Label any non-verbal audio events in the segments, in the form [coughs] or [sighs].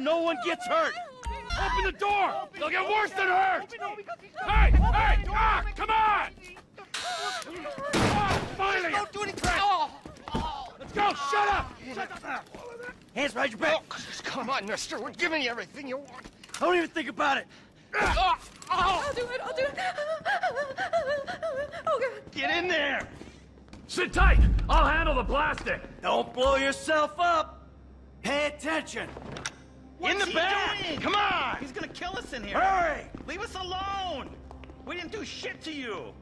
Nobody pays attention, no one gets hurt. Open the door! They'll get worse than hurt! Hey! Hey! Ah! Come on! Ah, finally! Don't do anything. Oh. Let's go! Shut up! Shut up! Hands behind your back! Oh, come on, mister. We're giving you everything you want. Don't even think about it! Oh, oh. I'll do it, I'll do it. Oh, God. Get in there! Sit tight! I'll handle the blasting! Don't blow yourself up! Pay attention! What's in the he back! doing? Come on! He's gonna kill us in here. Hurry! Leave us alone. We didn't do shit to you.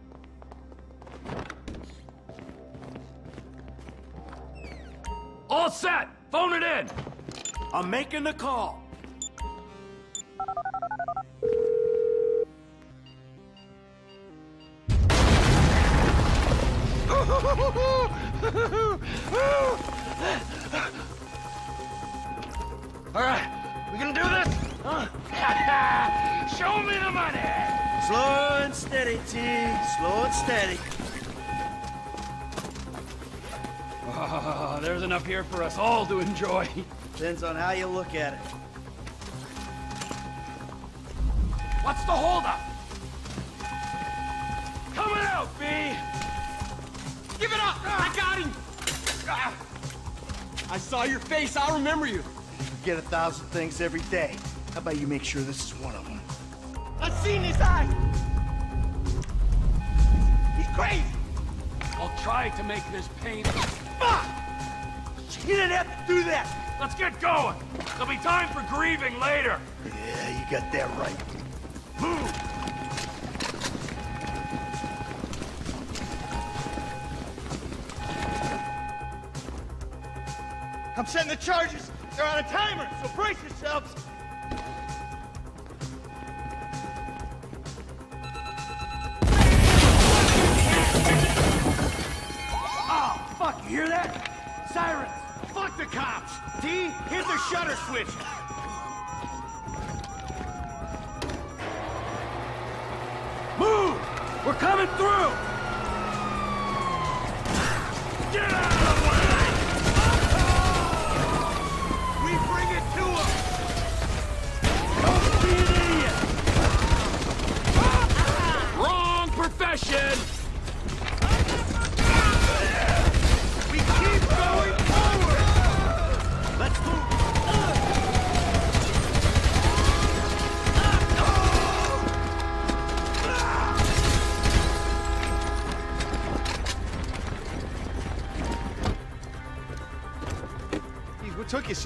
All set! Phone it in! I'm making the call. Us all to enjoy. Depends on how you look at it. What's the holdup? Coming out, B! Give it up. I got him. I saw your face. I'll remember you. Get a thousand things every day. How about you make sure this is one of them? I've seen his eyes. He's crazy. I'll try to make this painless. You didn't have to do that! Let's get going! There'll be time for grieving later! Yeah, you got that right. Move! I'm setting the charges. They're on a timer, so brace yourselves. Oh, fuck, you hear that? Cops. D, hit the shutter switch. Move! We're coming through! Get out of the way! We bring it to them. Don't be an idiot! Uh-huh. Wrong profession!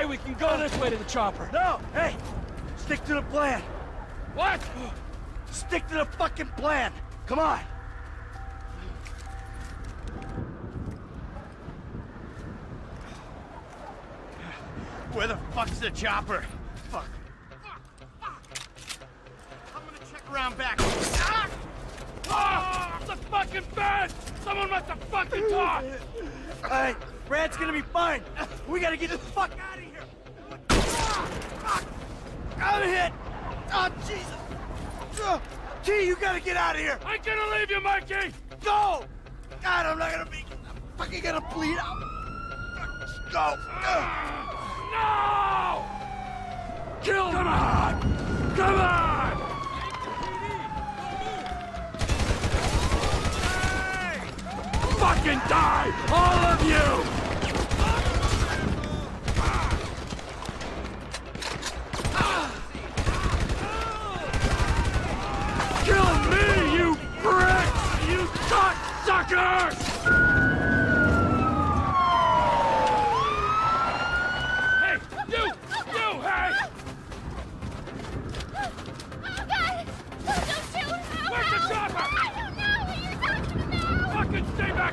right? We can go this way to the chopper. No! Hey! Stick to the plan! What? Stick to the fucking plan! Come on! Where the fuck's the chopper? Fuck. Fuck, fuck. I'm gonna check around back. Ah! Oh, the fucking bed! Someone must have fucking talked! Alright, Brad's gonna be fine! We gotta get the fuck out of here! Ah, fuck. I'm hit! Oh, Jesus! Uh, T, you gotta get out of here! I'm gonna leave you, Mikey! Go! God, I'm not gonna be... I'm fucking gonna bleed out! Go! Uh. No! Kill Come on! Come on! Fucking die! All of you!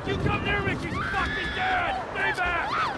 You come near me, she's fucking dead! Stay back!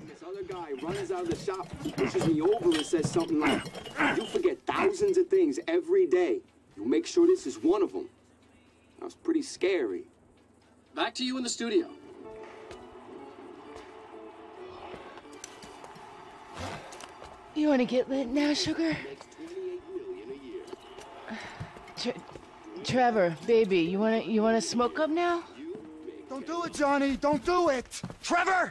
This other guy runs out of the shop, pushes me over, and says something like, You forget thousands of things every day. You make sure this is one of them. That was pretty scary. Back to you in the studio. You want to get lit now, sugar? Makes 28 million a year. Tre- Trevor, baby, you wanna you wanna smoke up now? Don't do it, Johnny! Don't do it! Trevor!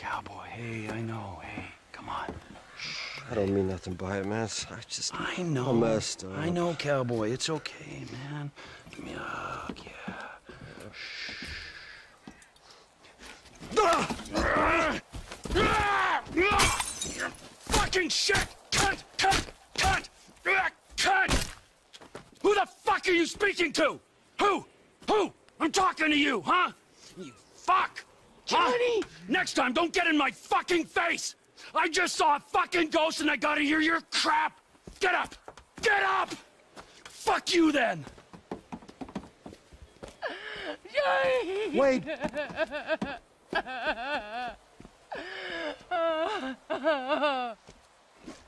Cowboy. Hey, I know. Hey, come on. I don't mean nothing by it, man. I just... I know. I messed up. I know, cowboy. It's okay, man. Give me a hug, yeah. Fucking shit! Cut! Cut! Cut! Cut! Who the fuck are you speaking to? Who? Who? I'm talking to you, huh? You fuck! Huh? Johnny! Next time, don't get in my fucking face! I just saw a fucking ghost and I gotta hear your crap! Get up! Get up! Fuck you then! Johnny! Wade,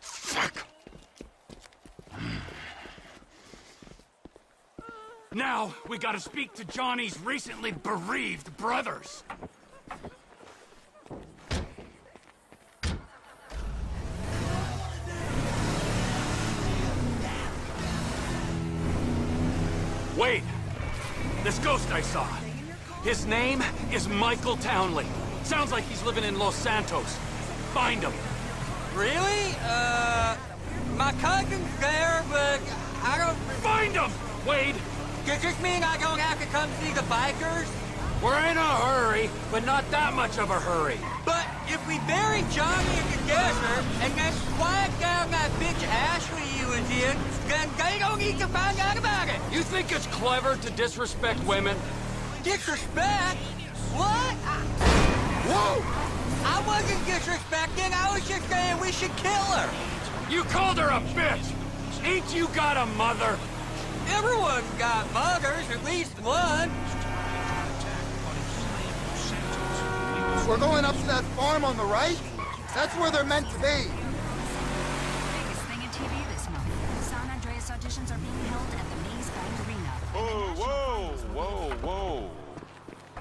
Fuck! Now, we gotta speak to Johnny's recently bereaved brothers. Wait! This ghost I saw. His name is Michael Townley. Sounds like he's living in Los Santos. Find him. Really? Uh, my cousin's there, but I don't... Find him! Wade! Does this mean I don't have to come see the bikers? We're in a hurry, but not that much of a hurry. But if we bury Johnny in the desert and then quiet down that bitch Ashley you was then they don't need to find out about it. You think it's clever to disrespect women? Disrespect? What? I... Whoa! I wasn't disrespecting. I was just saying we should kill her. You called her a bitch. Ain't you got a mother? Everyone's got mothers, at least one. We're going up to that farm on the right? That's where they're meant to be. Whoa, whoa, whoa, whoa.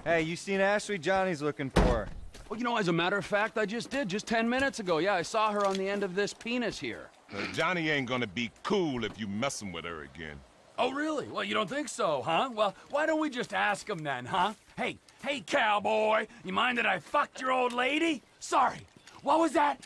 Hey, you seen Ashley Johnny's looking for? Well, you know, as a matter of fact, I just did, just 10 minutes ago. Yeah, I saw her on the end of this penis here. Uh, Johnny ain't gonna be cool if you messing with her again. Oh, really? Well, you don't think so, huh? Well, why don't we just ask him then, huh? Hey, hey, cowboy, you mind that I fucked your old lady? Sorry. What was that?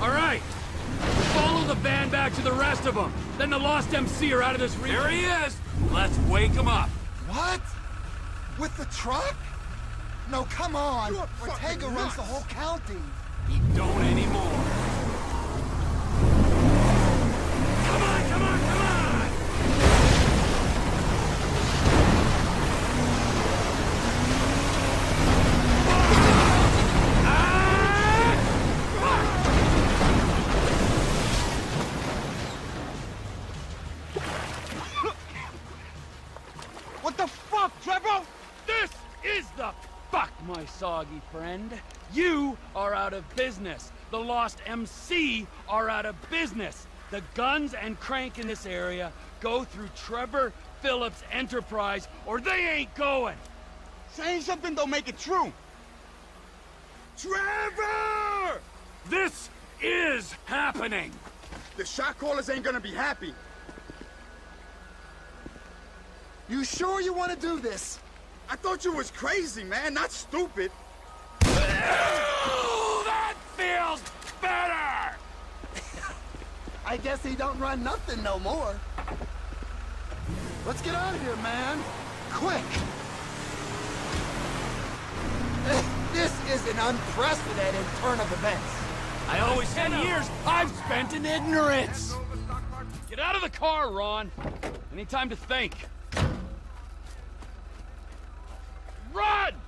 All right. Follow the van back to the rest of them. Then the lost MC are out of this region. There he is. Let's wake him up. What? With the truck? No, come on. Ortega runs the whole county. He don't anymore. Come on, come on, come on! What the fuck, Trevor? This is the fuck, my soggy friend. You are out of business. The Lost MC are out of business. The guns and crank in this area go through Trevor Philips Enterprise, or they ain't going. Saying something don't make it true. Trevor! This is happening. The shot callers ain't gonna be happy. You sure you want to do this? I thought you was crazy, man, not stupid. Ooh, that feels better! I guess he don't run nothing no more. Let's get out of here, man. Quick! This is an unprecedented turn of events. I always ten years I've spent in ignorance. Get out of the car, Ron. Any time to think. Run!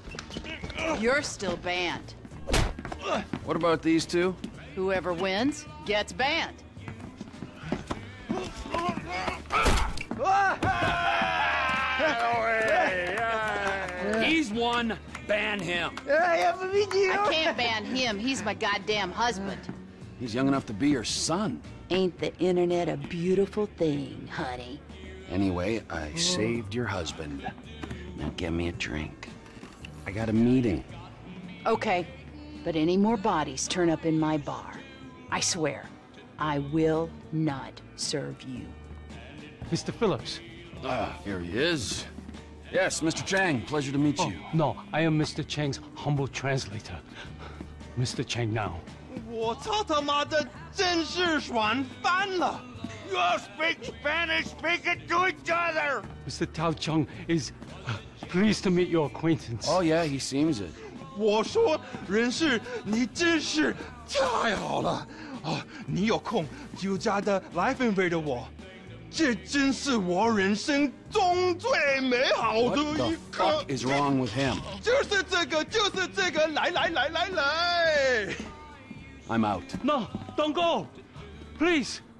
you're still banned. What about these two? Whoever wins gets banned. He's one, ban him. I can't ban him. He's my goddamn husband. He's young enough to be your son. Ain't the internet a beautiful thing, honey? Anyway, I saved your husband. Now get me a drink. I got a meeting. Okay, but any more bodies turn up in my bar. I swear, I will not serve you. Mr. Philips. Ah, here he is. Yes, Mr. Cheng, pleasure to meet oh, you. No, I am Mr. Cheng's humble translator. Mr. Cheng now. 我操他妈的真是软翻了！you all speak Spanish, speak it to each other. Mr. Tao Cheng is uh, pleased to meet your acquaintance. Oh, yeah, he seems it. 我说，人事，你真是太好了啊！你有空就加的来分飞的我，这真是我人生中最美好的一刻。Is wrong with him？就是这个，就是这个，来来来来来。I'm out. No, don't go. Please.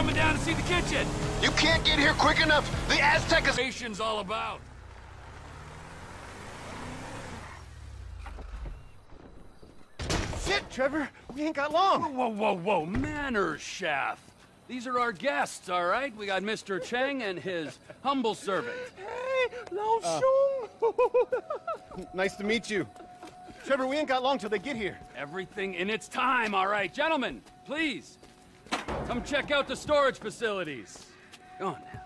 Coming down to see the kitchen. You can't get here quick enough. The Aztec is... Nation's all about. Shit, Trevor, we ain't got long. Whoa, whoa, whoa, whoa. manners, chef. These are our guests, all right? We got Mr. Cheng and his humble servant. Hey, Lao uh, Shung. [laughs] nice to meet you. Trevor, we ain't got long till they get here. Everything in its time, all right. Gentlemen, please, come check out the storage facilities. Go on now.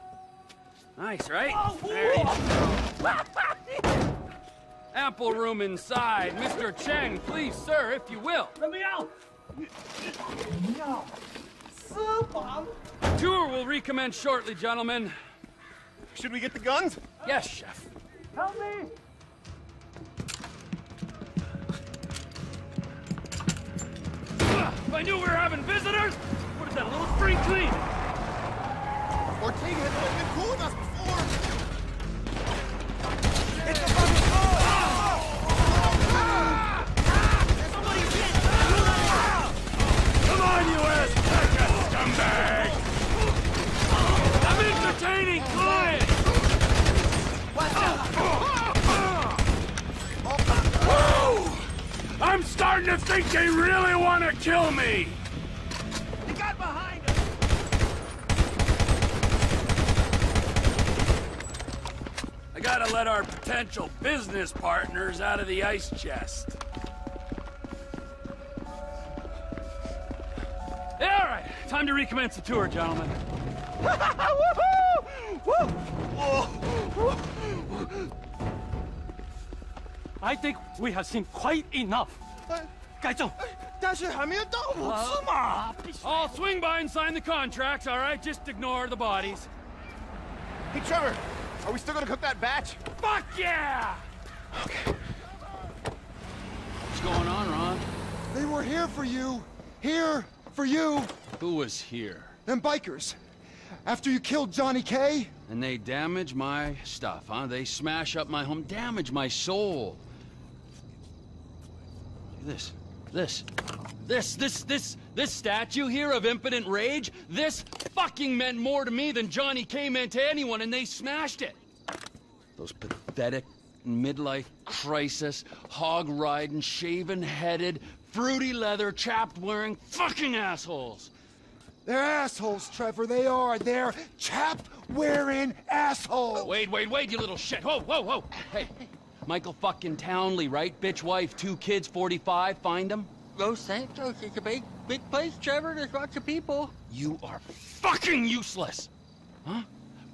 Nice, right? Oh, there you go. [laughs] Ample room inside. Mr. Cheng, please, sir, if you will. Let me out! Tour will recommence shortly, gentlemen. Should we get the guns? Yes, chef. Help me! If I knew we were having visitors, would have done a little spring clean. Ortega has been cool with us before. It's a fucking hit! Come on, you ass scumbag! I'm entertaining clients! Woo! I'm starting to think they really want to kill me! They got behind us! I gotta let our potential business partners out of the ice chest. Yeah, all right. Time to recommence the tour, gentlemen. [laughs] I think we have seen quite enough. 改正，但是还没有到五次嘛。 I'll swing by and sign the contracts, all right? Just ignore the bodies. Hey, Trevor, are we still gonna cook that batch? Fuck yeah! What's going on, Ron? They were here for you. Here for you. Who was here? Them bikers. After you killed Johnny K. And they damage my stuff, huh? They smash up my home, damage my soul. Look at this, this, this, this, this, this statue here of impotent rage, this fucking meant more to me than Johnny K meant to anyone, and they smashed it. Those pathetic midlife crisis, hog riding, shaven headed, fruity leather, chapped wearing fucking assholes. They're assholes, Trevor. They are. They're chapped wearing assholes. Wait, wait, wait, you little shit. Whoa, whoa, whoa. Hey, Michael fucking Townley, right? Bitch wife, two kids, 45. Find him. Los Santos is a big, big place, Trevor. There's lots of people. You are fucking useless. Huh?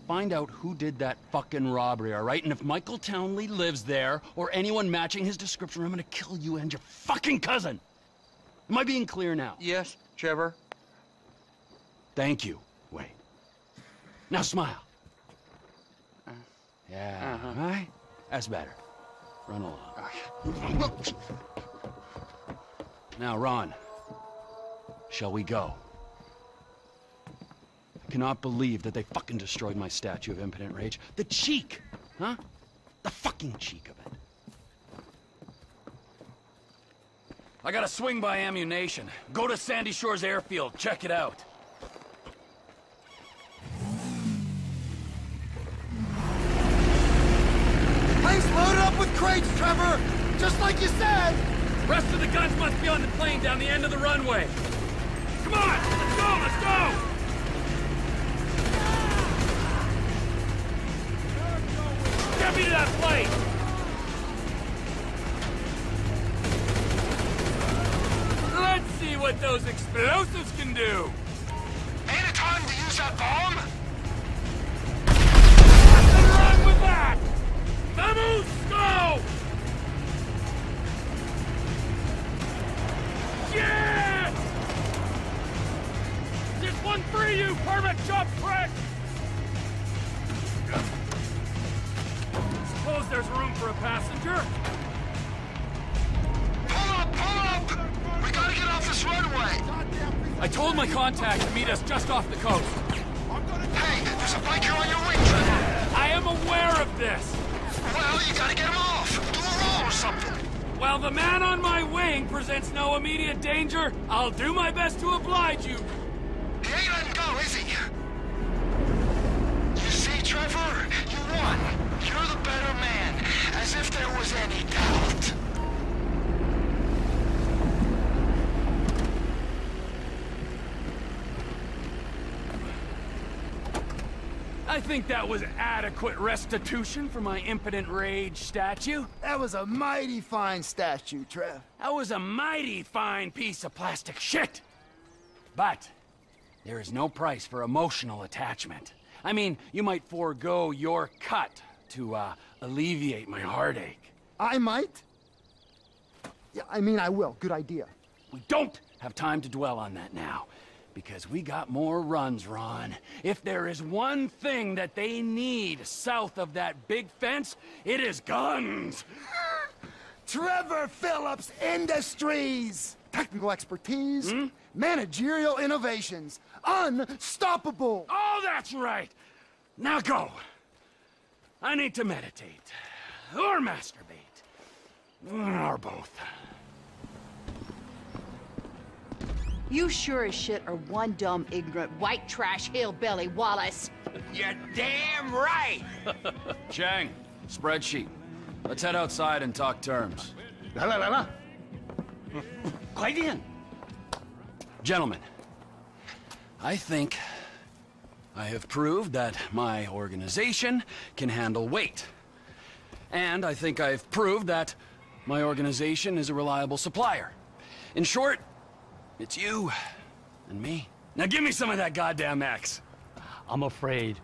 Find out who did that fucking robbery, all right? And if Michael Townley lives there, or anyone matching his description, I'm gonna kill you and your fucking cousin. Am I being clear now? Yes, Trevor. Thank you. Wait. Now smile. Yeah, Uh-huh. right? That's better. Run along. [laughs] now, Ron. Shall we go? I cannot believe that they fucking destroyed my statue of impotent rage. The cheek! Huh? The fucking cheek of it. I gotta swing by Ammu-Nation. Go to Sandy Shores Airfield, check it out. Plane's loaded up with crates, Trevor! Just like you said! Rest of the guns must be on the plane down the end of the runway. Come on, let's go, let's go! Get me to that plane! Let's see what those explosives can do! Ain't it time to use that bomb? Nothing wrong with that! Vamos, go! One for you, permit jump prick! Suppose there's room for a passenger? Pull up, pull up! We gotta get off this runway! I told my contact to meet us just off the coast. Hey, there's a biker on your wing, Trevor! I am aware of this! Well, you gotta get him off! Do a roll or something! While the man on my wing presents no immediate danger, I'll do my best to oblige you. There was any doubt. I think that was adequate restitution for my impotent rage statue. That was a mighty fine statue, Trev. That was a mighty fine piece of plastic shit. But there is no price for emotional attachment. I mean, you might forego your cut to uh, alleviate my heartache. I might? Yeah, I mean, I will. Good idea. We don't have time to dwell on that now. Because we got more runs, Ron. If there is one thing that they need south of that big fence, it is guns! [laughs] Trevor Philips Industries! Technical expertise, managerial innovations, unstoppable! Oh, that's right! Now go! I need to meditate. Or masturbate. Or both. You sure as shit are one dumb, ignorant, white trash hillbilly, Wallace. You're damn right! [laughs] Cheng, spreadsheet. Let's head outside and talk terms. La la la la. Quite in. Gentlemen, I think I have proved that my organization can handle weight. And I think I've proved that my organization is a reliable supplier. In short, it's you and me. Now give me some of that goddamn X. I'm afraid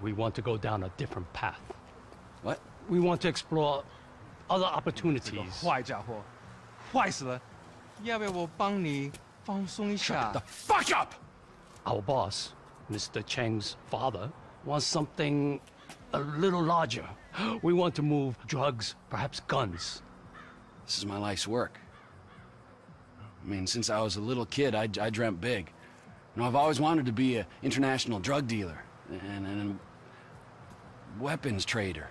we want to go down a different path. What? We want to explore other opportunities. 坏家伙，坏死了！要不要我帮你放松一下 The fuck up! Our boss, Mr. Cheng's father, wants something a little larger. [gasps] We want to move drugs, perhaps guns. This is my life's work. I mean, since I was a little kid, I, I dreamt big. You know, I've always wanted to be an international drug dealer and, and a weapons trader.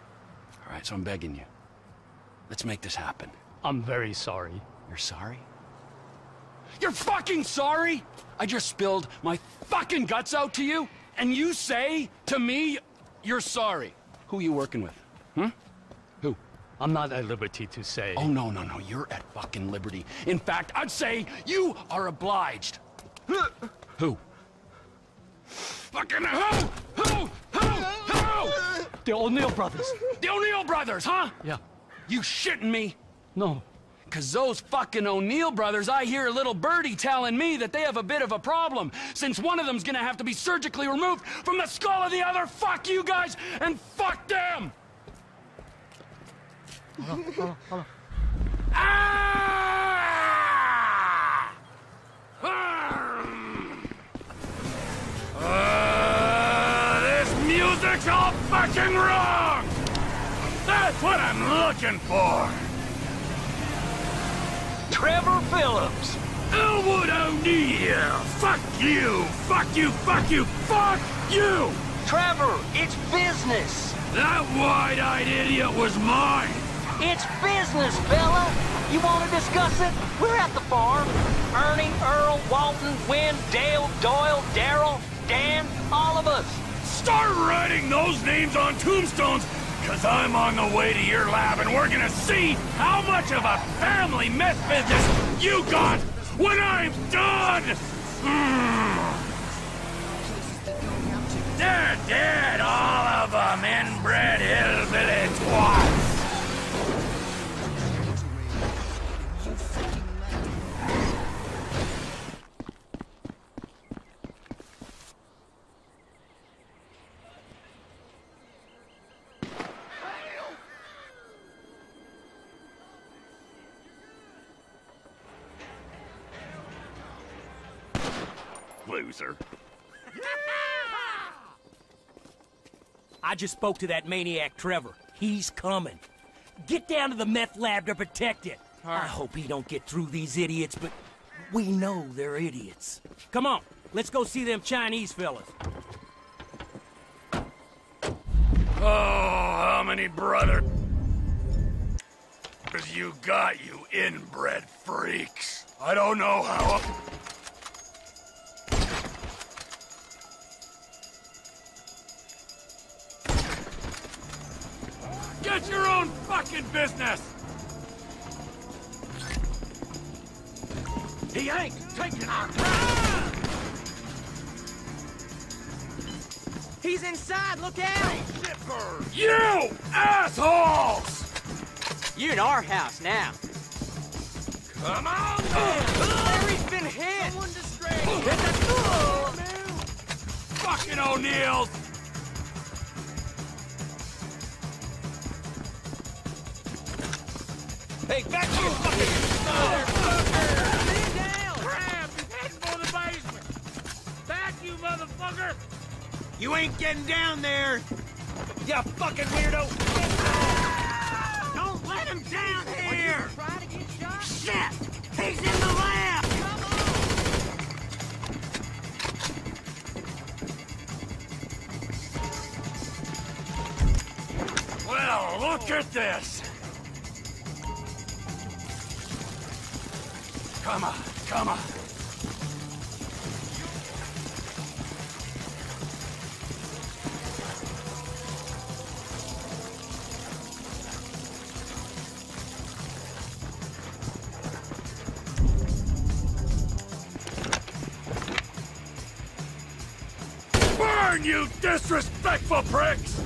All right, so I'm begging you. Let's make this happen. I'm very sorry. You're sorry? You're fucking sorry? I just spilled my fucking guts out to you, and you say to me, you're sorry. Who are you working with? Hmm? Who? I'm not at liberty to say. Oh, no, no, no. You're at fucking liberty. In fact, I'd say you are obliged. [laughs] Who? Fucking who? Who? Who? Who? The O'Neill brothers. The O'Neill brothers, huh? Yeah. You shitting me? No. Cause those fucking O'Neill brothers, I hear a little birdie telling me that they have a bit of a problem, since one of them's gonna have to be surgically removed from the skull of the other. Fuck you guys, and fuck them! Ah! Ah! this music's all fucking wrong! That's what I'm looking for! Trevor Philips! Elwood O'Neill! Fuck you! Fuck you! Fuck you! Fuck you! Trevor, it's business! That wide-eyed idiot was mine! It's business, fella. You want to discuss it? We're at the farm. Ernie, Earl, Walton, Wynn, Dale, Doyle, Daryl, Dan, all of us. Start writing those names on tombstones, because I'm on the way to your lab and we're gonna see how much of a family meth business you got when I'm done! They're dead, all of them, inbred hillbilly twats! Loser. I just spoke to that maniac Trevor. He's coming. Get down to the meth lab to protect it. I hope he don't get through these idiots, but we know they're idiots. Come on, let's go see them Chinese fellas. Oh, how many brothers Because you got, you inbred freaks? I don't know how. Get your own fucking business! He ain't taking our crap! He's inside, look out! You assholes! You're in our house now. Come on! man! Larry's been hit! Someone Fucking O'Neills! Hey, back to your fucking... Crab, he's heading for the basement! Back, you motherfucker! You ain't getting down there! You fucking weirdo! Don't let him down here! Shit! He's in the lab! Well, look at this! Come on, come on. Burn, you disrespectful pricks!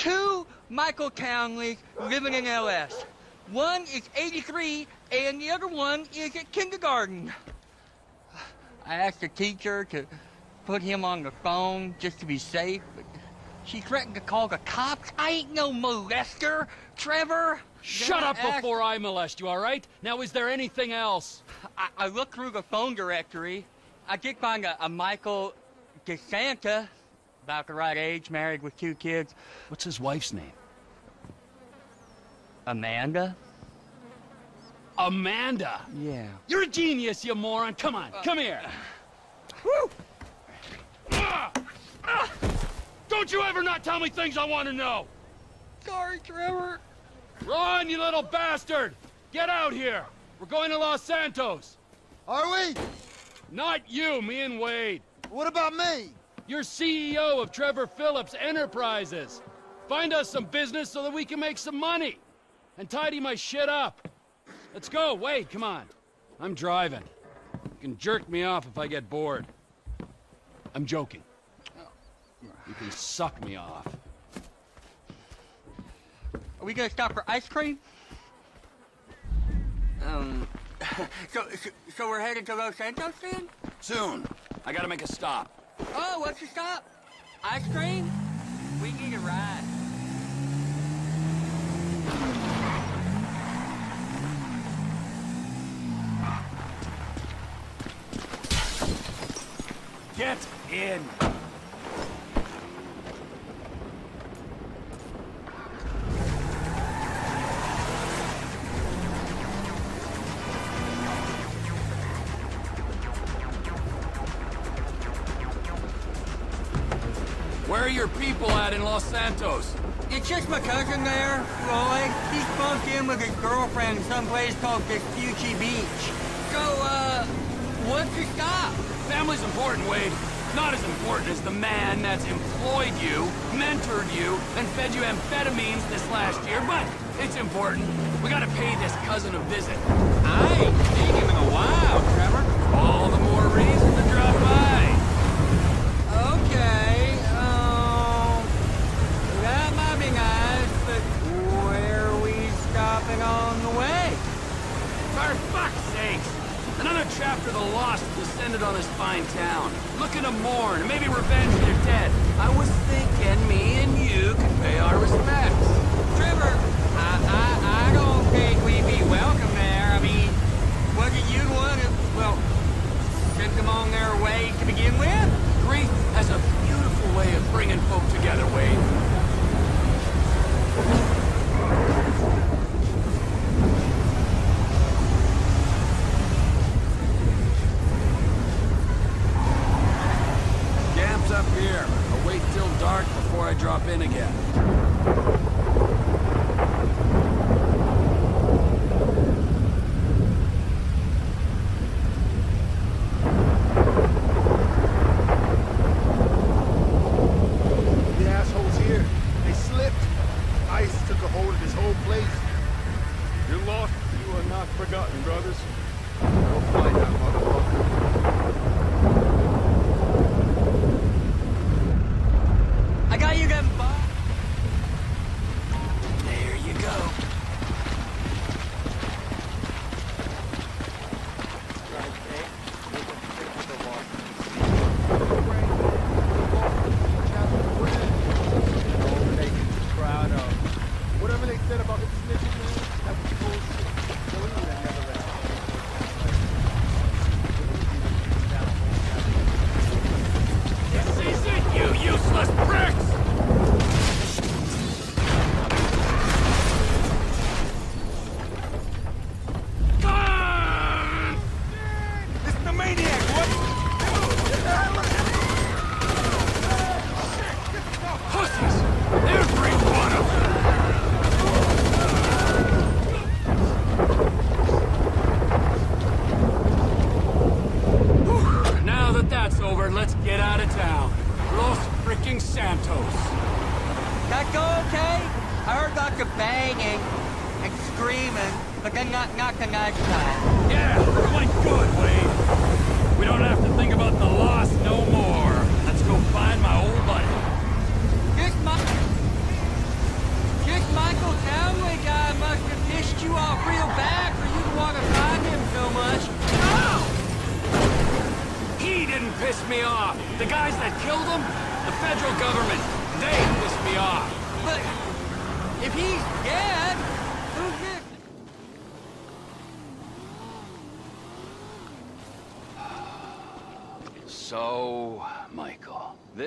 two Michael Townleys living in LS. One is 83, and the other one is at kindergarten. I asked the teacher to put him on the phone just to be safe, but she threatened to call the cops. I ain't no molester, Trevor. Shut up asked- before I molest you, all right? Now, is there anything else? I, I looked through the phone directory. I did find a, a Michael DeSanta, about the right age, married with two kids. What's his wife's name? Amanda? Amanda! Yeah. You're a genius, you moron! Come on, come here! [sighs] Woo! Ah! Ah! Don't you ever not tell me things I want to know! Sorry, Trevor. Run, you little bastard! Get out here! We're going to Los Santos! Are we? Not you, me and Wade. What about me? You're CEO of Trevor Philips Enterprises. Find us some business so that we can make some money. And tidy my shit up. Let's go, Wade, come on. I'm driving. You can jerk me off if I get bored. I'm joking. You can suck me off. Are we gonna stop for ice cream? Um, [laughs] so, so, so we're headed to Los Santos then? Soon. I gotta make a stop. Oh, what's your stop? Ice cream? We need a ride. Get in. Just my cousin there, Roy. He's bumped in with his girlfriend someplace called Vespucci Beach. So, uh, what's your stop? Family's important, Wade. Not as important as the man that's employed you, mentored you, and fed you amphetamines this last year, but it's important. We gotta pay this cousin a visit. I ain't seen him in a while, Trevor. All the more reason to drop by. Okay, um, that might be nice, but where are we stopping on the way? For fuck's sakes! Of the lost descended on this fine town. Looking to mourn, maybe revenge their dead. I was thinking me and you could pay our respects. Trevor, I, I, I don't think we'd be welcome there. I mean, wasn't you one who, well, sent them on their way to begin with? Grief has a beautiful way of bringing folk together, Wade.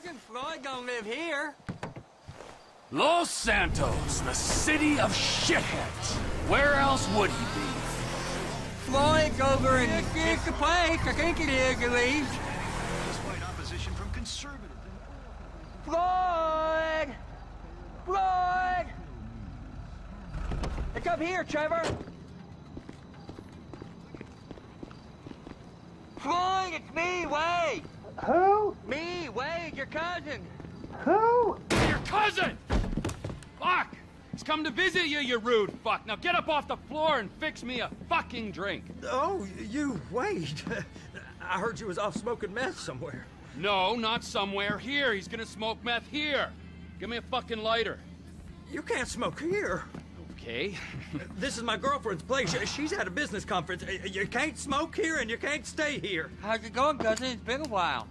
Cause cousin Floyd don't live here. Los Santos, the city of shitheads. Where else would he be? Floyd's over in it's the place, I think it is at least. Despite opposition from conservative Floyd! Floyd! Hey, come here, Trevor. Floyd, it's me, Wade. Who? Wade, your cousin. Who? Your cousin! Fuck! He's come to visit you, you rude fuck. Now get up off the floor and fix me a fucking drink. Oh, you, Wade. [laughs] I heard you was off smoking meth somewhere. No, not somewhere. Here. He's gonna smoke meth here. Give me a fucking lighter. You can't smoke here. Okay. [laughs] This is my girlfriend's place. She's at a business conference. You can't smoke here and you can't stay here. How's it going, cousin? It's been a while.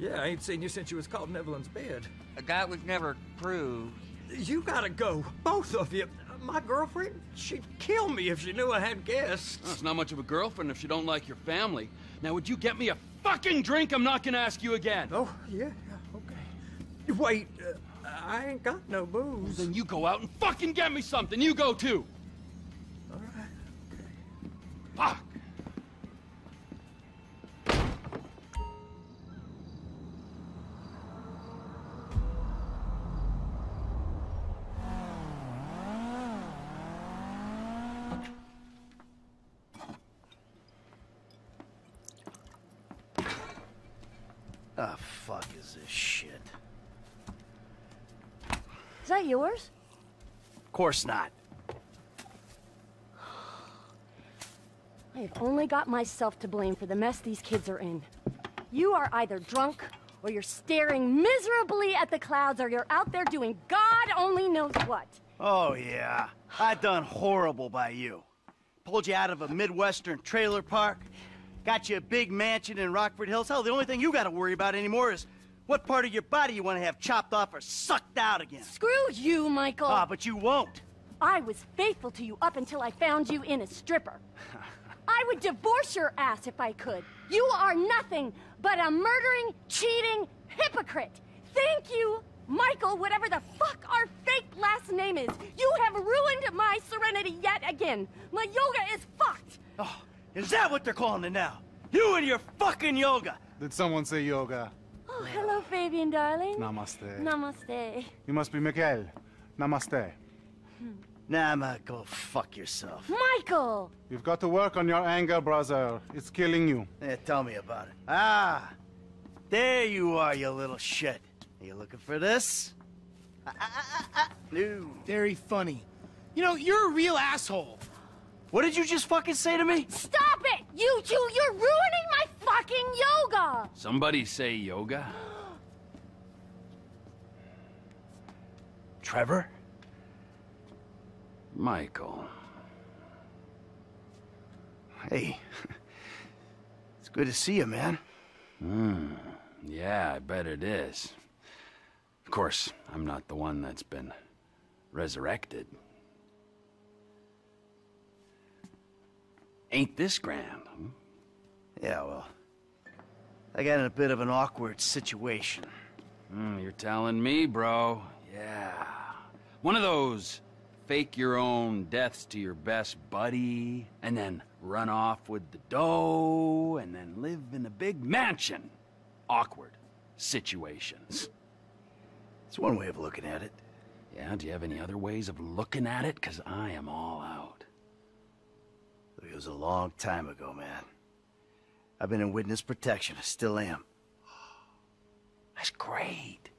Yeah, I ain't seen you since you was caught in Evelyn's bed. That was never proved. You gotta go, both of you. My girlfriend, she'd kill me if she knew I had guests. Well, it's not much of a girlfriend if she don't like your family. Now, would you get me a fucking drink? I'm not gonna ask you again. Oh, yeah, yeah, okay. Wait, uh, I ain't got no booze. Then you go out and fucking get me something. You go too. All right. Fuck. Course not. I have only got myself to blame for the mess these kids are in. You are either drunk, or you're staring miserably at the clouds, or you're out there doing God only knows what. Oh, yeah. I done horrible by you. Pulled you out of a Midwestern trailer park. Got you a big mansion in Rockford Hills. Hell, the only thing you gotta worry about anymore is what part of your body you want to have chopped off or sucked out again. Screw you, Michael. Ah, but you won't. I was faithful to you up until I found you in a stripper. [laughs] I would divorce your ass if I could. You are nothing but a murdering, cheating hypocrite. Thank you, Michael, whatever the fuck our fake last name is. You have ruined my serenity yet again. My yoga is fucked. Oh, is that what they're calling it now? You and your fucking yoga. Did someone say yoga? Oh, hello, Fabian, darling. Namaste. Namaste. You must be Mikael. Namaste. Nah, ma, go fuck yourself. Michael! You've got to work on your anger, brother. It's killing you. Yeah, tell me about it. Ah, there you are, you little shit. Are you looking for this? Ah, ah, ah, ah. No. Very funny. You know, you're a real asshole. What did you just fucking say to me? Stop it! You two, you're ruining my fucking yoga! Somebody say yoga? [gasps] Trevor? Michael. Hey. [laughs] It's good to see you, man. Hmm. Yeah, I bet it is. Of course, I'm not the one that's been resurrected. Ain't this grand? Hmm? Yeah, well, I got in a bit of an awkward situation. Hmm, you're telling me, bro. Yeah. One of those fake your own deaths to your best buddy, and then run off with the dough, and then live in a big mansion. Awkward situations. It's one way of looking at it. Yeah, do you have any other ways of looking at it? Because I am all out. It was a long time ago, man. I've been in witness protection. I still am. That's great.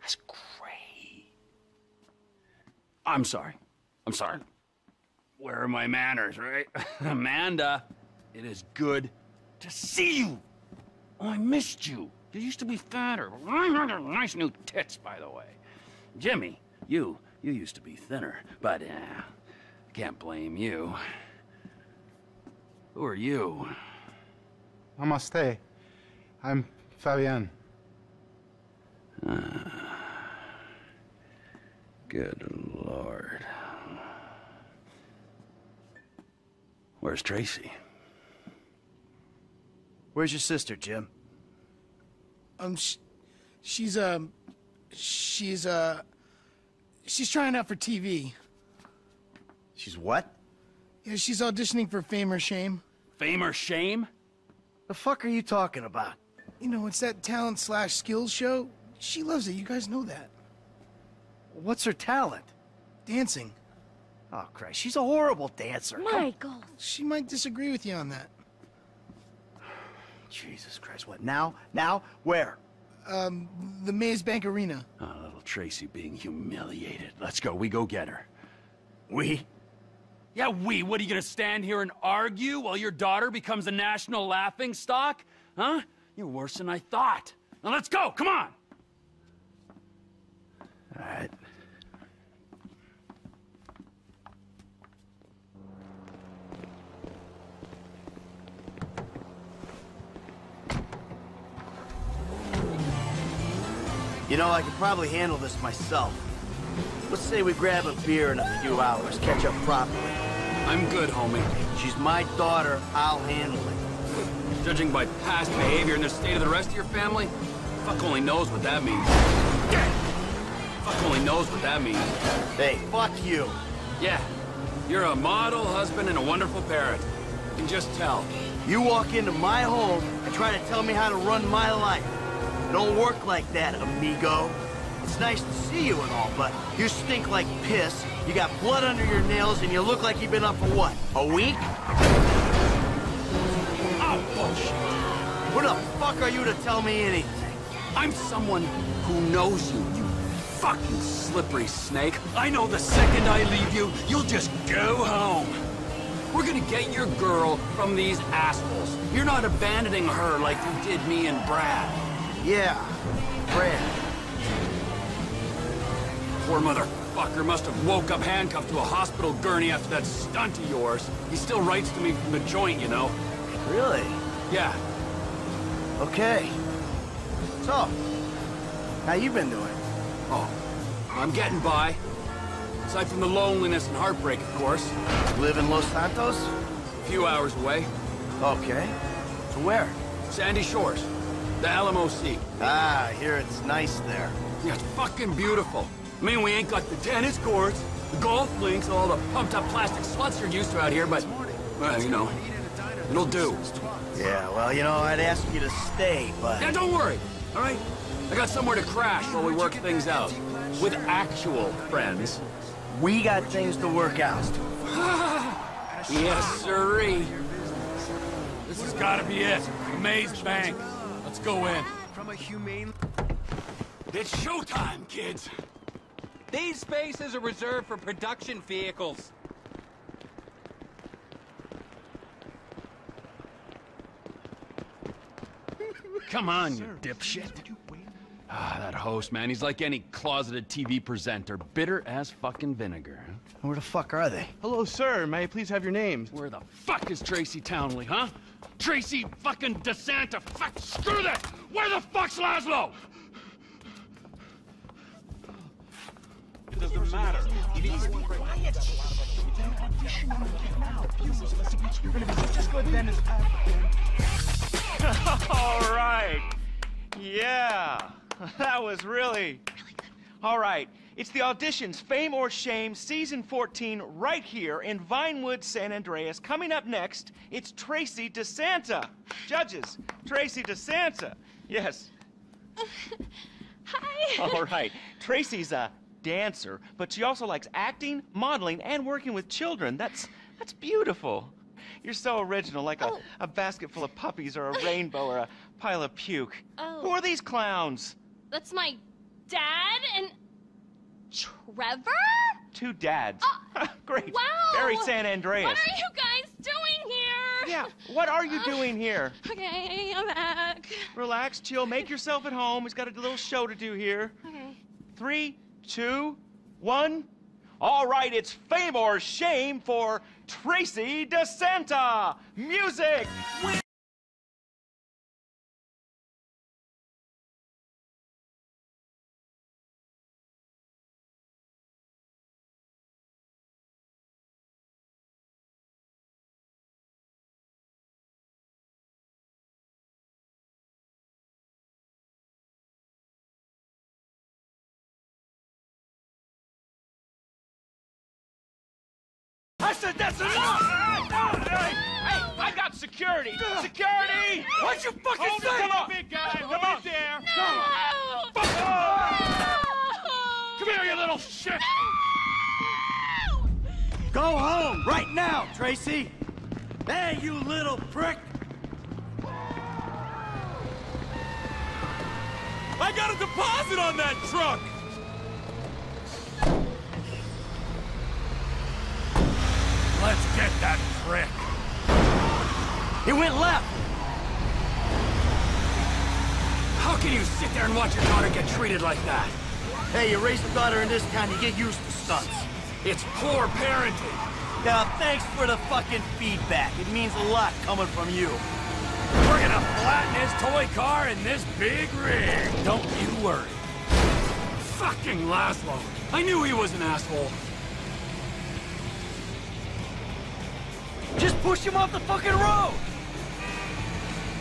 That's great. I'm sorry. I'm sorry. Where are my manners, right? [laughs] Amanda, it is good to see you. Oh, I missed you. You used to be fatter. Nice new tits, by the way. Jimmy, you, you used to be thinner, but uh, can't blame you. Who are you? Namaste. I'm Fabian. Good lord. Where's Tracy? Where's your sister, Jim? Um, sh She's um, she's uh, she's trying out for TV. She's what? Yeah, she's auditioning for Fame or Shame. Fame or shame? The fuck are you talking about? You know, it's that talent slash skills show. She loves it. You guys know that. What's her talent? Dancing. Oh, Christ, she's a horrible dancer. Michael. She might disagree with you on that. Jesus Christ, what, now? Now? Where? Um, the Maze Bank Arena. Oh, little Tracy being humiliated. Let's go. We go get her. We? Yeah, we. What, are you gonna stand here and argue while your daughter becomes a national laughing stock? Huh? You're worse than I thought. Now let's go. Come on. All right. You know, I could probably handle this myself. Let's say we grab a beer in a few hours, catch up properly. I'm good, homie. She's my daughter, I'll handle it. Judging by past behavior and the state of the rest of your family, fuck only knows what that means. Fuck only knows what that means. Hey, fuck you. Yeah, you're a model husband and a wonderful parent. You can just tell. You walk into my home and try to tell me how to run my life. It don't work like that, amigo. It's nice to see you and all, but you stink like piss, you got blood under your nails, and you look like you've been up for what, a week? Oh, bullshit. Who the fuck are you to tell me anything? I'm someone who knows you, you fucking slippery snake. I know the second I leave you, you'll just go home. We're gonna get your girl from these assholes. You're not abandoning her like you did me and Brad. Yeah, Brad. Poor mother. motherfucker must have woke up handcuffed to a hospital gurney after that stunt of yours. He still writes to me from the joint, you know. Really? Yeah. Okay. So, how you been doing? Oh, I'm getting by. Aside from the loneliness and heartbreak, of course. Live in Los Santos? A few hours away. Okay. So where? Sandy Shores. The Alamo Sea. Ah, I hear it's nice there. Yeah, it's fucking beautiful. I mean, we ain't got the tennis courts, the golf links, all the pumped-up plastic sluts you're used to out here, but, well, you know, it'll do. Yeah, well, you know, I'd ask you to stay, but... Yeah, don't worry, all right? I got somewhere to crash while we work things out. With actual friends. We got things to work out. [sighs] yes, sirree. This has got to be it. Maze Bank. Let's go in. From a humane... It's showtime, kids. These spaces are reserved for production vehicles. [laughs] Come on, you dipshit. Ah, that host, man, he's like any closeted TV presenter. Bitter as fucking vinegar. Where the fuck are they? Hello, sir. May I please have your names? Where the fuck is Tracy Townley, huh? Tracy fucking DeSanta. Fuck, screw that! Where the fuck's Laszlo? It doesn't matter. Please be quiet. You're gonna be just good then as [laughs] All right. Yeah. [laughs] That was really. All right. It's the auditions Fame or Shame Season 14 right here in Vinewood, San Andreas. Coming up next, it's Tracy DeSanta. Judges, Tracy DeSanta. Yes. [laughs] Hi. All right. Tracy's a dancer, but she also likes acting, modeling, and working with children. That's that's beautiful. You're so original, like a, oh. a basket full of puppies or a [laughs] rainbow or a pile of puke. Oh. Who are these clowns? That's my dad and Trevor? Two dads. Uh, [laughs] Great. Wow. Very San Andreas. What are you guys doing here? Yeah, what are you uh, doing here? [laughs] Okay, I'm back. Relax, chill, make yourself at home. He's got a little show to do here. Okay. Three, two, one. All right, it's fame or shame for Tracy DeSanta. Music. That's enough! Hey, hey, I got security! Security! What'd you fucking Hold say? Come on, big guy! Come on there! Come here, you little shit! Go home right now, Tracy! Hey, you little prick! I got a deposit on that truck! Let's get that prick! He went left! How can you sit there and watch your daughter get treated like that? Hey, you raise a daughter in this town, you get used to stunts. It's poor parenting. Now, thanks for the fucking feedback. It means a lot coming from you. We're gonna flatten his toy car in this big rig. Don't you worry. Fucking Laszlo. I knew he was an asshole. Just push him off the fucking road!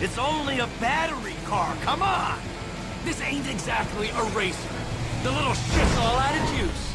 It's only a battery car, come on! This ain't exactly a racer. The little shit's all out of juice.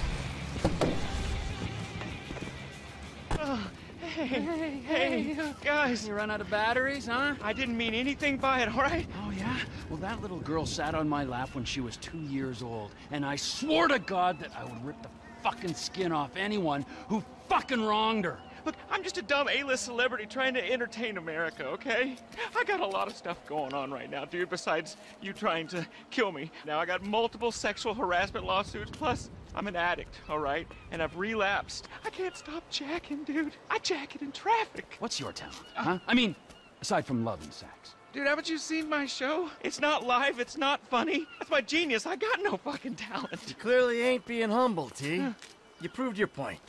Oh, hey, hey, hey, guys. You run out of batteries, huh? I didn't mean anything by it, all right? Oh, yeah? Well, that little girl sat on my lap when she was two years old, and I swore to God that I would rip the fucking skin off anyone who fucking wronged her. Look, I'm just a dumb A-list celebrity trying to entertain America, okay? I got a lot of stuff going on right now, dude, besides you trying to kill me. Now, I got multiple sexual harassment lawsuits, plus I'm an addict, all right? And I've relapsed. I can't stop jacking, dude. I jack it in traffic. What's your talent, huh? I mean, aside from love and sex. Dude, haven't you seen my show? It's not live, it's not funny. That's my genius. I got no fucking talent. You clearly ain't being humble, T. You proved your point.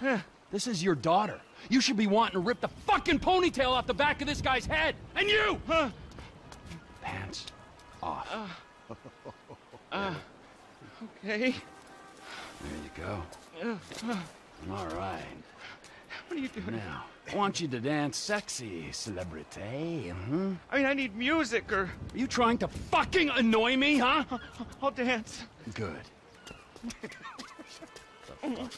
This is your daughter. You should be wanting to rip the fucking ponytail off the back of this guy's head. And you! Huh? Pants off. Uh, [laughs] okay. There you go. Uh, uh, All right. what are you doing? Now, I want you to dance sexy, celebrity. hmm I mean, I need music or... Are you trying to fucking annoy me, huh? I'll dance. Good. [laughs]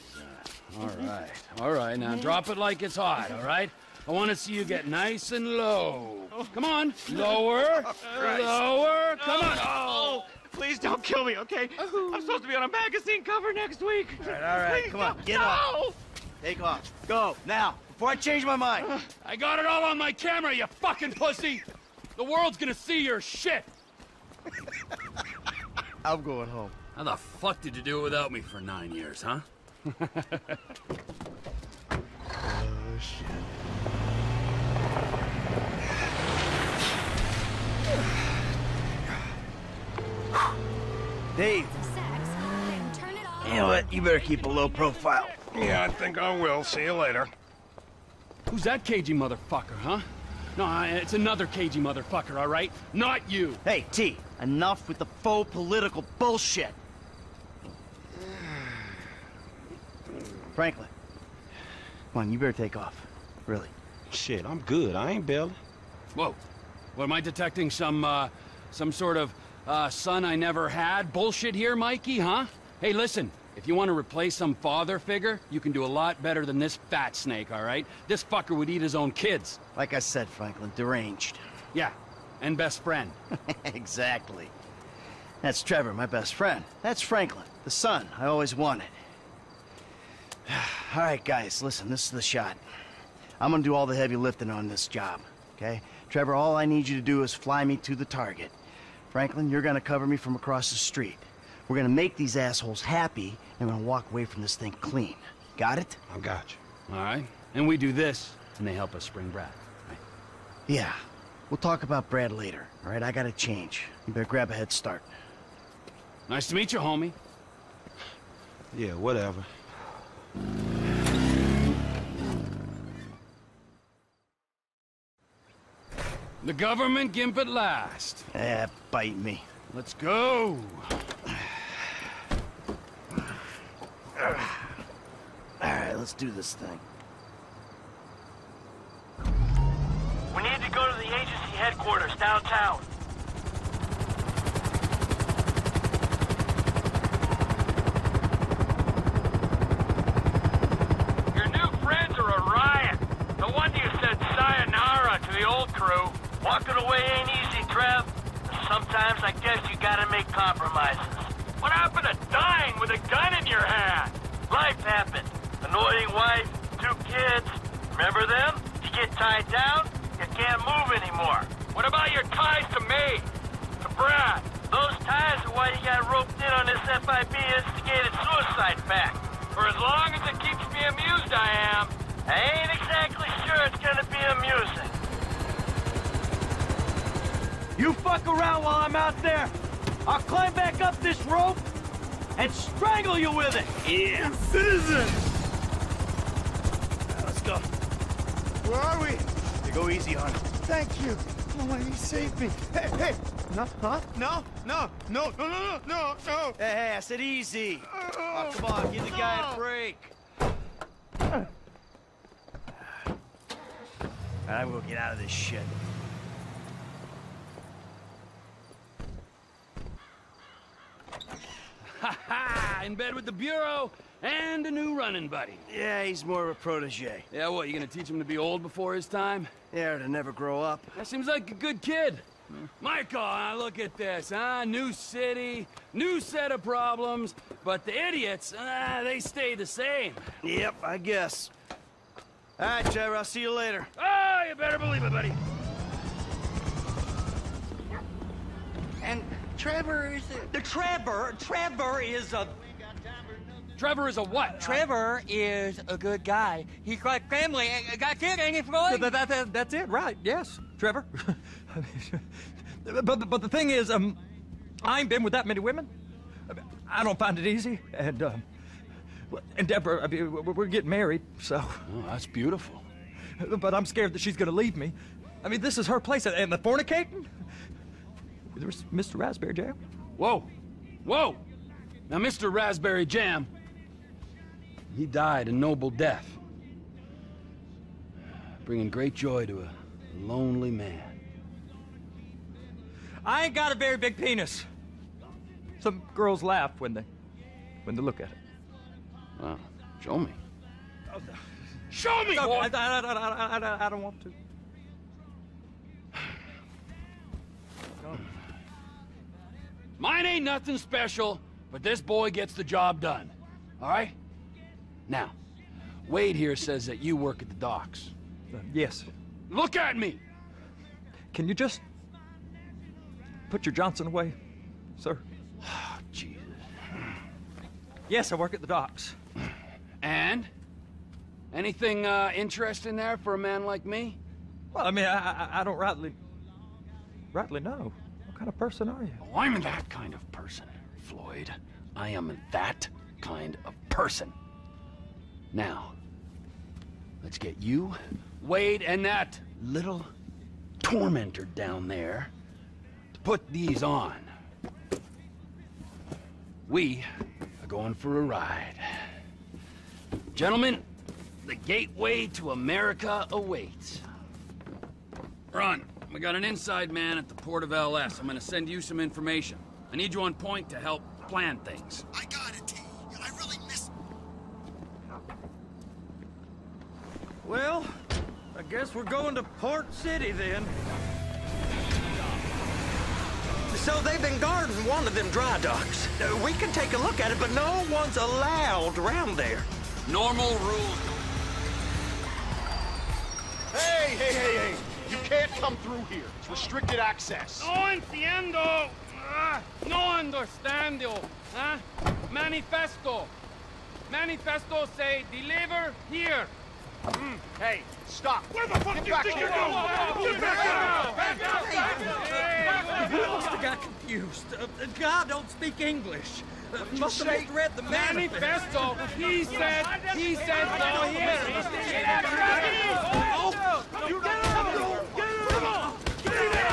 All right, all right. Now drop it like it's hot, all right? I want to see you get nice and low. Oh. Come on, lower, lower. Come on. Oh, oh, please don't kill me, okay? Oh. I'm supposed to be on a magazine cover next week. All right, all right, Please come on, don't- get no! up. Take off. Go, now, before I change my mind. Uh. I got it all on my camera, you fucking pussy. The world's gonna see your shit. [laughs] I'm going home. How the fuck did you do it without me for nine years, huh? Oh, shit. Dave. You know what? You better keep a low profile. Yeah, I think I will. See you later. Who's that cagey motherfucker, huh? No, it's another cagey motherfucker, all right? Not you. Hey, T, enough with the faux political bullshit. Franklin. Come on, you better take off. Really. Shit, I'm good. I ain't bailing. Whoa. What, am I detecting some, uh, some sort of, uh, son I never had bullshit here, Mikey, huh? Hey, listen, if you want to replace some father figure, you can do a lot better than this fat snake, all right? This fucker would eat his own kids. Like I said, Franklin, deranged. Yeah, and best friend. [laughs] exactly. That's Trevor, my best friend. That's Franklin, the son I always wanted. [sighs] all right, guys, listen, this is the shot. I'm gonna do all the heavy lifting on this job, okay? Trevor, all I need you to do is fly me to the target. Franklin, you're gonna cover me from across the street. We're gonna make these assholes happy, and we're gonna walk away from this thing clean. Got it? I got you. All right? And we do this, and they help us spring Brad. Right? Yeah. We'll talk about Brad later, all right? I gotta change. You better grab a head start. Nice to meet you, homie. Yeah, whatever. The government gimp at last. Eh, bite me. Let's go. All right, let's do this thing. We need to go to the agency headquarters downtown. the old crew. Walking away ain't easy, Trev. Sometimes I guess you gotta make compromises. What happened to dying with a gun in your hand? Life happened. Annoying wife, two kids. Remember them? You get tied down, you can't move anymore. What about your ties to me? To Brad? Those ties are why you got roped in on this FIB-instigated suicide pact. For as long as it keeps me amused, I am. I ain't exactly sure it's gonna be amusing. You fuck around while I'm out there. I'll climb back up this rope and strangle you with it. Yeah. Citizen. let's go. Where are we? You go easy on him. Thank you. Oh, he saved me. Hey, hey. No, huh? No, no, no, no, no, no, no. Hey, hey, I said easy. Oh, oh come on, give the guy a break. I will get out of this shit. Ha ha! In bed with the Bureau and a new running buddy. Yeah, he's more of a protege. Yeah, what, you gonna teach him to be old before his time? Yeah, to never grow up. That seems like a good kid. Michael, now look at this, huh? New city, new set of problems, but the idiots, uh, they stay the same. Yep, I guess. All right, Trevor, I'll see you later. Oh, you better believe it, buddy. And Trevor is the Trevor. Trevor is a. Trevor is a what? Trevor is a good guy. He's like family. I got kid, ain't he, Floyd? That, that, that, that's it, right? Yes, Trevor. [laughs] but but the thing is, um, I ain't been with that many women. I don't find it easy, and um, and Deborah, I mean, we're we're getting married, so. Oh, that's beautiful. But I'm scared that she's gonna leave me. I mean, this is her place, and the fornicating. There's Mr. Raspberry Jam. Whoa, whoa! Now, Mr. Raspberry Jam, he died a noble death, bringing great joy to a lonely man. I ain't got a very big penis. Some girls laugh when they when they look at it. Wow, show me. Oh, show me, boy. I, I, I, I, I, I don't want to. Mine ain't nothing special, but this boy gets the job done. All right? Now, Wade here says that you work at the docks. Uh, yes. Look at me! Can you just put your Johnson away, sir? Oh, Jesus. Yes, I work at the docks. And? Anything uh, interesting there for a man like me? Well, I mean, I, I, I don't rightly, rightly know. What kind of person are you? Oh, I'm that kind of person, Floyd. I am that kind of person. Now, let's get you, Wade, and that little tormentor down there to put these on. We are going for a ride. Gentlemen, the gateway to America awaits. Ron, we got an inside man at the port of LS. I'm gonna send you some information. I need you on point to help plan things. I got it, T. I really miss. Well, I guess we're going to Port City then. So they've been guarding one of them dry docks. Uh, We can take a look at it, but no one's allowed around there. Normal rules. Hey, hey, hey, hey! You can't come through here. It's restricted access. No entiendo. Ah, no understando. Huh? Manifesto. Manifesto say deliver here. Mm. Hey, stop. Where the fuck Get do you back think you're going? Get back Back out! Back out! You must have got confused. Uh, God don't speak English. Uh, must have misread the. Manifesto. He said. He said go here. He said Oh, you get it. Get it. Come on. Get it.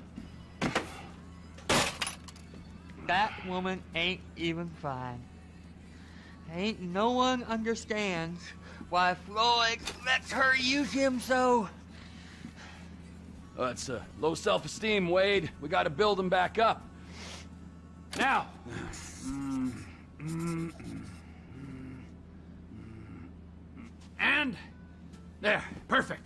That woman ain't even fine. Ain't no one understands why Floyd lets her use him so. Oh, that's uh, low self-esteem, Wade. We got to build him back up. Now. And there, perfect.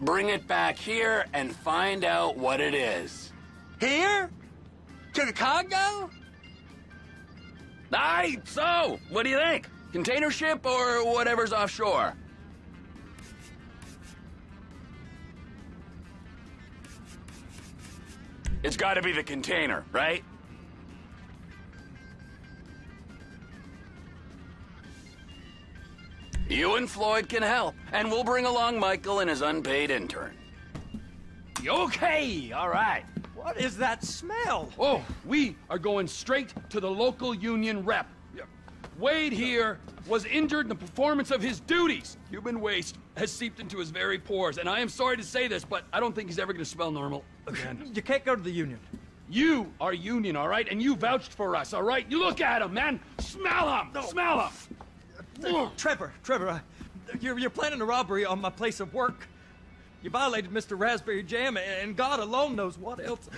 bring it back here, and find out what it is. Here? To the Congo? Aye, so, what do you think? Container ship or whatever's offshore? It's gotta be the container, right? You and Floyd can help, and we'll bring along Michael and his unpaid intern. Okay, all right. What is that smell? Oh, we are going straight to the local union rep. Wade here was injured in the performance of his duties. Human waste has seeped into his very pores, and I am sorry to say this, but I don't think he's ever going to smell normal again. [laughs] You can't go to the union. You are union, all right? And you vouched for us, all right? You look at him, man. Smell him. Smell him. Uh, Trevor, Trevor, uh, you're, you're planning a robbery on my place of work. You violated Mr. Raspberry Jam, and God alone knows what else.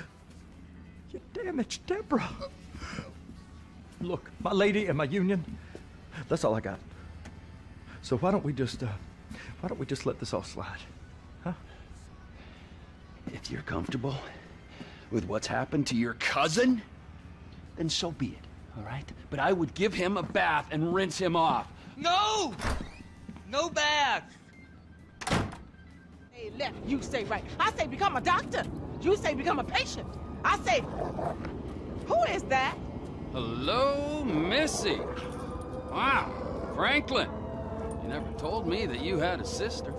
You damaged Deborah. Look, my lady and my union, that's all I got. So why don't we just, uh, why don't we just let this all slide? Huh? If you're comfortable with what's happened to your cousin, then so be it, all right? But I would give him a bath and rinse him off. No! No bath! Hey, left, you say right. I say become a doctor. You say become a patient. I say, who is that? Hello, Missy. Wow, Franklin. You never told me that you had a sister.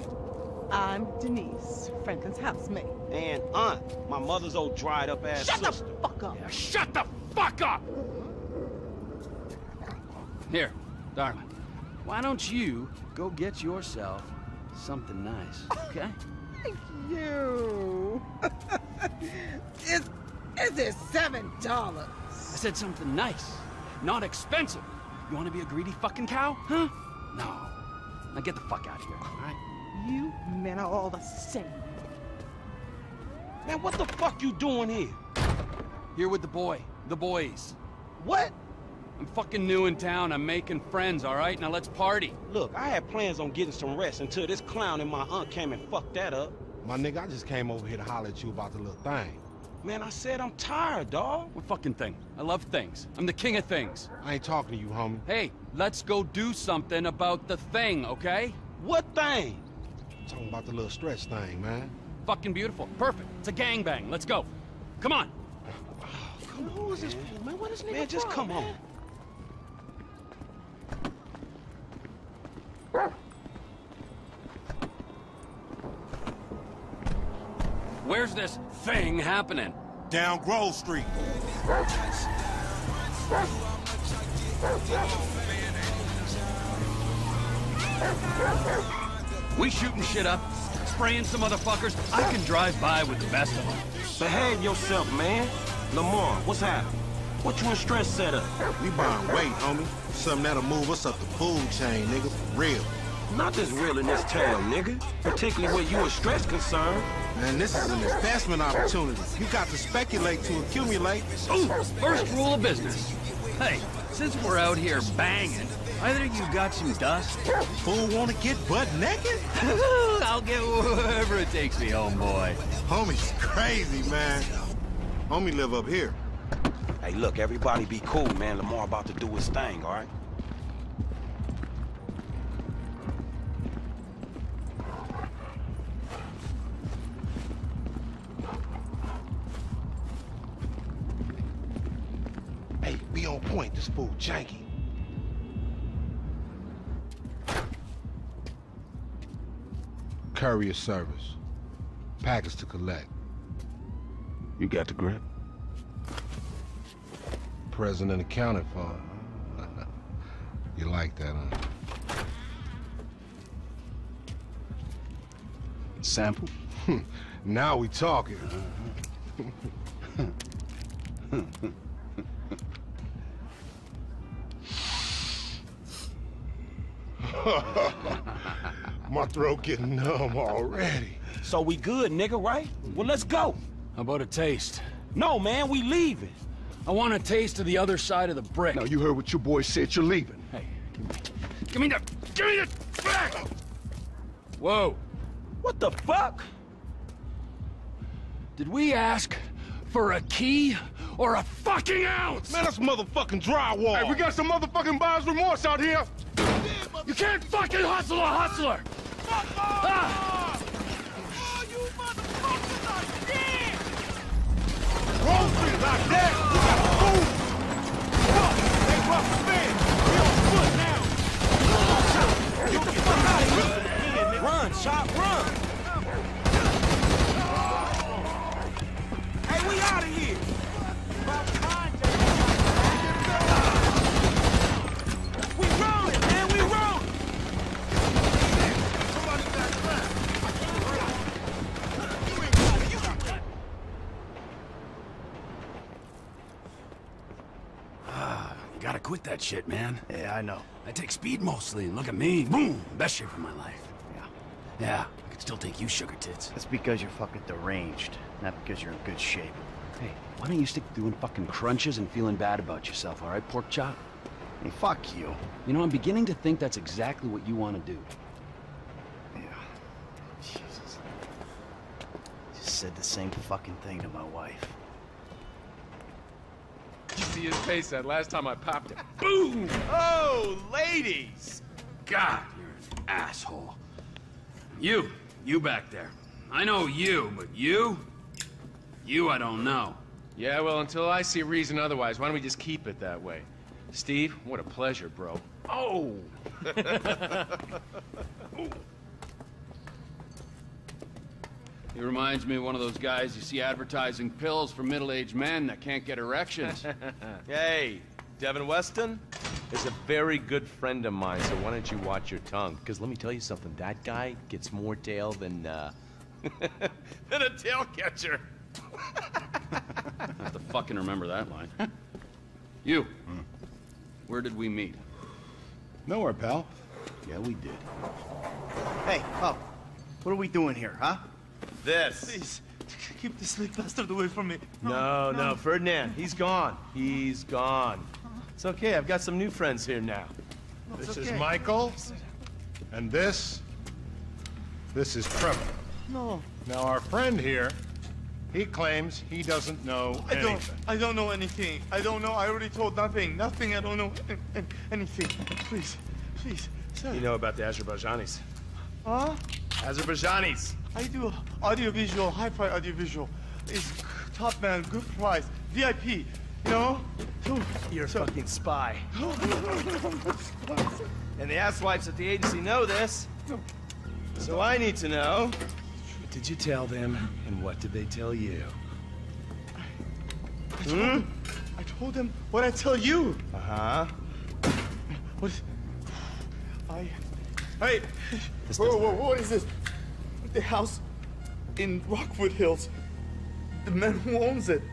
I'm Denise, Franklin's housemate. And aunt, my mother's old dried up ass Shut sister. the fuck up. Yeah, shut the fuck up! Here, darling. Why don't you go get yourself something nice, [laughs] okay? Thank you. [laughs] is, is it seven dollars? I said something nice, not expensive. You want to be a greedy fucking cow, huh? No. Now get the fuck out of here, all right? You men are all the same. Man, what the fuck you doing here? Here with the boy, the boys. What? I'm fucking new in town. I'm making friends, all right? Now let's party. Look, I had plans on getting some rest until this clown and my aunt came and fucked that up. My nigga, I just came over here to holler at you about the little thing. Man, I said I'm tired, dawg. What fucking thing? I love things. I'm the king of things. I ain't talking to you, homie. Hey, let's go do something about the thing, okay? What thing? talking about the little stretch thing, man. Fucking beautiful. Perfect. It's a gangbang. Let's go. Come on. [sighs] Come on, Who is this fool, man? What is nigga Man, just from, come man? on. Where's this thing happening? Down Grove Street. We shooting shit up, spraying some motherfuckers. I can drive by with the best of them. Behave yourself, man. Lamar, what's happening? What you in Stretch set up? We buying weight, homie. Something that'll move us up the food chain, nigga. For real. Not just real in this town, nigga. Particularly where you and Stretch concerned. Man, this is an investment opportunity. You got to speculate to accumulate. Ooh, first rule of business. Hey, since we're out here banging, either you got some dust? Fool wanna get butt naked? [laughs] I'll get wherever it takes me, homeboy. Homie's crazy, man. Homie live up here. Hey, look, everybody be cool, man. Lamar about to do his thing, all right? Hey, be on point. This fool janky. Courier service. Package to collect. You got the grip? Present and accounted for. [laughs] you like that, huh? Sample? [laughs] now we talking. [laughs] My throat getting numb already. So we good, nigga, right? Well, let's go. How about a taste? No, man, we leaving. I want a taste of the other side of the brick. Now, you heard what your boy said. You're leaving. Hey, give me the... Give me the... Back! Whoa. What the fuck? Did we ask for a key or a fucking ounce? Man, that's motherfucking drywall. Hey, we got some motherfucking buyer's remorse out here. You can't fucking hustle a hustler! Ah! Oh, you motherfuckers are dead! Wall Street Run, shot, run! Hey, we out of here! We rolling, man, we rolling! Ah, you gotta quit that shit, man. Yeah, I know. I take speed mostly, and look at me. Boom! Best shape of my life. Yeah. Yeah, I could still take you sugar tits. That's because you're fucking deranged, not because you're in good shape. Hey, why don't you stick to doing fucking crunches and feeling bad about yourself, all right, pork chop? Hey, fuck you. You know, I'm beginning to think that's exactly what you want to do. Yeah. Jesus. Just said the same fucking thing to my wife. You see his face that last time I popped it. Boom! Oh, ladies! God, you're an asshole. You, you back there. I know you, but you? You I don't know. Yeah, well, until I see a reason otherwise, why don't we just keep it that way? Steve, what a pleasure, bro. Oh! [laughs] [laughs] He reminds me of one of those guys you see advertising pills for middle-aged men that can't get erections. [laughs] hey, Devin Weston is a very good friend of mine, so why don't you watch your tongue? Because let me tell you something, that guy gets more tail than, uh, [laughs] than a tail catcher. I have to fucking remember that line. you. Where did we meet? Nowhere, pal. Yeah, we did. Hey, oh, What are we doing here, huh? This. Please, keep this sleep bastard away from me. No, no, Ferdinand, he's gone. He's gone. It's okay, I've got some new friends here now. This is Michael, and this, this is Trevor. No. Now, our friend here, he claims he doesn't know I anything. don't. I don't know anything. I don't know. I already told nothing. Nothing. I don't know an- an- anything. Please, please, sir. You know about the Azerbaijanis. Huh? Azerbaijanis. I do audiovisual, hi-fi audiovisual. It's top man, good price, VIP. You know? You're a fucking spy. [laughs] And the asswipes at the agency know this. So I need to know, what did you tell them, and what did they tell you? I told, them, I told them what I tell you. Uh-huh. What is... I... Hey! Whoa, whoa, what is this? The house in Rockford Hills. The man who owns it.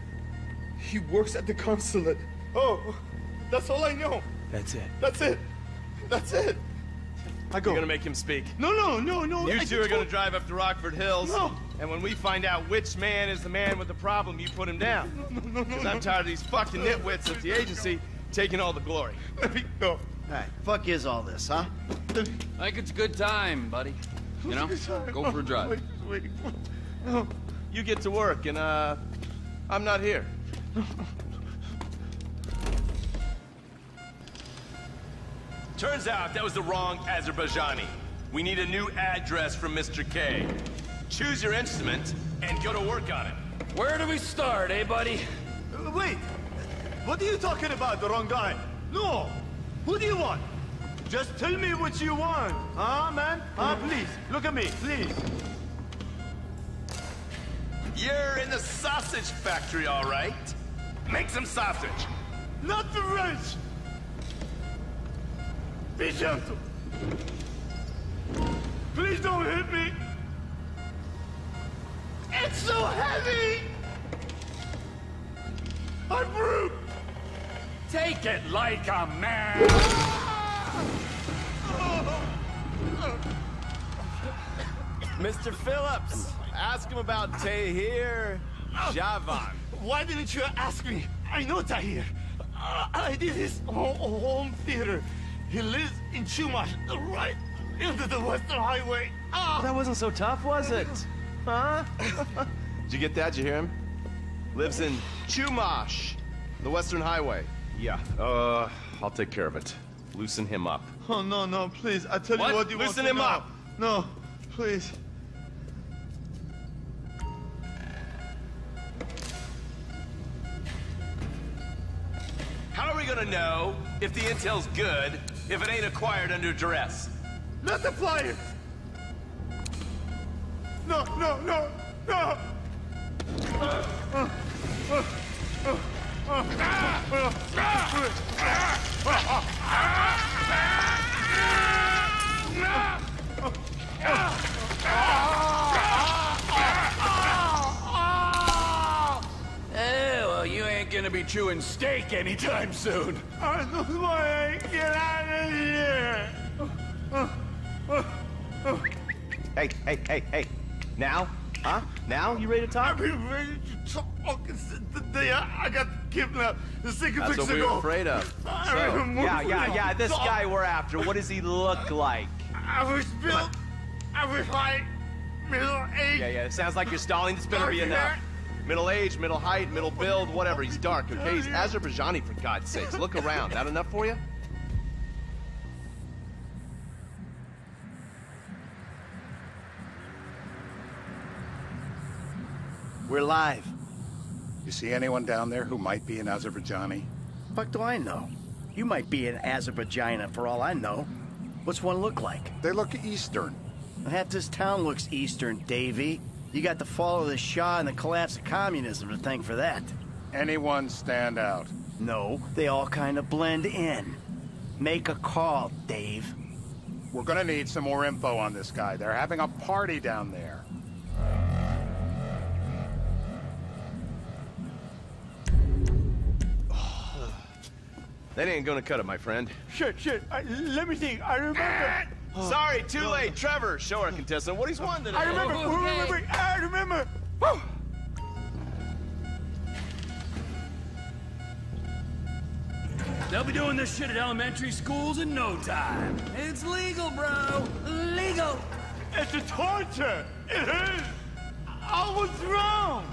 He works at the consulate. Oh, that's all I know. That's it. That's it. That's it. I go. You're gonna make him speak. No, no, no, no. You I two are just gonna drive up to Rockford Hills. No. And when we find out which man is the man with the problem, you put him down. [laughs] No, no, no. Because I'm tired of these fucking nitwits at the agency taking all the glory. Let me go. Hey, fuck is all this, huh? I think it's a good time, buddy. You know? [laughs] Go for a drive. Wait, wait. No. You get to work, and, uh, I'm not here. Turns out that was the wrong Azerbaijani. We need a new address from Mr. K. Choose your instrument and go to work on it. Where do we start, eh, buddy? Uh, Wait. What are you talking about? The wrong guy. No. Who do you want? Just tell me what you want. Huh, man? Huh, please. Look at me, please. You're in the sausage factory, all right. Make some sausage. Not the wrench. Be gentle. Please don't hit me. It's so heavy. I'm brute. Take it like a man! Mr. Philips, ask him about Tahir Javan. Why didn't you ask me? I know Tahir. Uh, I did his home theater. He lives in Chumash, right into the Western Highway. Ah! That wasn't so tough, was it? Huh? Did you get that? Did you hear him? Lives in Chumash, the Western Highway. Yeah. Uh, I'll take care of it. Loosen him up. Oh, no, no, please. I tell What? you what you Loosen want him to know. up. No, please. How are we gonna know if the intel's good if it ain't acquired under duress? Not the flyers! No, no, no, no! Eh, well, you ain't Eh, gonna be chewing steak anytime soon. I know why I get out of here! Hey, hey, hey, hey. Now? Huh? Now? You ready to talk? I've been ready to talk since the day I got kidnapped the six That's weeks what we ago. were afraid of. So, yeah, yeah, yeah. This guy we're after, what does he look like? I was built, I was high, middle age. Yeah, yeah. It sounds like you're stalling. This better be enough. Middle age, middle height, middle build, whatever. He's dark, okay? He's Azerbaijani, for God's sakes. Look around. That enough for you? We're live. You see anyone down there who might be an Azerbaijani? Fuck do I know? You might be an Azerbaijani for all I know. What's one look like? They look Eastern. Half this town looks Eastern, Davy. You got the fall of the Shah and the collapse of communism to thank for that. Anyone stand out? No, they all kind of blend in. Make a call, Dave. We're gonna need some more info on this guy. They're having a party down there. That ain't gonna cut it, my friend. Shit, shit. I, let me think. I remember. Ah, sorry, too oh. late. Trevor, show our contestant what he's won today. I remember. Oh, wait, wait, wait, wait. I remember. Woo! They'll be doing this shit at elementary schools in no time. It's legal, bro. Legal. It's a torture. It is. I was wrong.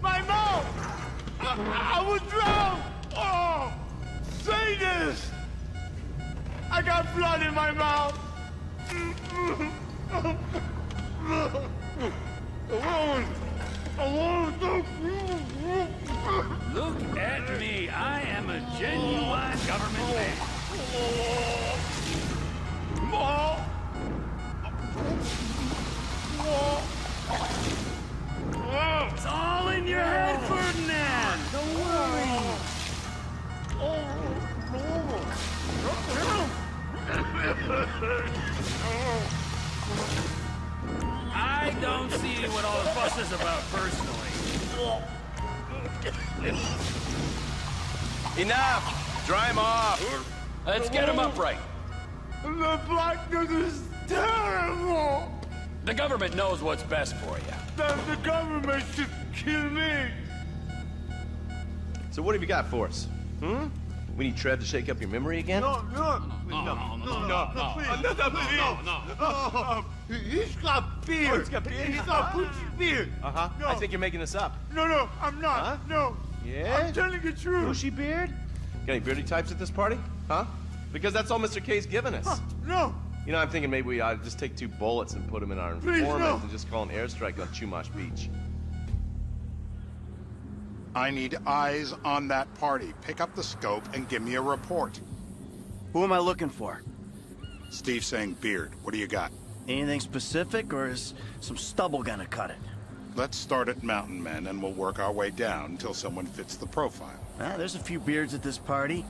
My mouth. I, was wrong. Oh, say this. I got blood in my mouth. Look at me. I am a genuine government man. It's all in your head, I don't see what all the fuss is about personally. Enough! Dry him off! Let's get him upright. The blackness is terrible. The government knows what's best for you. Then the government should kill me. So what have you got for us? Hmm? We need Trev to shake up your memory again? No, no, no, no, no, no, please. no, no, no, no, no. He's got beard. Oh, he's got beard? He's got bushy beard. Uh-huh. No. I think you're making this up. No, no, I'm not. Huh? No. Yeah? I'm telling the truth. Bushy beard? Got any beardy types at this party? Huh? Because that's all Mr. K's given us. Huh, no. You know, I'm thinking maybe we ought to just take two bullets and put them in our Please, informant no. and just call an airstrike on Chumash Beach. I need eyes on that party. Pick up the scope and give me a report. Who am I looking for? Steve saying beard. What do you got? Anything specific, or is some stubble gonna cut it? Let's start at Mountain Men and we'll work our way down until someone fits the profile. Ah, there's a few beards at this party.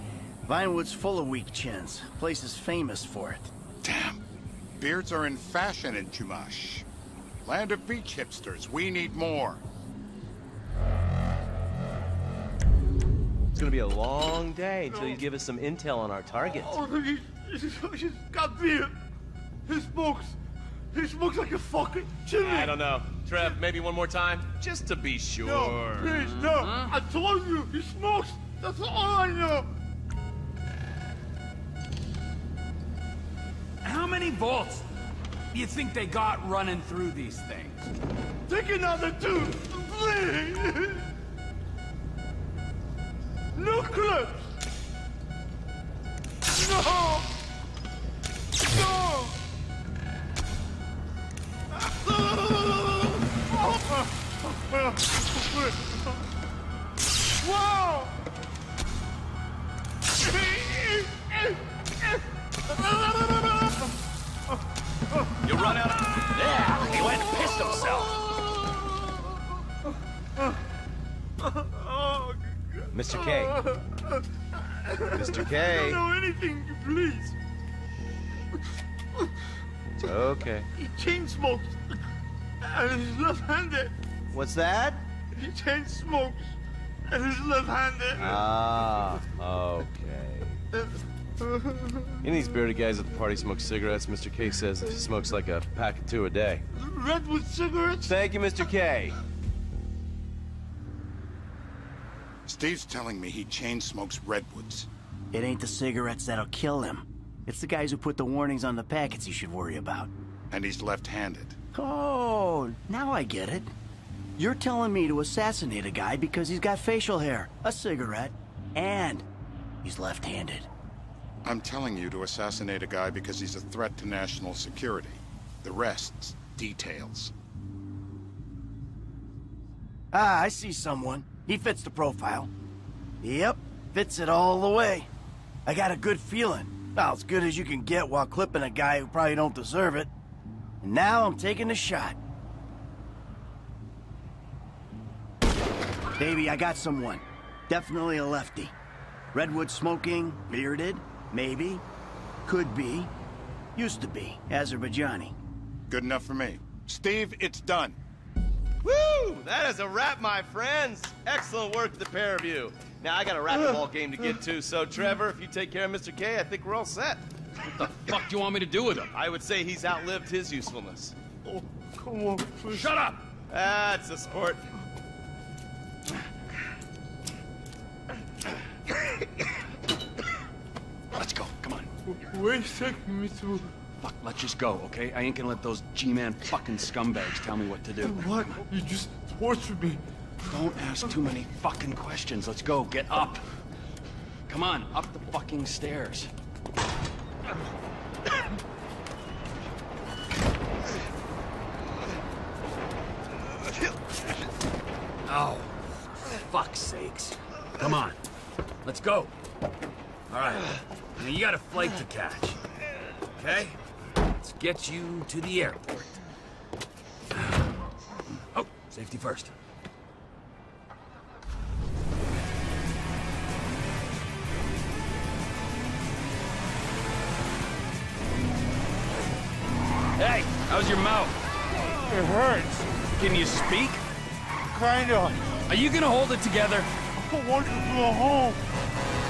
Vinewood's full of weak chins. Place is famous for it. Damn. Beards are in fashion in Chumash. Land of beach hipsters. We need more. It's gonna be a long day until you give us some intel on our target. Oh, he, he's, he's got beard. He smokes. He smokes like a fucking chimney. I don't know. Trev, maybe one more time? Just to be sure. No, please, no. I told you, he smokes. That's all I know. How many volts do you think they got running through these things? Take another two, please. [laughs] No clips. No. No. Wow. You run out of... Yeah, he went and pissed himself. Oh, Mr. K. Mr. K. I don't know anything, please. Okay. He chain smokes. And he's left-handed. What's that? He chain smokes. And he's left-handed. Ah, okay. Any of these bearded guys at the party smoke cigarettes. Mr. K says he smokes like a pack of two a day. Redwood cigarettes? Thank you, Mr. K. Steve's telling me he chain smokes redwoods. It ain't the cigarettes that'll kill him. It's the guys who put the warnings on the packets you should worry about. And he's left-handed. Oh, now I get it. You're telling me to assassinate a guy because he's got facial hair, a cigarette, and he's left-handed. I'm telling you to assassinate a guy because he's a threat to national security. The rest's details. Ah, I see someone. He fits the profile. Yep, fits it all the way. I got a good feeling. Well, as good as you can get while clipping a guy who probably don't deserve it. And now I'm taking the shot. Baby, I got someone. Definitely a lefty. Redwood smoking, bearded, maybe. Could be. Used to be. Azerbaijani. Good enough for me. Steve, it's done. Woo! That is a wrap, my friends. Excellent work, the pair of you. Now I got a racquetball game to get to, so Trevor, if you take care of Mr. K, I think we're all set. What the fuck do you want me to do with him? I would say he's outlived his usefulness. Oh, come on, please. Shut up! That's a sport. Let's go, come on. Where's taking me to? Fuck, let's just go, okay? I ain't gonna let those G-Man fucking scumbags tell me what to do. What? You just tortured me. Don't ask too many fucking questions. Let's go, get up. Come on, up the fucking stairs. Oh, fuck's sakes. Come on, let's go. All right, now you got a flight to catch. Okay? Let's get you to the airport. Oh, safety first. Hey, how's your mouth? It hurts. Can you speak? Kinda. Are you gonna hold it together? I want to go home.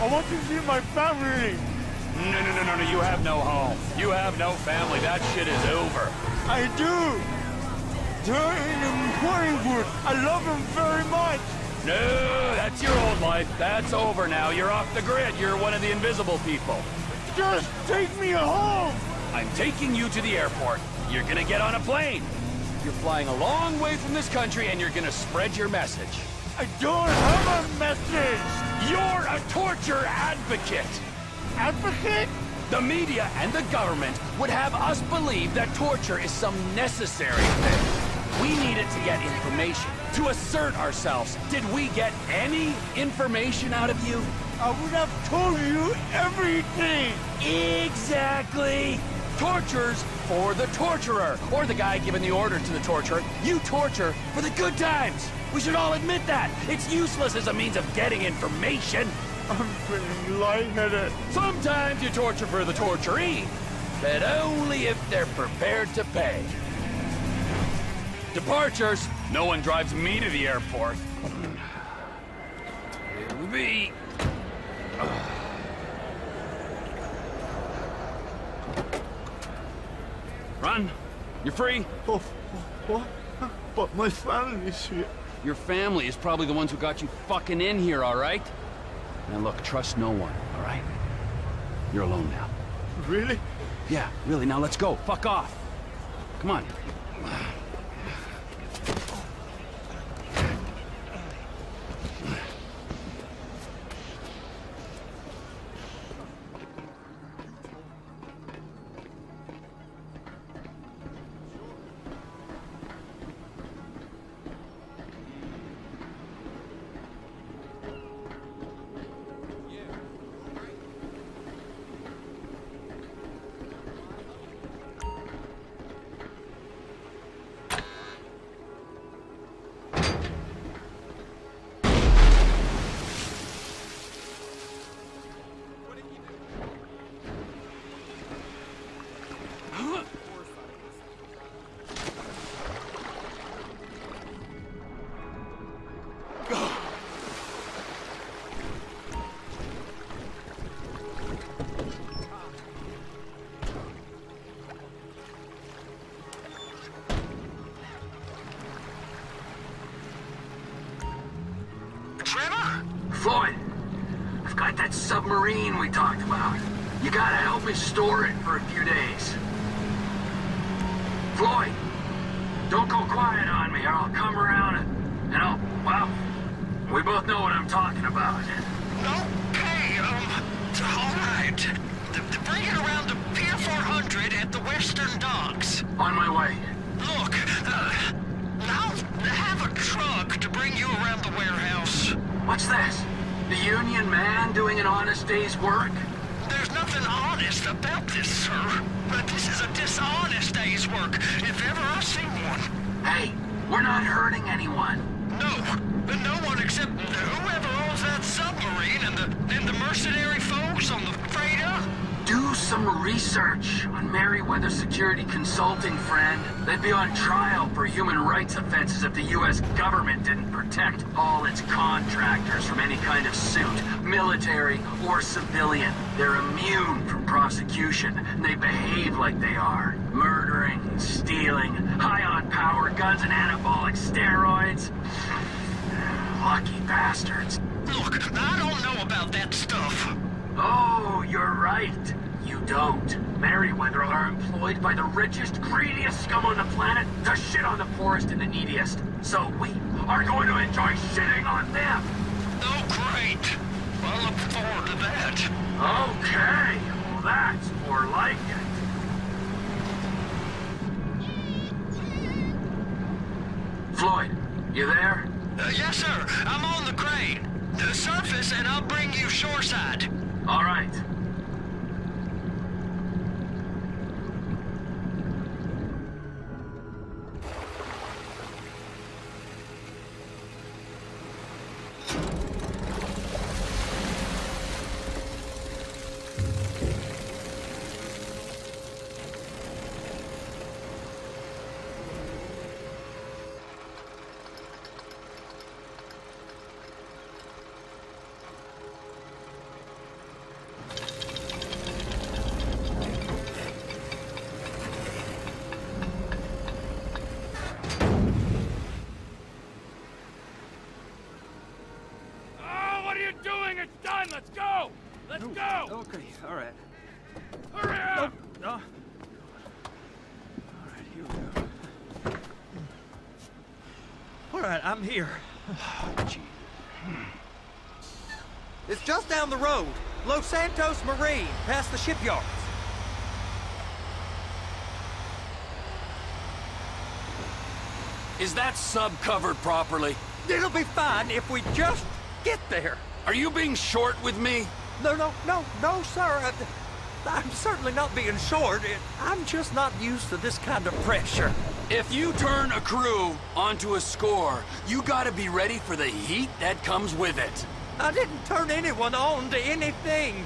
I want to see my family. No, no, no, no, no, you have no home. You have no family. That shit is over. I do. They're in Wellingwood. I love them very much. No, that's your old life. That's over now. You're off the grid. You're one of the invisible people. Just take me home. I'm taking you to the airport. You're gonna get on a plane. You're flying a long way from this country and you're gonna spread your message. I don't have a message. You're a torture advocate. Advocate? The media and the government would have us believe that torture is some necessary thing. We needed to get information, to assert ourselves. Did we get any information out of you? I would have told you everything. Exactly. Tortures for the torturer, or the guy giving the order to the torturer. You torture for the good times. We should all admit that. It's useless as a means of getting information. I'm feeling lightheaded. Sometimes you torture for the torturee, but only if they're prepared to pay. Departures. No one drives me to the airport. Here we be. Run. You're free. Oh, what? But my family's here. Your family is probably the ones who got you fucking in here, all right? Now look, trust no one, all right? You're alone now. Really? Yeah, really. Now let's go. Fuck off. Come on. By the richest, greediest scum on the planet to shit on the poorest and the neediest. So we are going to enjoy shitting on them. Oh, great. I look forward to that. Okay, well that's more like it. Floyd, you there? Uh, yes, sir. I'm on the crane. The surface, and I'll bring you shoreside. All right. Down the road. Los Santos Marine, past the shipyards. Is that sub covered properly? It'll be fine if we just get there. Are you being short with me? No, no, no, no, sir. I, I'm certainly not being short. I'm just not used to this kind of pressure. If you turn a crew onto a score, you gotta be ready for the heat that comes with it. I didn't turn anyone on to anything.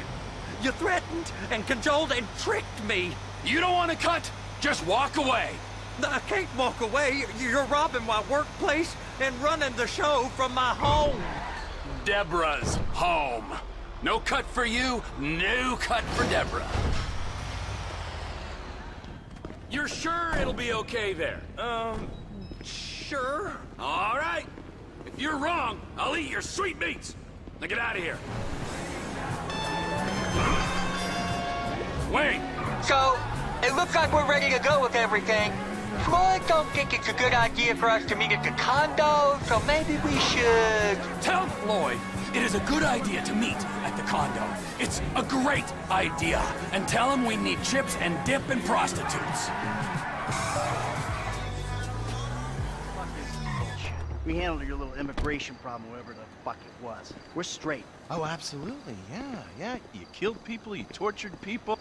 You threatened and cajoled and tricked me. You don't want to cut? Just walk away. I can't walk away. You're robbing my workplace and running the show from my home. Deborah's home. No cut for you, no cut for Deborah. You're sure it'll be okay there? Um, sure. All right. If you're wrong, I'll eat your sweet meats. Now get out of here. Wait. So, it looks like we're ready to go with everything. Floyd don't think it's a good idea for us to meet at the condo, so maybe we should... Tell Floyd it is a good idea to meet at the condo. It's a great idea. And tell him we need chips and dip and prostitutes. We handled your little immigration problem, whatever the fuck it was. We're straight. Oh, absolutely. Yeah, yeah. You killed people, you tortured people.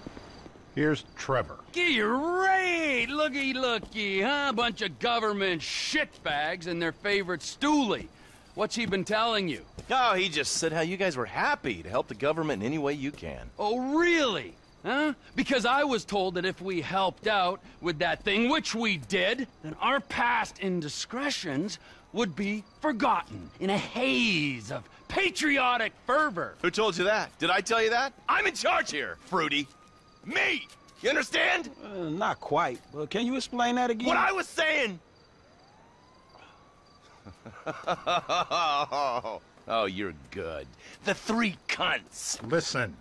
Here's Trevor. Great! Looky, looky, huh? Bunch of government shitbags and their favorite stoolie. What's he been telling you? Oh, he just said how you guys were happy to help the government in any way you can. Oh, really? Huh? Because I was told that if we helped out with that thing, which we did, then our past indiscretions would be forgotten in a haze of patriotic fervor. Who told you that? Did I tell you that? I'm in charge here, Fruity. Me! You understand? Uh, not quite. Well, can you explain that again? What I was saying! [laughs] oh, you're good. The three cunts. Listen.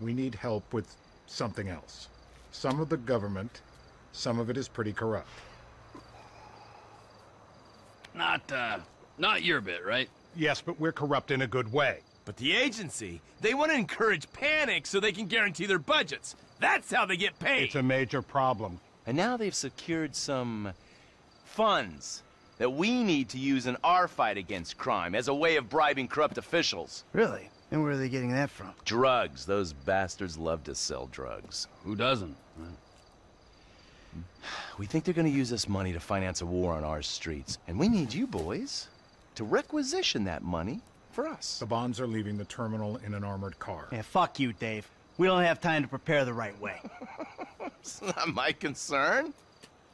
We need help with something else. Some of the government, some of it is pretty corrupt. Not, uh, not your bit, right? Yes, but we're corrupt in a good way. But the agency, they want to encourage panic so they can guarantee their budgets. That's how they get paid. It's a major problem. And now they've secured some funds that we need to use in our fight against crime as a way of bribing corrupt officials. Really? And where are they getting that from? Drugs. Those bastards love to sell drugs. Who doesn't? We think they're gonna use this money to finance a war on our streets. And we need you boys to requisition that money for us. The bonds are leaving the terminal in an armored car. Yeah, fuck you, Dave. We don't have time to prepare the right way. [laughs] It's not my concern.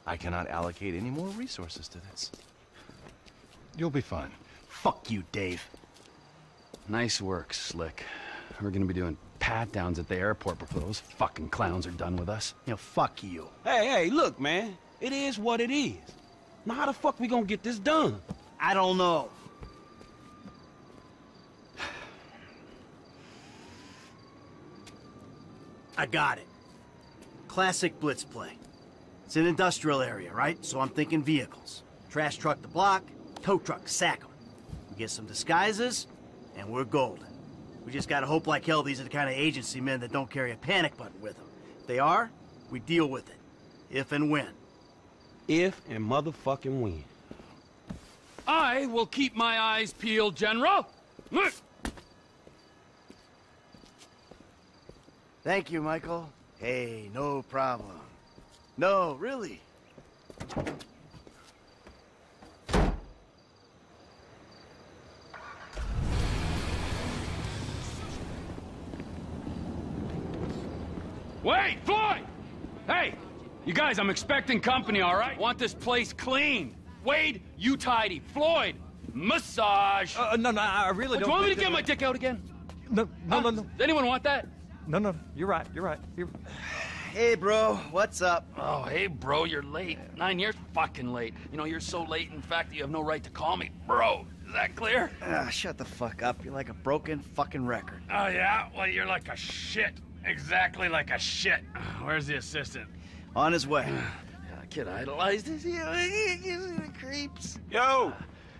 I cannot allocate any more resources to this. You'll be fine. Fuck you, Dave. Nice work, Slick. We're gonna be doing pat-downs at the airport before those fucking clowns are done with us. You know, fuck you. Hey, hey, look, man. It is what it is. Now how the fuck we gonna get this done? I don't know. [sighs] I got it. Classic blitz play. It's an industrial area, right? So I'm thinking vehicles. Trash truck the block, tow truck sack 'em. We get some disguises, and we're golden. We just gotta hope like hell these are the kind of agency men that don't carry a panic button with them. If they are, we deal with it. If and when. If and motherfucking when. I will keep my eyes peeled, General. Thank you, Michael. Hey, no problem. No, really. Guys, I'm expecting company, all right? Want this place clean. Wade, you tidy. Floyd, massage. Uh, no, no, I really Do don't. you want me to get my dick out again? No, no, no, no. Does anyone want that? No, no, you're right, you're right. You're... Hey, bro, what's up? Oh, hey, bro, you're late. Nine years fucking late. You know, you're so late, in fact, that you have no right to call me bro. Is that clear? Ah, shut the fuck up. You're like a broken fucking record. Oh, yeah? Well, you're like a shit. Exactly like a shit. [sighs] Where's the assistant? On his way. Kid idolized this. [laughs] You creeps. Yo!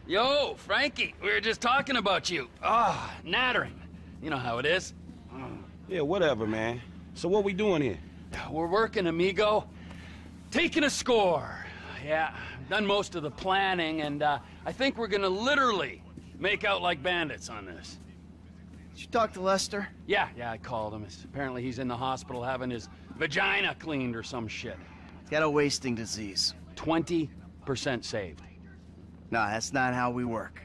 Yo, Frankie, we were just talking about you. Ah, nattering. You know how it is. Yeah, whatever, man. So what we doing here? We're working, amigo. Taking a score. Yeah, done most of the planning, and uh, I think we're gonna literally make out like bandits on this. Did you talk to Lester? Yeah, yeah, I called him. It's- apparently he's in the hospital having his vagina cleaned or some shit. He's got a wasting disease. 20% saved. No, that's not how we work.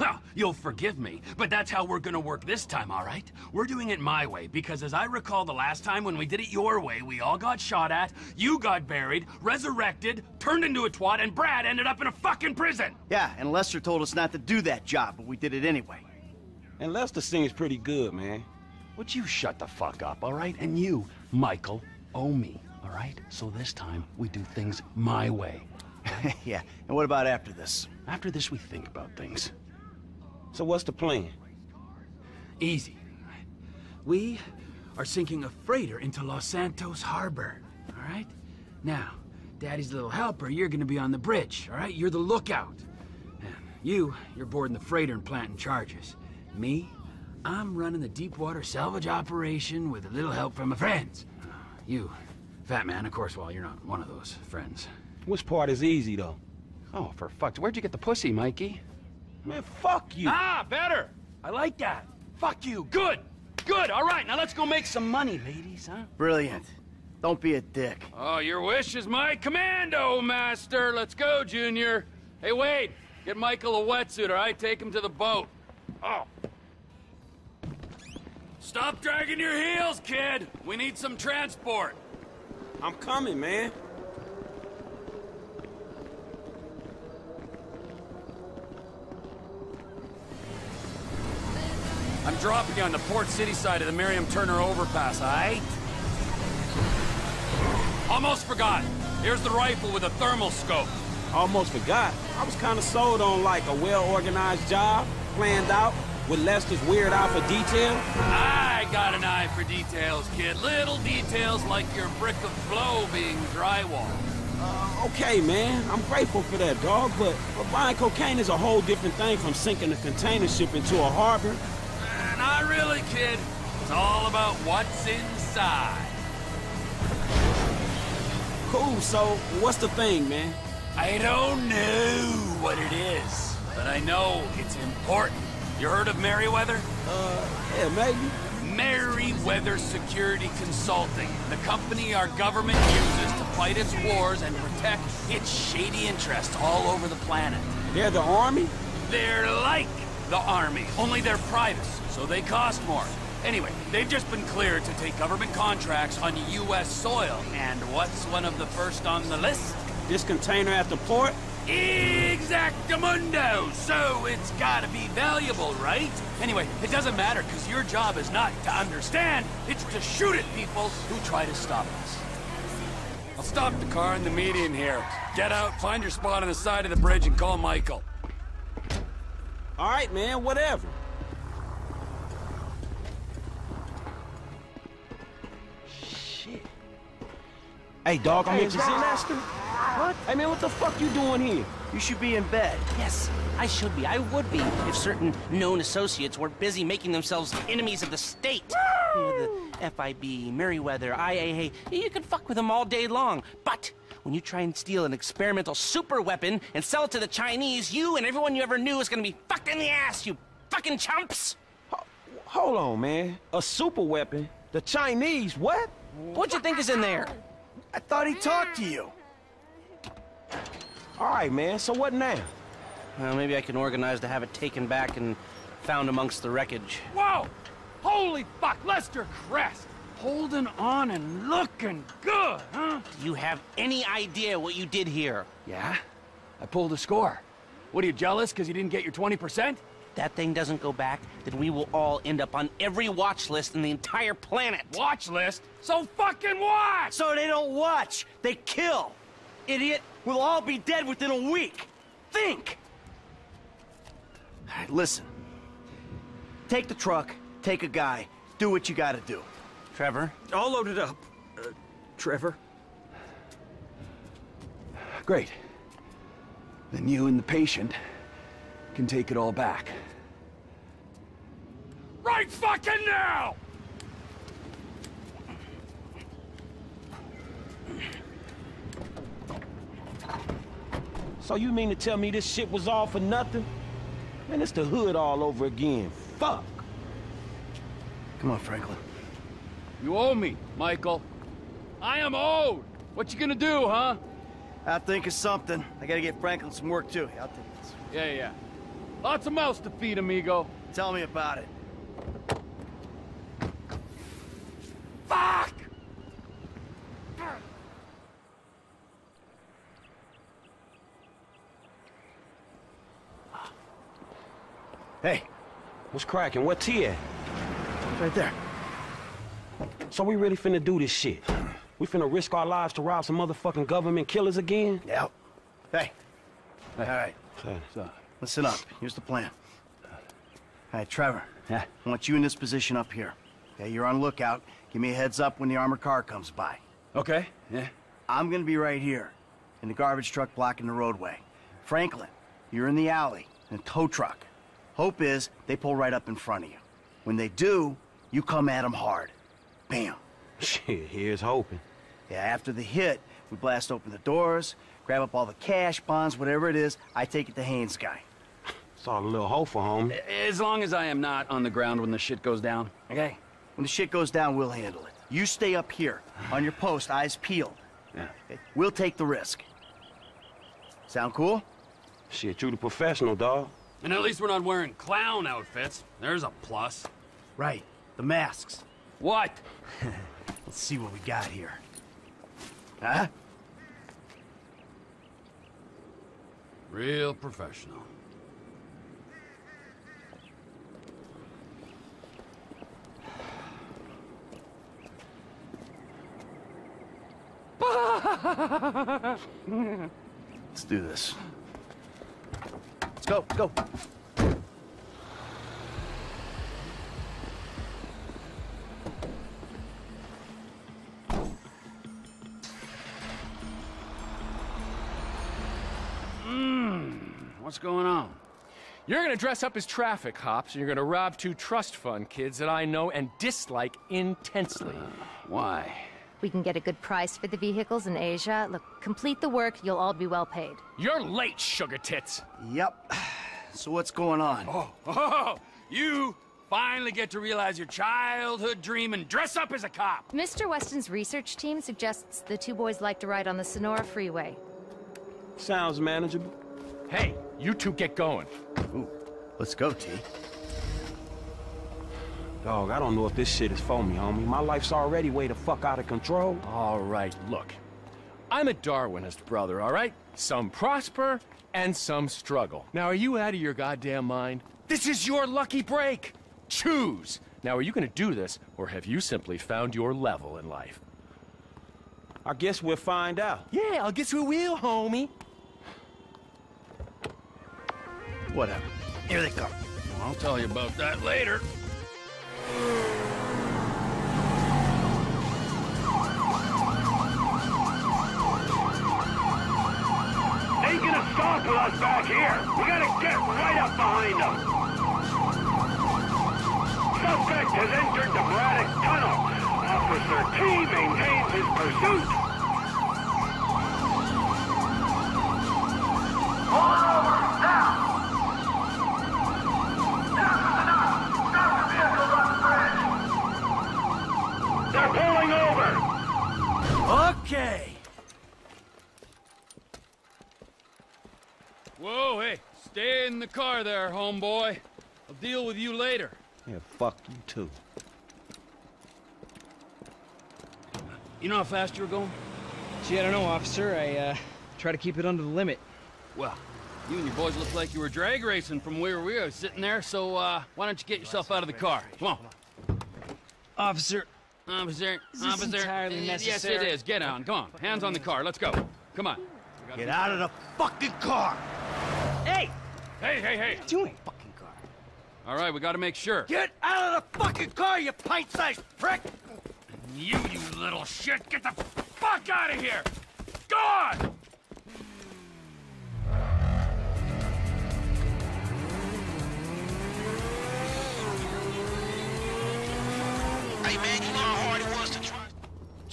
Well, you'll forgive me, but that's how we're gonna work this time, all right? We're doing it my way, because as I recall the last time when we did it your way, we all got shot at, you got buried, resurrected, turned into a twat, and Brad ended up in a fucking prison! Yeah, and Lester told us not to do that job, but we did it anyway. And Lester sings pretty good, man. Would you shut the fuck up, all right? And you, Michael, owe me, all right? So this time, we do things my way. [laughs] yeah, and what about after this? After this, we think about things. So what's the plan? Easy. We are sinking a freighter into Los Santos Harbor, all right? Now, Daddy's little helper, you're gonna be on the bridge, all right? You're the lookout. And you, you're boarding the freighter and planting charges. Me, I'm running the deep water salvage operation with a little help from my friends. You, Fat Man, of course, well, you're not one of those friends. Which part is easy, though? Oh, for fuck's where'd you get the pussy, Mikey? Man, fuck you. Ah, better. I like that. Fuck you. Good. Good. All right, now let's go make some money, ladies, huh? Brilliant. Don't be a dick. Oh, your wish is my commando, master. Let's go, Junior. Hey, Wade, get Michael a wetsuit, all right? Take him to the boat. Oh. Stop dragging your heels, kid. We need some transport. I'm coming, man. I'm dropping you on the Port City side of the Miriam Turner overpass, all right? Almost forgot. Here's the rifle with a thermal scope. Almost forgot. I was kind of sold on like a well-organized job, planned out, with Lester's weird eye for detail. I got an eye for details, kid. Little details like your brick of flow being drywall. Uh, okay, man. I'm grateful for that, dog, but, but buying cocaine is a whole different thing from sinking a container ship into a harbor. Uh, Not really, kid. It's all about what's inside. Cool, so what's the thing, man? I don't know what it is, but I know it's important. You heard of Merryweather? Uh, yeah, maybe. Merryweather Security Consulting, the company our government uses to fight its wars and protect its shady interests all over the planet. They're the army? They're like the army, only they're private, so they cost more. Anyway, they've just been cleared to take government contracts on U.S. soil. And what's one of the first on the list? This container at the port? Exactamundo! So it's gotta be valuable, right? Anyway, it doesn't matter, because your job is not to understand, it's to shoot at people who try to stop us. I'll stop the car in the median here. Get out, find your spot on the side of the bridge, and call Michael. All right, man, whatever. Hey, dog, I'm Hey, here is to that see Lester? What? Hey, man, what the fuck you doing here? You should be in bed. Yes, I should be. I would be if certain known associates weren't busy making themselves enemies of the state. You know, the FIB, Merryweather, IAA. You can fuck with them all day long. But when you try and steal an experimental super weapon and sell it to the Chinese, you and everyone you ever knew is gonna be fucked in the ass, you fucking chumps! Hold on, man. A super weapon? The Chinese, what? What you think is in there? I thought he talked to you. All right, man, so what now? Well, maybe I can organize to have it taken back and found amongst the wreckage. Whoa! Holy fuck, Lester Crest! Holding on and looking good, huh? Do you have any idea what you did here? Yeah? I pulled a score. What, are you jealous because you didn't get your 20%? That thing doesn't go back, then we will all end up on every watch list in the entire planet. Watch list? So fucking what? So they don't watch, they kill. Idiot, we'll all be dead within a week. Think! All right, listen. Take the truck, take a guy, do what you gotta do. Trevor? All loaded up. Uh, Trevor? Great. Then you and the patient can take it all back. Right fucking now! So you mean to tell me this shit was all for nothing? Man, it's the hood all over again. Fuck. Come on, Franklin. You owe me, Michael. I am owed. What you gonna do, huh? I'll think of something. I gotta get Franklin some work, too. I'll think of this. Yeah, yeah. Lots of mouths to feed, amigo. Tell me about it. Fuck! Hey. What's cracking? What T at? Right there. So we really finna do this shit? We finna risk our lives to rob some motherfucking government killers again? Yep. Hey. All right. So, Listen up. Here's the plan. All right, Trevor. Yeah? I want you in this position up here. Okay, you're on lookout. Give me a heads up when the armored car comes by. Okay, yeah. I'm gonna be right here, in the garbage truck blocking the roadway. Franklin, you're in the alley, in a tow truck. Hope is they pull right up in front of you. When they do, you come at them hard. Bam. Shit, here's hoping. Yeah, after the hit, we blast open the doors, grab up all the cash, bonds, whatever it is. I take it to Haines guy. It's all a little hopeful, homie. As long as I am not on the ground when the shit goes down. Okay? When the shit goes down, we'll handle it. You stay up here, on your post, eyes peeled. Yeah. Okay? We'll take the risk. Sound cool? Shit, you the professional, dog. And at least we're not wearing clown outfits. There's a plus. Right. The masks. What? [laughs] Let's see what we got here. Huh? Real professional. Let's do this. Let's go, go. Mmm. What's going on? You're gonna dress up as traffic cops, and you're gonna rob two trust fund kids that I know and dislike intensely. Why? We can get a good price for the vehicles in Asia. Look, complete the work, you'll all be well paid. You're late, sugar tits. Yep. [sighs] So what's going on? Oh, [laughs] oh, You finally get to realize your childhood dream and dress up as a cop. Mr. Weston's research team suggests the two boys like to ride on the Senora Freeway. Sounds manageable. Hey, you two get going. Ooh, let's go, T. Dog, I don't know if this shit is for me, homie. My life's already way the fuck out of control. All right, look. I'm a Darwinist, brother, all right? Some prosper and some struggle. Now, are you out of your goddamn mind? This is your lucky break. Choose. Now, are you gonna do this, or have you simply found your level in life? I guess we'll find out. Yeah, I guess we will, homie. Whatever. Here they come. I'll tell you about that later. Ain't gonna stop with us back here. We gotta get right up behind them. Suspect has entered the Braddock Tunnel. Officer T maintains his pursuit. Pull over, now! They're pulling over! Okay. Whoa, hey, stay in the car there, homeboy. I'll deal with you later. Yeah, fuck you too. You know how fast you were going? Gee, I don't know, officer. I, uh, try to keep it under the limit. Well, you and your boys look like you were drag racing from where we were sitting there, so, uh, why don't you get yourself out of the car? Come on. Officer, Officer, Is this officer. entirely necessary. Yes, it is. Get on. Come on. Hands on the car. Let's go. Come on. Get out of the fucking car. Hey! Hey, hey, hey. What are you Doing? Fucking car. All right, we gotta make sure. Get out of the fucking car, you pint-sized prick! You, you little shit, get the fuck out of here! Gone! Hey,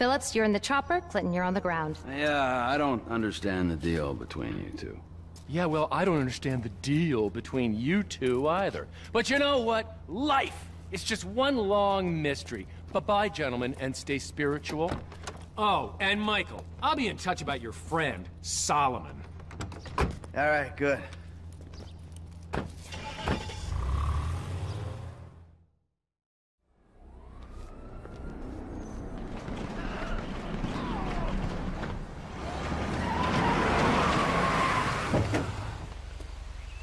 Philips, you're in the chopper, Clinton, you're on the ground. Yeah, I don't understand the deal between you two. Yeah, well, I don't understand the deal between you two either. But you know what? Life is just one long mystery. Bye-bye, gentlemen, and stay spiritual. Oh, and Michael, I'll be in touch about your friend, Solomon. All right, good.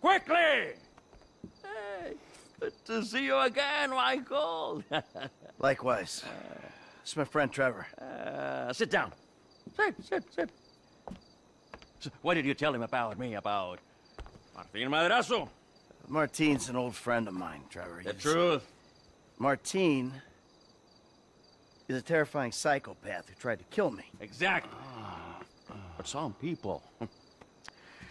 Quickly! Hey, good to see you again, Michael. [laughs] Likewise. It's my friend Trevor. uh, sit down. Sit, sit, sit. So what did you tell him about me, about Martin Madrazo? Martine's an old friend of mine, Trevor. The He's- truth. Martine is a terrifying psychopath who tried to kill me. Exactly. But some people,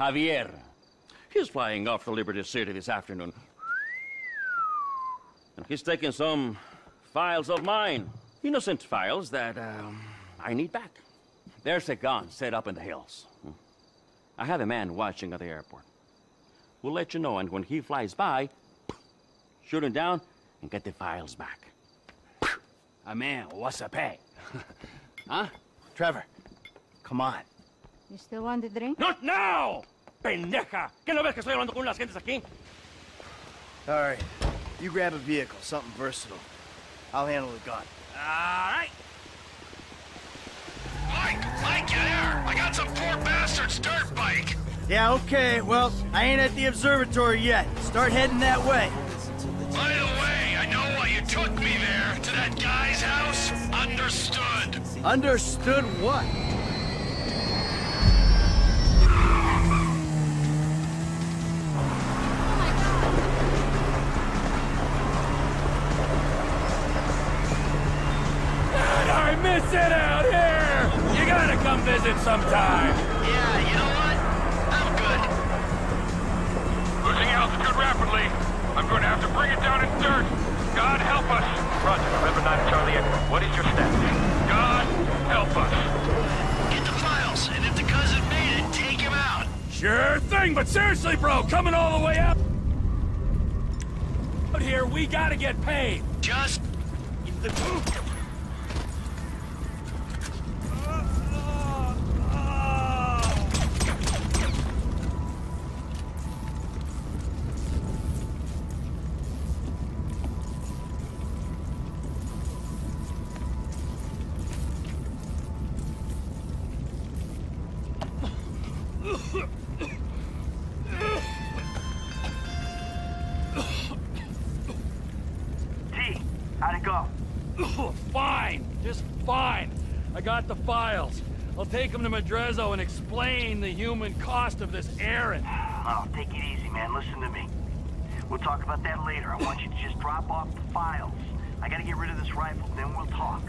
Javier. He's flying off to Liberty City this afternoon. And he's taking some files of mine. Innocent files that um, I need back. There's a gun set up in the hills. I have a man watching at the airport. We'll let you know, and when he flies by, shoot him down and get the files back. A man, what's the pay? [laughs] huh? Trevor, come on. You still want the drink? Not now! Pendeja! ¿Qué no ves que estoy hablando con las gentes aquí? All right. You grab a vehicle, something versatile. I'll handle the gun. All right. Mike, Mike, you there? I got some poor bastard's dirt bike. Yeah, okay. Well, I ain't at the observatory yet. Start heading that way. By the way, I know why you took me there, to that guy's house. Understood. Understood what? I miss it out here! You gotta come visit sometime. Yeah, you know what? I'm good. Losing altitude rapidly. I'm going to have to bring it down in dirt. God help us. Roger, November 9 Charlie Edward. What is your status? God help us. Get the files, and if the cousin made it, take him out. Sure thing, but seriously, bro, coming all the way up. out here, we gotta get paid. Just T, Them to Madrazo and explain the human cost of this errand. Oh, take it easy, man. Listen to me. We'll talk about that later. I want you to just drop off the files. I gotta get rid of this rifle, then we'll talk.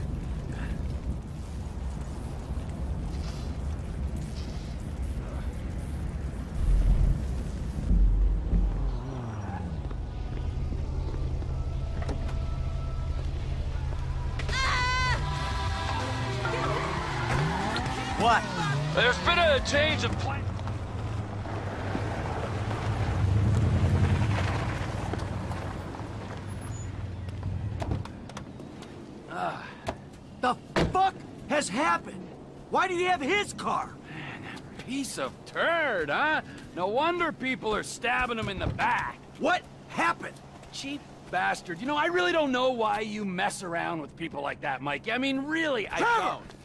Why did he have his car? Man, piece of turd, huh? No wonder people are stabbing him in the back. What happened? Cheap bastard. You know, I really don't know why you mess around with people like that, Mike. I mean, really, I don't.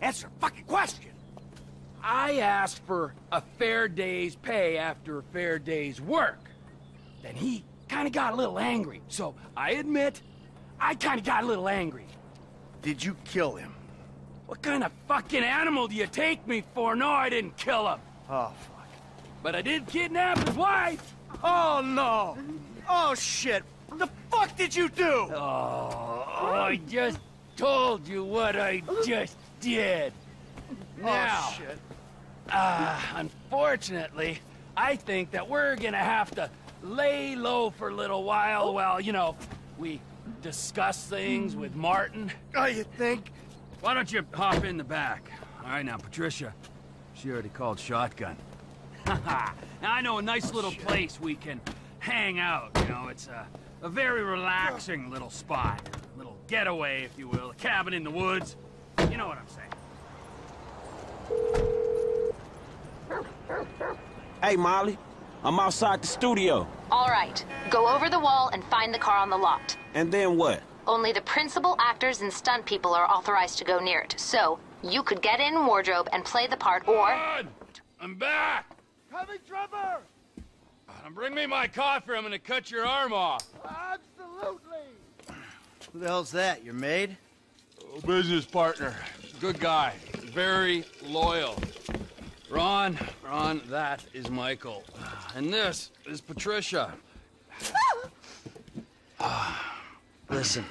Answer a fucking question. I asked for a fair day's pay after a fair day's work. Then he kind of got a little angry. So I admit, I kind of got a little angry. Did you kill him? What kind of fucking animal do you take me for? No, I didn't kill him. Oh, fuck. But I did kidnap his wife. Oh, no. Oh, shit. What the fuck did you do? Oh, I just told you what I just did. Now, Oh, shit. Uh, unfortunately, I think that we're gonna have to lay low for a little while while, you know, we discuss things with Martin. Oh, you think? Why don't you hop in the back? All right, now, Patricia. She already called shotgun. [laughs] now, I know a nice oh, little place we can hang out, you know. It's a, a very relaxing little spot. A little getaway, if you will. A cabin in the woods. You know what I'm saying. Hey, Molly. I'm outside the studio. All right, go over the wall and find the car on the lot. And then what? Only the principal actors and stunt people are authorized to go near it. So, you could get in wardrobe and play the part, or... I'm back! Coming, Trevor! Uh, bring me my coffee, I'm gonna cut your arm off. Absolutely! Who the hell's that, your maid? Oh, business partner. Good guy. Very loyal. Ron, Ron, that is Michael. And this is Patricia. [laughs] Listen,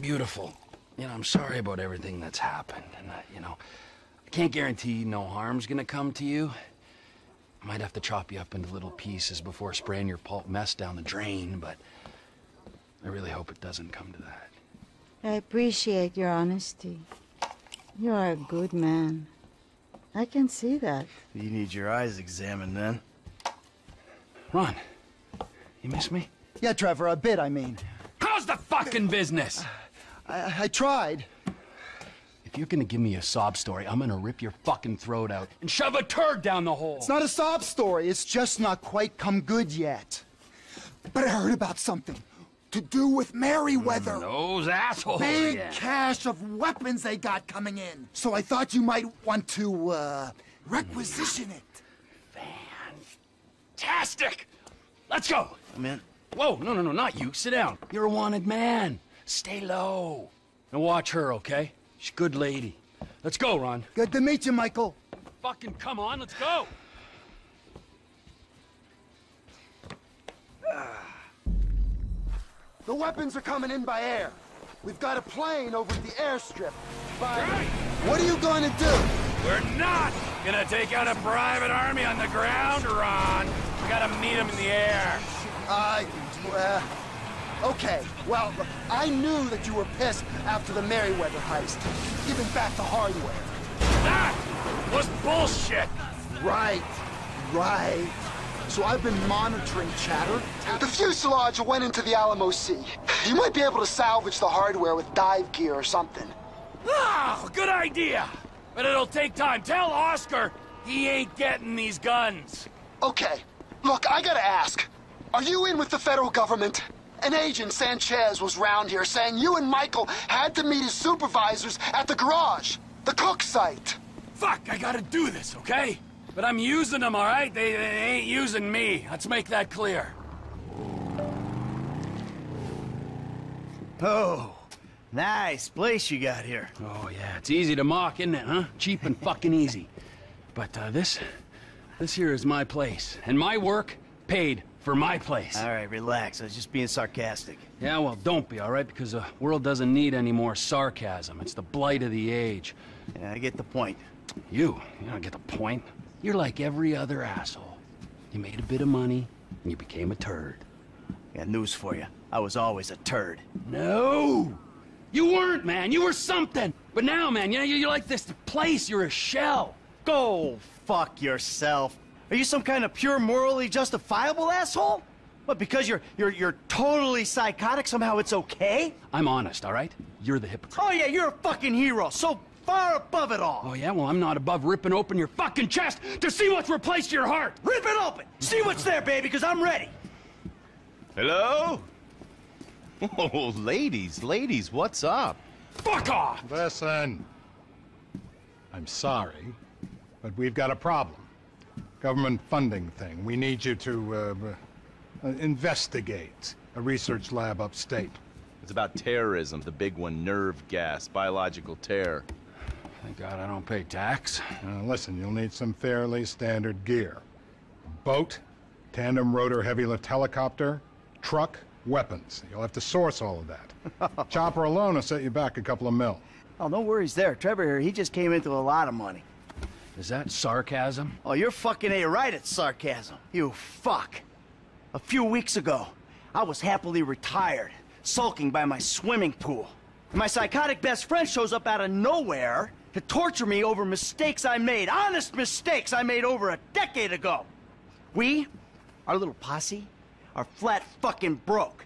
beautiful. You know, I'm sorry about everything that's happened. And, uh, you know, I can't guarantee no harm's gonna come to you. I might have to chop you up into little pieces before spraying your pulp mess down the drain, but I really hope it doesn't come to that. I appreciate your honesty. You are a good man. I can see that. You need your eyes examined then. Ron, you miss me? Yeah, Trevor, a bit, I mean. How's the fucking business? I, I tried. If you're gonna give me a sob story, I'm gonna rip your fucking throat out and shove a turd down the hole. It's not a sob story. It's just not quite come good yet. But I heard about something to do with Merryweather. Those assholes. Big yeah. cache of weapons they got coming in. So I thought you might want to, uh, requisition it. Fantastic! Let's go! I'm in. Whoa, no, no, no, not you. Sit down. You're a wanted man. Stay low. And watch her, okay? She's a good lady. Let's go, Ron. Good to meet you, Michael. Fucking come on, let's go! The weapons are coming in by air. We've got a plane over at the airstrip. But what are you going to do? We're not gonna take out a private army on the ground, Ron. We gotta meet them in the air. Uh, uh, okay. Well, I knew that you were pissed after the Merryweather heist. Giving back the hardware. That was bullshit! Right, right. So I've been monitoring chatter. The fuselage went into the Alamo Sea. You might be able to salvage the hardware with dive gear or something. Ah, good idea! But it'll take time. Tell Oscar he ain't getting these guns. Okay. Look, I gotta ask. Are you in with the federal government? An agent, Sanchez, was round here saying you and Michael had to meet his supervisors at the garage. The Cook site. Fuck, I gotta do this, okay? But I'm using them, all right? They, they ain't using me. Let's make that clear. Oh, nice place you got here. Oh, yeah, it's easy to mock, isn't it, huh? Cheap and fucking easy. But uh, this, this here is my place. And my work paid for my place. All right, relax. I was just being sarcastic. Yeah, well, don't be, all right? Because the world doesn't need any more sarcasm. It's the blight of the age. Yeah, I get the point. You, you don't get the point. You're like every other asshole. You made a bit of money, and you became a turd. Got news for you. I was always a turd. No! You weren't, man. You were something. But now, man, you know, you're like this place. You're a shell. Go fuck yourself. Are you some kind of pure morally justifiable asshole? What, because you're you're you're totally psychotic, somehow it's okay? I'm honest, all right? You're the hypocrite. Oh yeah, you're a fucking hero. So far above it all. Oh, yeah? Well, I'm not above ripping open your fucking chest to see what's replaced your heart. Rip it open. See what's there, baby, because I'm ready. Hello? Oh, ladies, ladies, what's up? Fuck off! Listen. I'm sorry, but we've got a problem. Government funding thing. We need you to, uh, uh, investigate a research lab upstate. It's about terrorism, the big one, nerve gas, biological terror. Thank God I don't pay tax. Uh, listen, you'll need some fairly standard gear. Boat, tandem rotor heavy lift helicopter, truck, weapons. You'll have to source all of that. [laughs] Chopper alone will set you back a couple of mil. Oh, no worries there. Trevor here, he just came into a lot of money. Is that sarcasm? Oh, you're fucking A right at sarcasm. You fuck. A few weeks ago, I was happily retired, sulking by my swimming pool. My psychotic best friend shows up out of nowhere to torture me over mistakes I made, honest mistakes I made over a decade ago. We, our little posse, are flat fucking broke.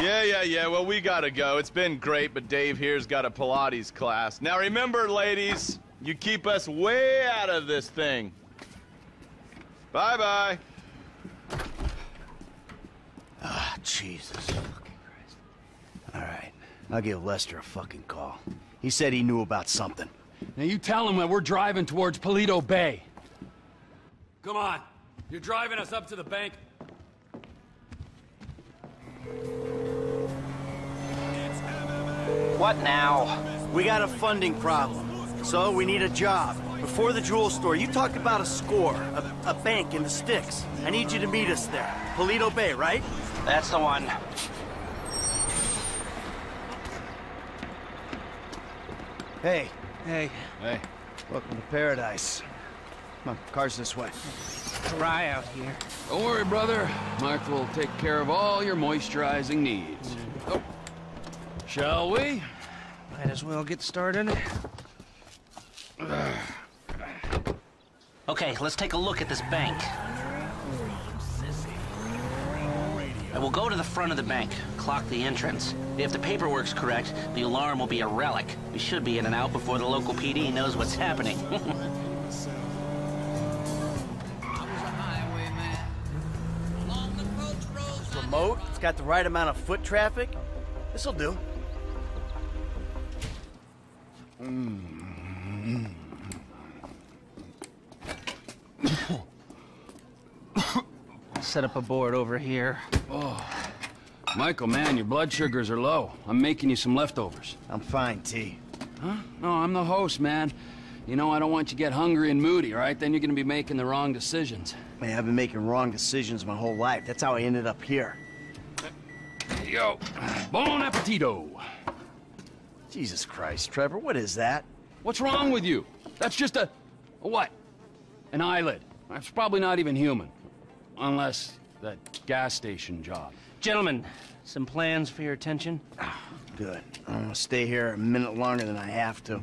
Yeah, yeah, yeah. Well, we gotta go. It's been great, but Dave here's got a Pilates class. Now remember, ladies, you keep us way out of this thing. Bye-bye. Ah, Jesus fucking Christ. All right, I'll give Lester a fucking call. He said he knew about something. Now you tell him that we're driving towards Paleto Bay. Come on. You're driving us up to the bank. What now? We got a funding problem, so we need a job. Before the jewel store, you talked about a score, a, a bank in the sticks. I need you to meet us there. Paleto Bay, right? That's the one. Hey. Hey. Hey. Welcome to paradise. Come on, car's this way. Dry out here. Don't worry, brother. Mark will take care of all your moisturizing needs. Mm. Oh. Shall we? Might as well get started. Okay, let's take a look at this bank. I will go to the front of the bank, clock the entrance. If the paperwork's correct, the alarm will be a relic. We should be in and out before the local PD knows what's happening. [laughs] Remote, it's got the right amount of foot traffic. This'll do. [coughs] Set up a board over here. Oh. Michael, man, your blood sugars are low. I'm making you some leftovers. I'm fine, T. Huh? No, I'm the host, man. You know, I don't want you to get hungry and moody, all right? Then you're gonna be making the wrong decisions. Man, I've been making wrong decisions my whole life. That's how I ended up here. Yo, bon appetito. Jesus Christ, Trevor, what is that? What's wrong with you? That's just a, a what? An eyelid. That's probably not even human. Unless that gas station job. Gentlemen, some plans for your attention? Ah, good. I'm gonna stay here a minute longer than I have to.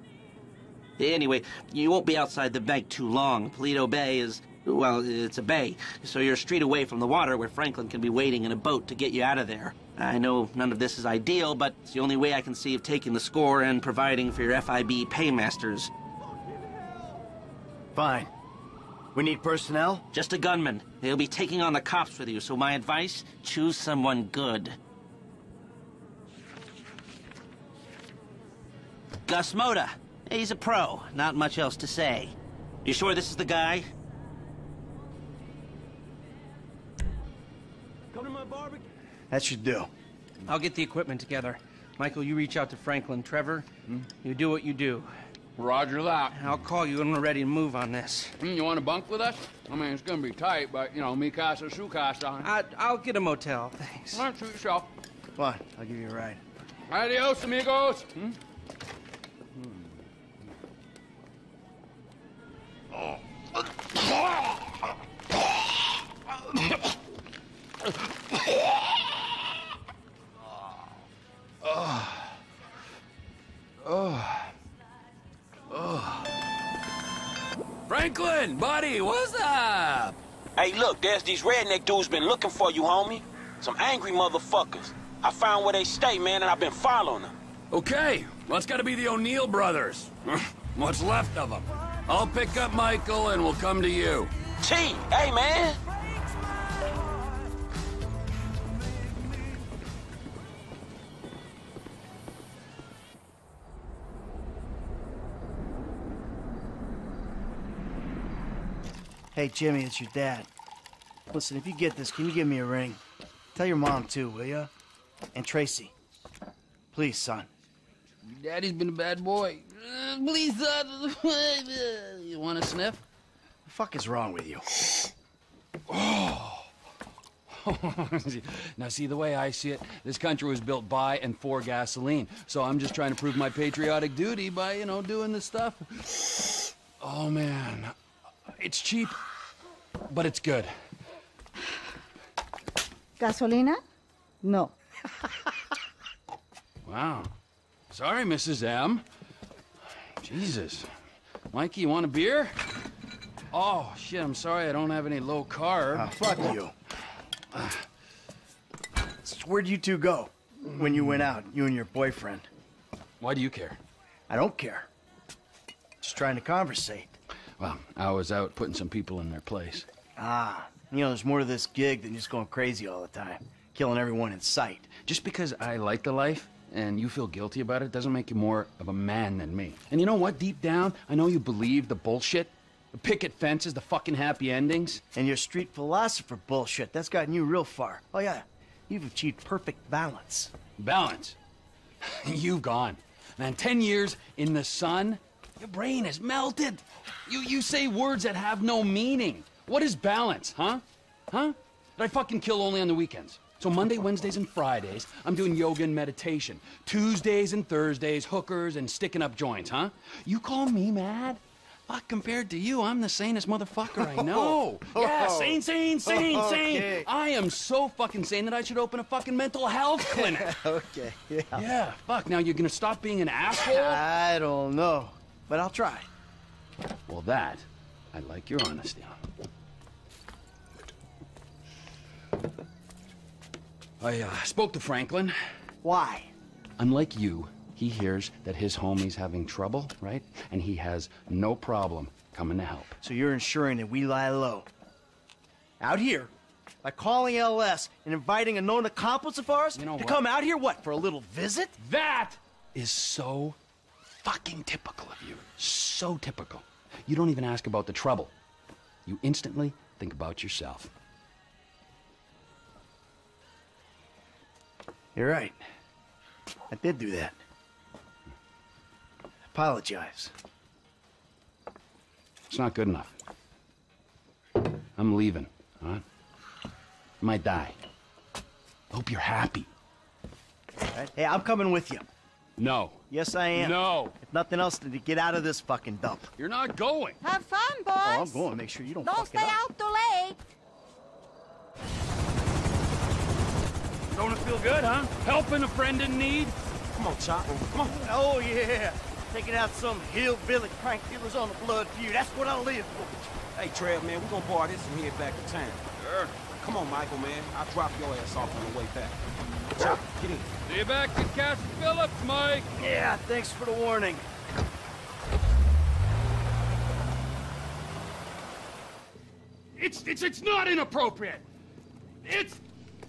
Anyway, you won't be outside the bank too long. Paleto Bay is, well, it's a bay, so you're a street away from the water where Franklin can be waiting in a boat to get you out of there. I know none of this is ideal, but it's the only way I can see of taking the score and providing for your FIB paymasters. Fine. We need personnel? Just a gunman. They'll be taking on the cops with you, so my advice, choose someone good. Gus Moda. He's a pro. Not much else to say. You sure this is the guy? Come to my barbecue. That should do. I'll get the equipment together. Michael, you reach out to Franklin. Trevor, you do what you do. Roger that. I'll call you when we're ready to move on this. Mm, you want to bunk with us? I mean, it's gonna be tight, but, you know, mi casa, su casa. I, I'll get a motel, thanks. All right, suit yourself. Come on, I'll give you a ride. Adios, amigos. Hmm? Franklin, buddy, what's up? Hey, look, there's these redneck dudes been looking for you, homie. Some angry motherfuckers. I found where they stay, man, and I've been following them. Okay, well, it's gotta be the O'Neill brothers. [laughs] What's left of them. I'll pick up Michael and we'll come to you. T, hey, man. Hey, Jimmy, it's your dad. Listen, if you get this, can you give me a ring? Tell your mom too, will ya? And Tracy. Please, son. Daddy's been a bad boy. Please, son. you want a sniff? The fuck is wrong with you? Oh. [laughs] now, see, the way I see it, this country was built by and for gasoline. So I'm just trying to prove my patriotic duty by, you know, doing this stuff. Oh, man. It's cheap, but it's good. Gasolina? No. Wow. Sorry, Mrs. M. Jesus. Mikey, you want a beer? Oh, shit, I'm sorry I don't have any low carb. Ah, fuck you. Where'd you two go when you went out, you and your boyfriend? Why do you care? I don't care. Just trying to conversate. Well, I was out putting some people in their place. Ah, you know, there's more to this gig than just going crazy all the time, killing everyone in sight. Just because I like the life and you feel guilty about it doesn't make you more of a man than me. And you know what? Deep down, I know you believe the bullshit. The picket fences, the fucking happy endings. And your street philosopher bullshit, that's gotten you real far. Oh, yeah, you've achieved perfect balance. Balance? [laughs] You've gone. Man, 10 years in the sun, your brain has melted. You, you say words that have no meaning. What is balance, huh? Huh? Did I fucking kill only on the weekends? So Monday, Wednesdays, and Fridays, I'm doing yoga and meditation. Tuesdays and Thursdays, hookers and sticking up joints, huh? You call me mad? Fuck, compared to you, I'm the sanest motherfucker I know. [laughs] Oh, yeah, sane, sane, sane, [laughs] sane. Okay. I am so fucking sane that I should open a fucking mental health [laughs] clinic. okay, yeah. yeah, fuck, now you're gonna stop being an asshole? I don't know, but I'll try. Well, that, I like your honesty on. I uh, spoke to Franklin. Why? Unlike you, he hears that his homie's having trouble, right? And he has no problem coming to help. So you're ensuring that we lie low. Out here, by calling LS and inviting a known accomplice of ours You know to what? come out here, what, for a little visit? That is so fucking typical of you. So typical. You don't even ask about the trouble. You instantly think about yourself. You're right. I did do that. Apologize. It's not good enough. I'm leaving, all right? I might die. Hope you're happy. Right? Hey, I'm coming with you. No. Yes, I am. No. If nothing else, to get out of this fucking dump. You're not going. Have fun, boys. Oh, I'm going. Make sure you don't, Don't fuck stay it up. out too late. Don't it feel good, huh? Helping a friend in need? Come on, Chopper. Come on. Oh, yeah. Taking out some hillbilly crank dealers on the blood feud. That's what I live for. Hey, Trev, man, we gonna bar this and here back to town. Sure. Come on, Michael, man. I'll drop your ass off on the way back. Chop, get in. See you back at Castle Philips, Mike. Yeah, thanks for the warning. It's it's it's not inappropriate. It's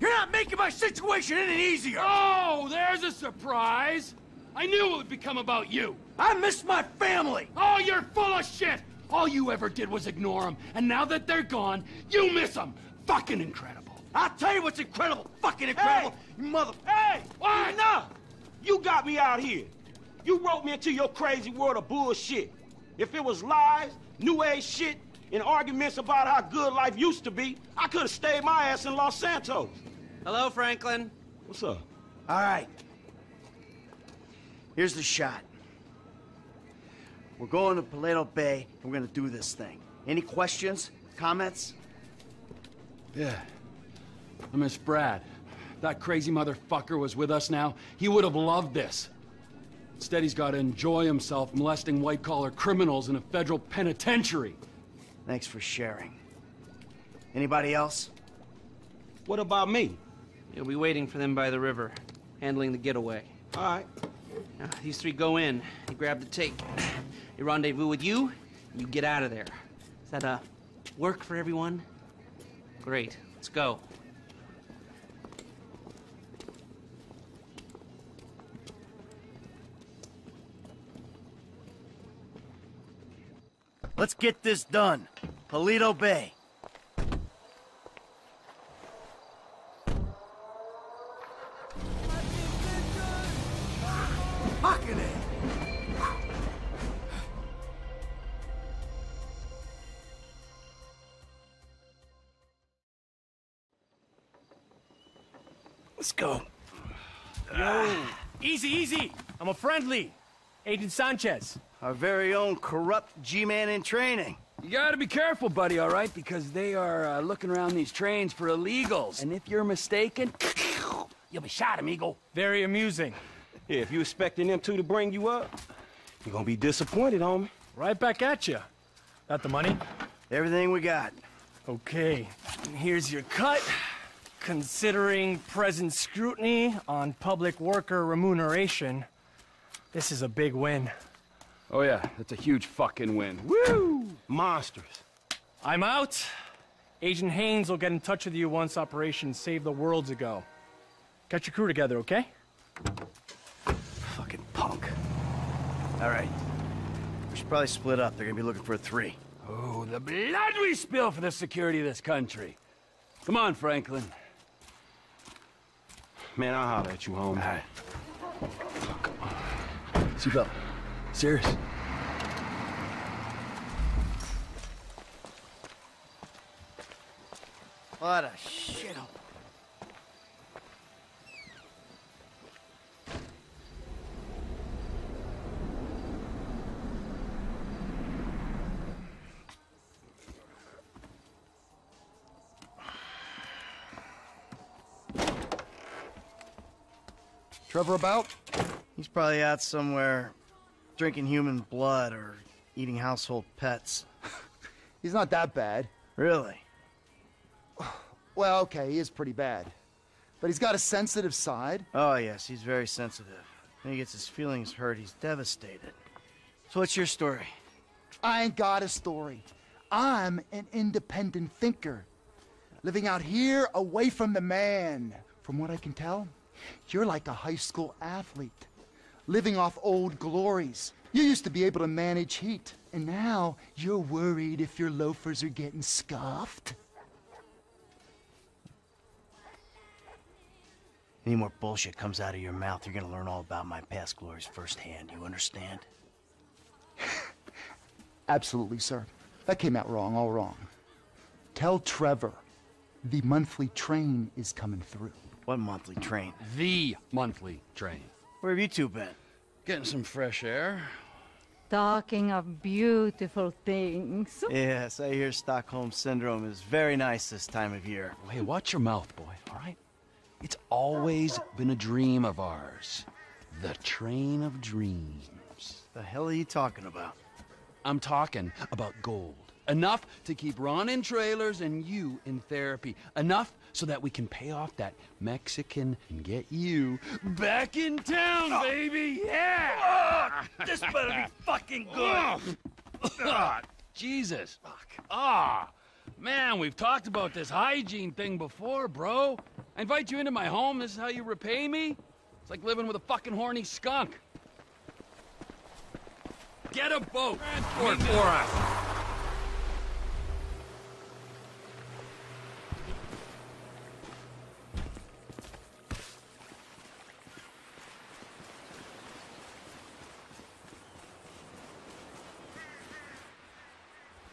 You're not making my situation any easier. Oh, there's a surprise. I knew it would become about you. I miss my family. Oh, you're full of shit. All you ever did was ignore them. And now that they're gone, you miss them. Fucking incredible. I'll tell you what's incredible. Fucking incredible. You mother... Hey! What? No! You got me out here. You wrote me into your crazy world of bullshit. If it was lies, new age shit, and arguments about how good life used to be, I could have stayed my ass in Los Santos. Hello, Franklin. What's up? All right. Here's the shot. We're going to Paleto Bay, and we're gonna do this thing. Any questions? Comments? Yeah. I miss Brad. That crazy motherfucker was with us now. He would have loved this. Instead, he's got to enjoy himself molesting white-collar criminals in a federal penitentiary. Thanks for sharing. Anybody else? What about me? You'll be waiting for them by the river. handling the getaway. All right. Now, these three go in. You grab the take. They rendezvous with you. and You get out of there. Is that uh work for everyone? Great. Let's go. Let's get this done. Paleto Bay. Fucking it! Let's go. Yo, easy, easy. I'm a friendly. Agent Sanchez. Our very own corrupt G-man in training. You gotta be careful, buddy, all right? Because they are uh, looking around these trains for illegals. And if you're mistaken, you'll be shot, amigo. Very amusing. Yeah, if you expecting them two to bring you up, you're gonna be disappointed, homie. Right back at you. Got the money? Everything we got. Okay. Here's your cut. Considering present scrutiny on public worker remuneration, this is a big win. Oh, yeah, that's a huge fucking win. Woo! Monsters. I'm out. Agent Haines will get in touch with you once Operation Save the World's ago. Get your crew together, okay? Fucking punk. All right. We should probably split up. They're gonna be looking for a three. Oh, the blood we spill for the security of this country. Come on, Franklin. Man, I'll holler at you, homie. All right. Seatbelt. Serious. What a shithole. Trevor about? He's probably out somewhere drinking human blood or eating household pets. [laughs] He's not that bad. Really? Well, okay, he is pretty bad. But he's got a sensitive side. Oh, yes, he's very sensitive. When he gets his feelings hurt, he's devastated. So what's your story? I ain't got a story. I'm an independent thinker. Living out here away from the man. From what I can tell, you're like a high school athlete. Living off old glories. You used to be able to manage heat, and now you're worried if your loafers are getting scuffed. Any more bullshit comes out of your mouth, you're gonna learn all about my past glories firsthand. You understand? [laughs] Absolutely, sir. That came out wrong, all wrong. Tell Trevor the monthly train is coming through. What monthly train? The monthly train. Where have you two been? Getting some fresh air. Talking of beautiful things. Yes, I hear Stockholm Syndrome is very nice this time of year. Hey, watch your mouth, boy, all right? It's always been a dream of ours. The train of dreams. The hell are you talking about? I'm talking about gold. Enough to keep Ron in trailers and you in therapy. Enough so that we can pay off that Mexican and get you back in town, baby. Yeah! this better be [laughs] fucking good. Ah, Jesus. Fuck. Ah, man, we've talked about this hygiene thing before, bro. I invite you into my home. This is how you repay me? It's like living with a fucking horny skunk. Get a boat. Transport for us.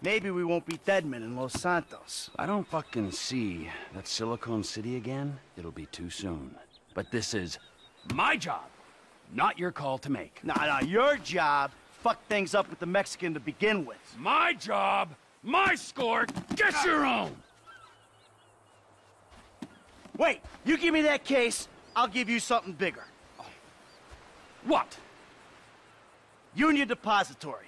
Maybe we won't be deadmen in Los Santos. I don't fucking see that Silicon City again. It'll be too soon. But this is My job, not your call to make. Nah, nah, your job fucked things up with the Mexican to begin with. My job, my score, get ah. your own! Wait, you give me that case, I'll give you something bigger. What? Union Depository.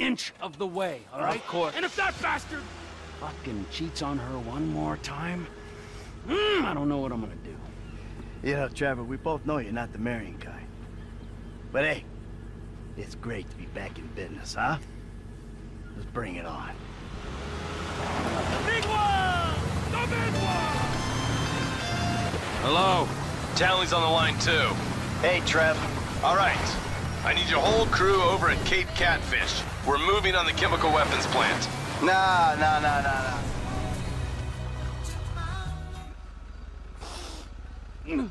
inch of the way, all right? Of course. And if that bastard fucking cheats on her one more time, mm, I don't know what I'm gonna do. You know, Trevor, we both know you're not the marrying kind. But hey, it's great to be back in business, huh? Let's bring it on. Big one! The big one! Hello. Townley's on the line too. Hey, Trev. All right. I need your whole crew over at Cape Catfish. We're moving on the chemical weapons plant. Nah, nah, nah, nah, nah.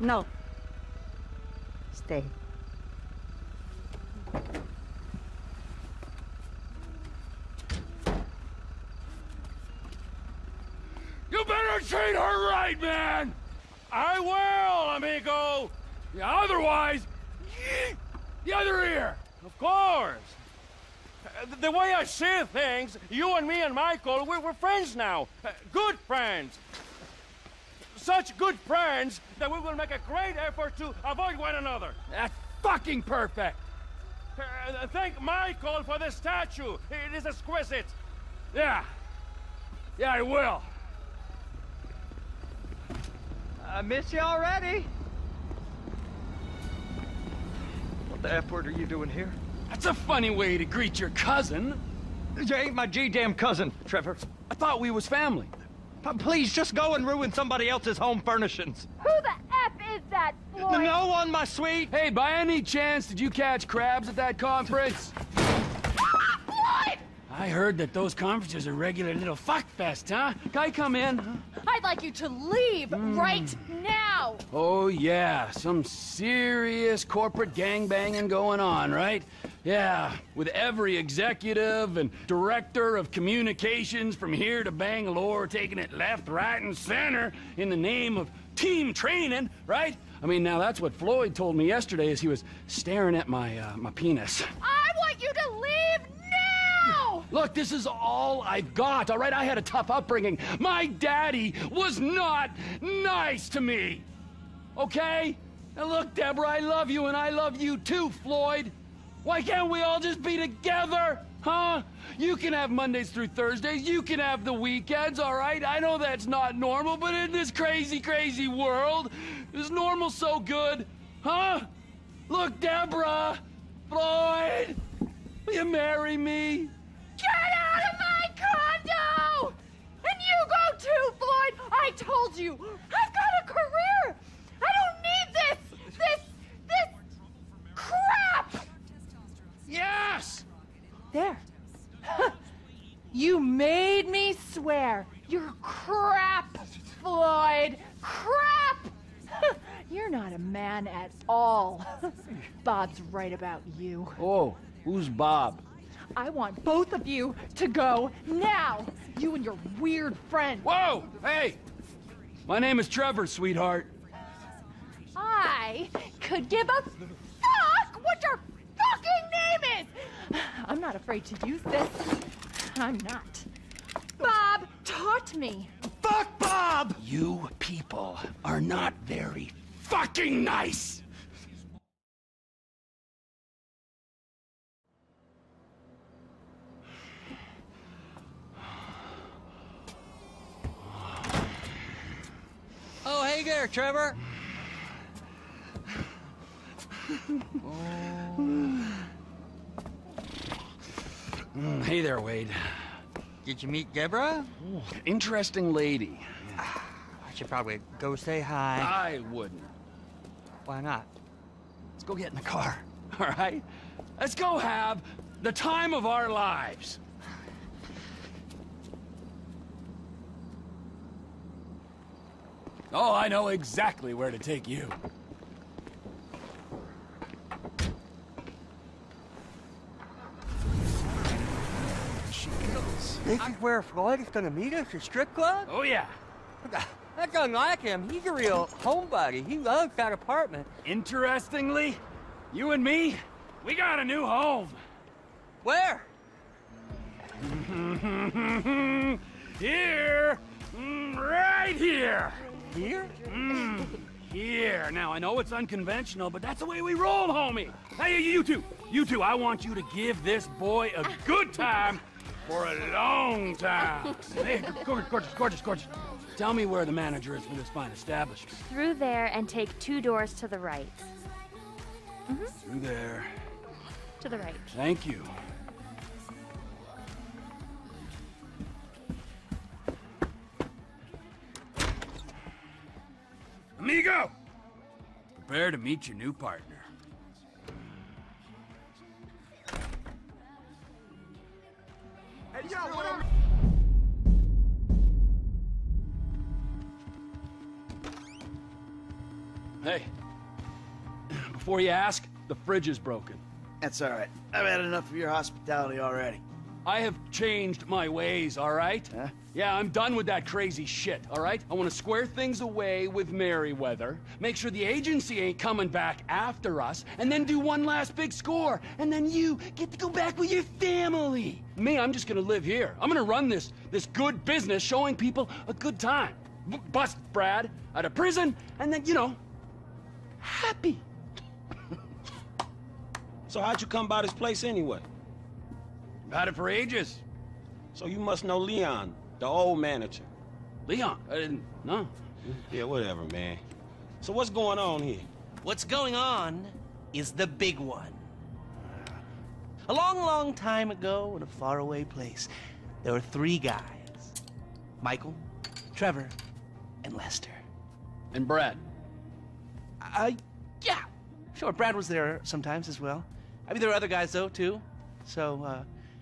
No. Stay. You better treat her right, man! I will, amigo! Yeah, otherwise, yeet, the other ear! Of course. The way I see things, you and me and Michael, we're, we're friends now. Good friends. Such good friends that we will make a great effort to avoid one another. That's fucking perfect! Uh, thank Michael for the statue. It is exquisite. Yeah. Yeah, I will. I miss you already. What the F word are you doing here? That's a funny way to greet your cousin. You ain't my G-damn cousin, Trevor. I thought we was family. P- Please, just go and ruin somebody else's home furnishings. Who the F is that, Floyd? No one, my sweet. Hey, by any chance, did you catch crabs at that conference? Floyd! I heard that those conferences are regular little fuck fest, huh? Guy, come in. I'd like you to leave hmm. right now. Oh, yeah, some serious corporate gangbanging going on, right? Yeah, with every executive and director of communications from here to Bangalore taking it left, right, and center in the name of team training, right? I mean, now that's what Floyd told me yesterday as he was staring at my, uh, my penis. I want you to leave now! Look, this is all I've got, all right? I had a tough upbringing. My daddy was not nice to me. Okay? Now look, Deborah, I love you and I love you too, Floyd. Why can't we all just be together? Huh? You can have Mondays through Thursdays. You can have the weekends, all right? I know that's not normal, but in this crazy, crazy world, is normal so good? Huh? Look, Deborah, Floyd, will you marry me? Get out of my condo! And you go too, Floyd! I told you! I've got a career! I don't need this! This... this... crap! Yes! There. [laughs] you made me swear. You're crap, Floyd. Crap! [laughs] You're not a man at all. [laughs] Bob's right about you. Oh, who's Bob? I want both of you to go now. You and your weird friend. Whoa! Hey! My name is Trevor, sweetheart. I could give a fuck what your fucking name is. I'm not afraid to use this. I'm not. Bob taught me. Fuck Bob! You people are not very fucking nice! Oh, hey there, Trevor. Mm, Hey there, Wade. Did you meet Deborah? Interesting lady. I should probably go say hi. I wouldn't. Why not? Let's go get in the car, [laughs] all right? Let's go have the time of our lives. Oh, I know exactly where to take you. This is where Floyd is gonna meet us at strip club? Oh, yeah. That's unlike him. He's a real homebody. He loves that apartment. Interestingly, you and me, we got a new home. Where? [laughs] here. Mm, right here. Here? Mm, here. Now, I know it's unconventional, but that's the way we roll, homie. Hey, you two. You two, I want you to give this boy a good time for a long time. [laughs] Hey, gorgeous, gorgeous, gorgeous, gorgeous. Tell me where the manager is for this fine establishment. Through there and take two doors to the right. hmm Through there. To the right. Thank you. Amigo! Prepare to meet your new partner. Hey, yo, what up? Hey, [clears throat] before you ask, the fridge is broken. That's all right. I've had enough of your hospitality already. I have changed my ways, all right? Yeah, I'm done with that crazy shit, all right? I want to square things away with Merryweather, make sure the agency ain't coming back after us, and then do one last big score. And then you get to go back with your family. Me, I'm just gonna live here. I'm gonna run this this good business showing people a good time. B- bust Brad out of prison, and then, you know, happy. So how'd you come by this place anyway? I've had it for ages. So you must know Leon, the old manager. Leon? I didn't know. Yeah, whatever, man. So what's going on here? What's going on is the big one. A long, long time ago in a faraway place, there were three guys Michael, Trevor, and Lester. And Brad. Uh, yeah. Sure, Brad was there sometimes as well. I mean, there were other guys, though, too. So, uh,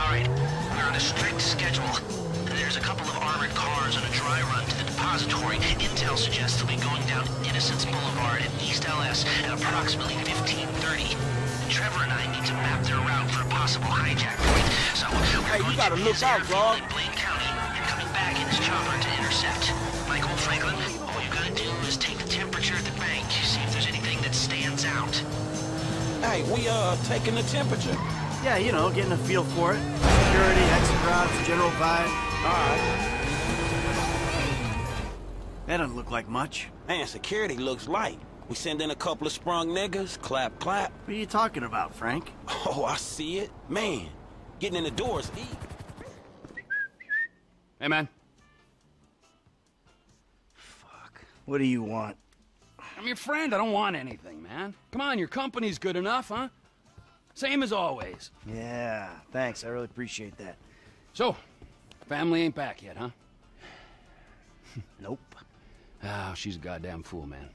All right. We're on a strict schedule. There's a couple of armored cars on a dry run to the depository. Intel suggests they'll be going down Innocence Boulevard in East LS at approximately 1530. Trevor and I need to map their route for a possible hijack point. So we're Hey, going you gotta to look out, dog. in Blaine County and coming back in his chopper to intercept. Michael Franklin, all you gotta do is take the temperature at the bank, see if there's anything that stands out. Hey, we uh taking the temperature. Yeah, you know, getting a feel for it. Security, exit routes, general vibe. Alright. That doesn't look like much. Man, security looks light. We send in a couple of sprung niggas, clap, clap. What are you talking about, Frank? [laughs] Oh, I see it. Man, getting in the doors easy. Hey, man. Fuck. What do you want? I'm your friend. I don't want anything, man. Come on, your company's good enough, huh? Same as always. Yeah, thanks. I really appreciate that. So, family ain't back yet, huh? [sighs] Nope. Oh, she's a goddamn fool, man.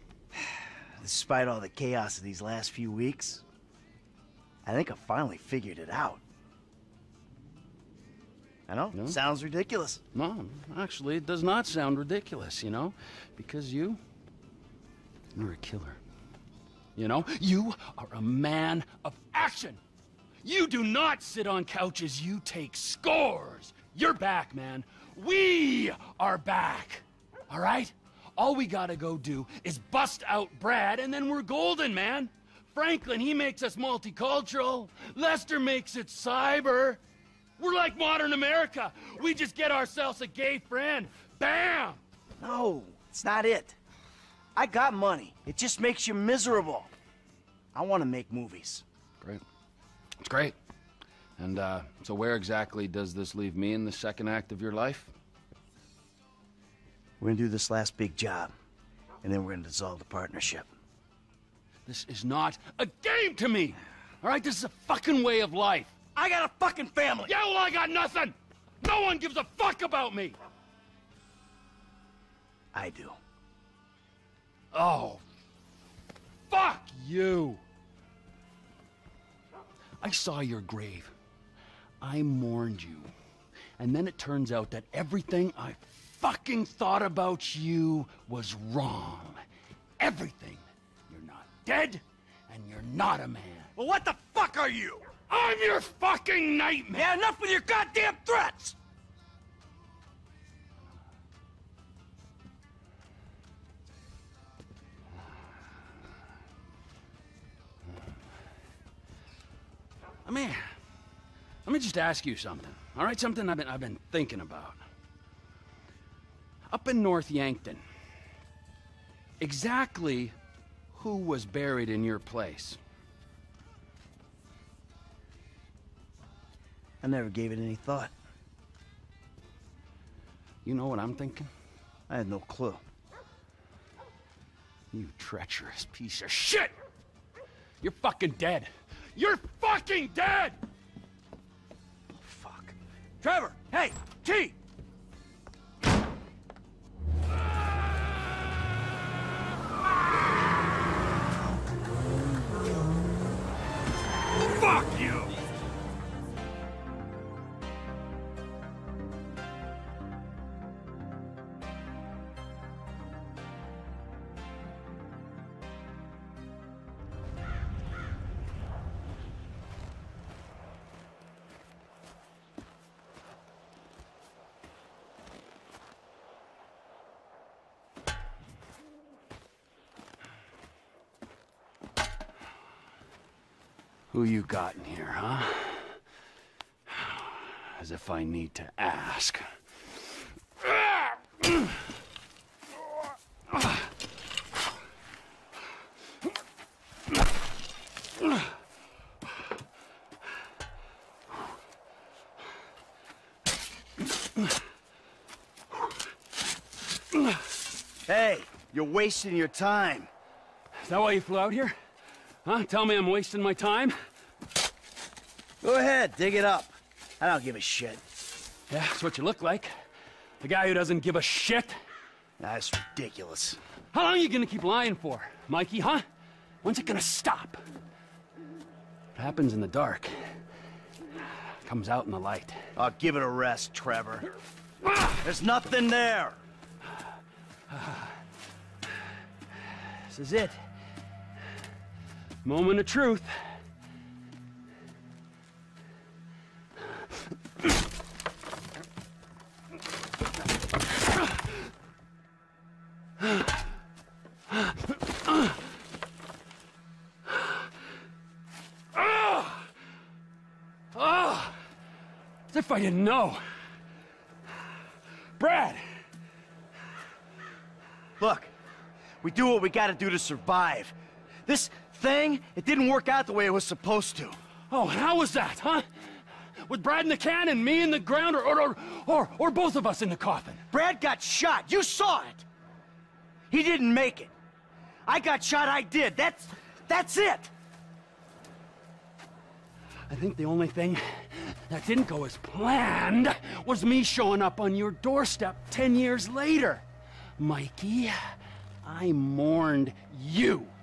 Despite all the chaos of these last few weeks, I think I finally figured it out. I know, No? sounds ridiculous. No, actually, it does not sound ridiculous, you know? Because you. You're a killer. You know? You are a man of action! You do not sit on couches, you take scores! You're back, man. We are back! All right? All we gotta go do is bust out Brad, and then we're golden, man! Franklin, he makes us multicultural. Lester makes it cyber. We're like modern America. We just get ourselves a gay friend. Bam! No, it's not it. I got money. It just makes you miserable. I want to make movies. Great. It's great. And, uh, so where exactly does this leave me in the second act of your life? We're gonna do this last big job, and then we're gonna dissolve the partnership. This is not a game to me! All right, this is a fucking way of life. I got a fucking family! Yeah, well, I got nothing! No one gives a fuck about me! I do. Oh. Fuck you! I saw your grave. I mourned you. And then it turns out that everything I fucking thought about you was wrong. Everything. You're not dead, and you're not a man. Well, what the fuck are you? I'm your fucking nightmare! Yeah, enough with your goddamn threats! I mean, let me just ask you something. All right, something I've been I've been thinking about. Up in North Yankton, exactly who was buried in your place? I never gave it any thought. You know what I'm thinking? I had no clue. You treacherous piece of shit! You're fucking dead. You're fucking dead! Fuck. Trevor! Hey! T! Who you got in here, huh? [sighs] As if I need to ask. Hey, you're wasting your time. Is that why you flew out here? Huh? Tell me I'm wasting my time? Go ahead, dig it up. I don't give a shit. Yeah, that's what you look like. The guy who doesn't give a shit. That's ridiculous. How long are you gonna keep lying for, Mikey, huh? When's it gonna stop? What happens in the dark comes out in the light. I'll give it a rest, Trevor. There's nothing there. This is it. Moment of truth. As if I didn't know. Brad! Look, we do what we gotta do to survive. This thing, it didn't work out the way it was supposed to. Oh, how was that, huh? With Brad in the can and me in the ground, or, or, or, or, or both of us in the coffin? Brad got shot. You saw it. He didn't make it. I got shot, I did. That's, that's it. I think the only thing that didn't go as planned was me showing up on your doorstep ten years later. Mikey, I mourned you.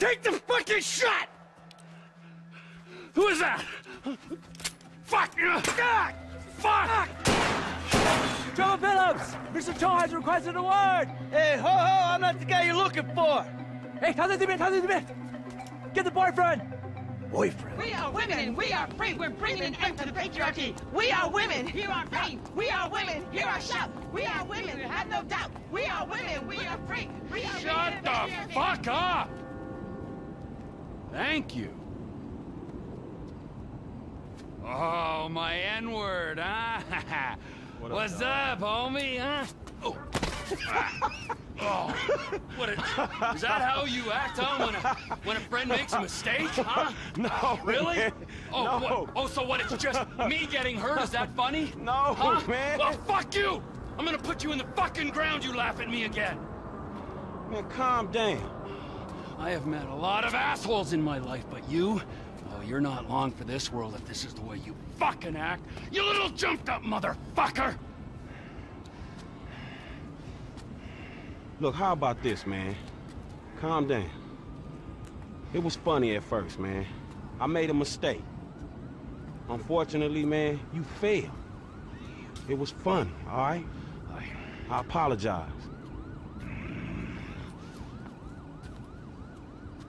Take the fucking shot! Who is that? Fuck! God! Fuck! Trevor Philips! Mr. Cheng has requested a word! Hey, ho ho! I'm not the guy you're looking for! Hey, how's it been? how's it been? Get the boyfriend! Boyfriend? We are women, and we are free, we're bringing an end to the patriarchy. We are women, hear our pain. We are women, hear our shout. We are women, have no doubt. We are women, we are free. We are Shut the fuck up! Thank you. Oh, my N-word, huh? What What's dog? up, homie, huh? Oh. Ah. oh. What a, [laughs] is that how you act, huh? When a, when a friend makes a mistake, huh? [laughs] No, Really? man. Oh, No. what? Oh, so what, it's just me getting hurt? Is that funny? [laughs] No, huh? man. Well, fuck you! I'm gonna put you in the fucking ground, you laugh at me again. Man, calm down. I have met a lot of assholes in my life, but you? Oh, you're not long for this world if this is the way you fucking act. You little jumped up motherfucker! Look, how about this, man? Calm down. It was funny at first, man. I made a mistake. Unfortunately, man, you failed. It was funny, all right? I apologize.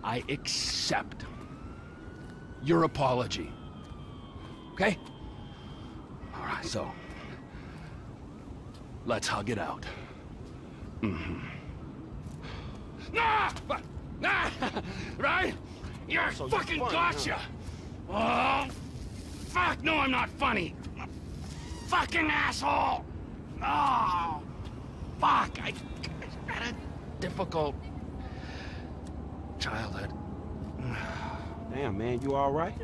I accept your apology. Okay? All right, so let's hug it out. Mm-hmm. Nah! but- Nah! [laughs] Right? You're So fucking funny, gotcha! Oh, fuck! No, I'm not funny! Fucking asshole! Oh, fuck! I, I had a difficult childhood. Damn, man, you all right?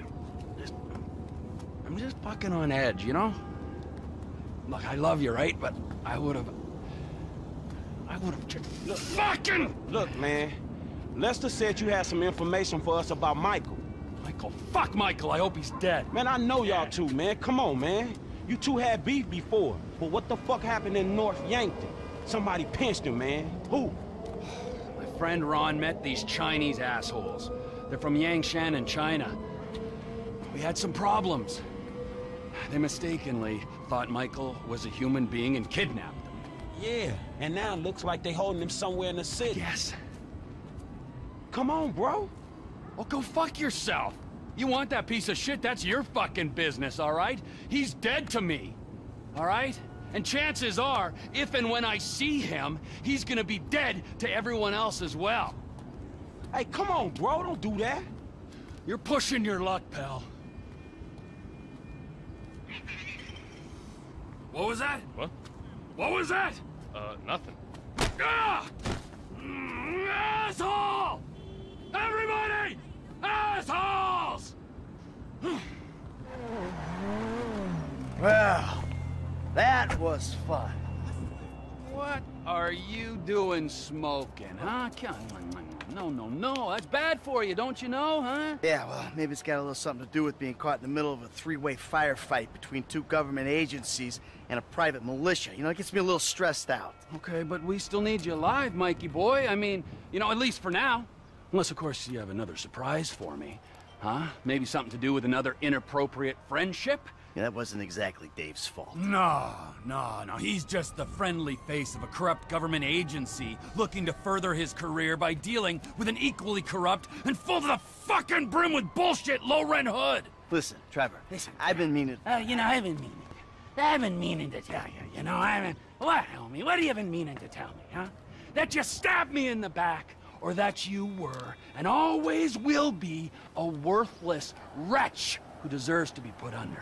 I'm just fucking on edge, you know? Look, I love you, right? But I would have... I would have just... Look, fucking... Look, man. Lester said you had some information for us about Michael. Michael? Fuck Michael. I hope he's dead. Man, I know y'all two, man. Come on, man. You two had beef before. But what the fuck happened in North Yankton? Somebody pinched him, man. Who? My friend Ron met these Chinese assholes. They're from Yangshan in China. We had some problems. They mistakenly thought Michael was a human being and kidnapped him. Yeah, and now it looks like they're holding him somewhere in the city. Yes. Come on, bro. Well, go fuck yourself. You want that piece of shit, that's your fucking business, all right? He's dead to me, all right? And chances are, if and when I see him, he's gonna be dead to everyone else as well. Hey, come on, bro. Don't do that. You're pushing your luck, pal. What was that? What? What was that? Uh, nothing. Ah! Mm, Asshole! Everybody! Assholes! Well, that was fun. What are you doing smoking, huh? Come on, No, no, no. That's bad for you, don't you know, huh? Yeah, well, maybe it's got a little something to do with being caught in the middle of a three-way firefight between two government agencies and a private militia. You know, it gets me a little stressed out. Okay, but we still need you alive, Mikey boy. I mean, you know, at least for now. Unless, of course, you have another surprise for me. Huh? Maybe something to do with another inappropriate friendship? Yeah, that wasn't exactly Dave's fault. No, no, no. He's just the friendly face of a corrupt government agency looking to further his career by dealing with an equally corrupt and full to the fucking brim with bullshit low-rent hood. Listen, Trevor, listen, I've been meaning... Uh, you know, I've been meaning. I've been meaning to tell you, you know, I've been... What, homie? What have you been meaning to tell me, huh? that you stabbed me in the back, or that you were, and always will be, a worthless wretch who deserves to be put under.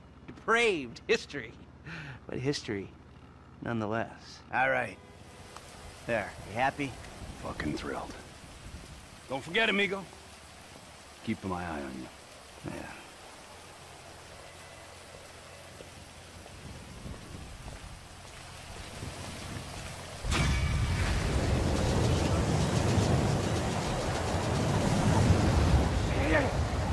depraved history. But history, nonetheless. All right. There, you happy? Fucking thrilled. Don't forget, amigo. Keeping my eye on you. Yeah. Hey, hey,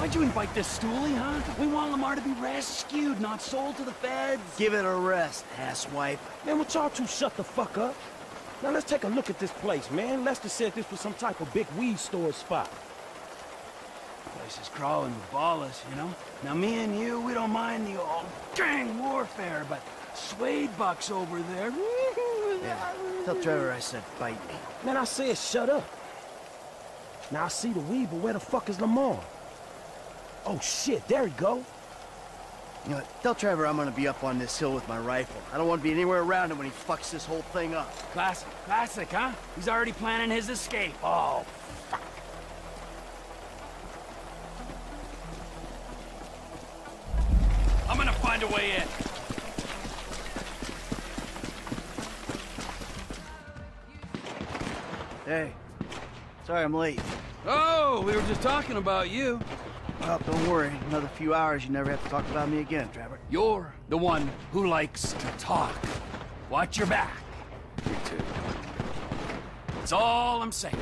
why'd you invite this stoolie, huh? We want Lamar to be rescued, not sold to the feds. Give it a rest, asswipe. Man, would y'all two shut the fuck up? Now let's take a look at this place, man. Lester said this was some type of big weed store spot. Place is crawling with ballers, you know? Now, me and you, we don't mind the old gang warfare, but Suede Buck's over there. Yeah. Tell Trevor I said bite me. Man, I said shut up. Now I see the weed, but where the fuck is Lamar? Oh shit, there he go. You know what? Tell Trevor I'm gonna be up on this hill with my rifle. I don't want to be anywhere around him when he fucks this whole thing up. Classic, classic, huh? He's already planning his escape. Oh, fuck. I'm gonna find a way in. Hey, sorry I'm late. Oh, we were just talking about you. Well, don't worry. Another few hours, you never have to talk about me again, Trevor. You're the one who likes to talk. Watch your back. You too. That's all I'm saying.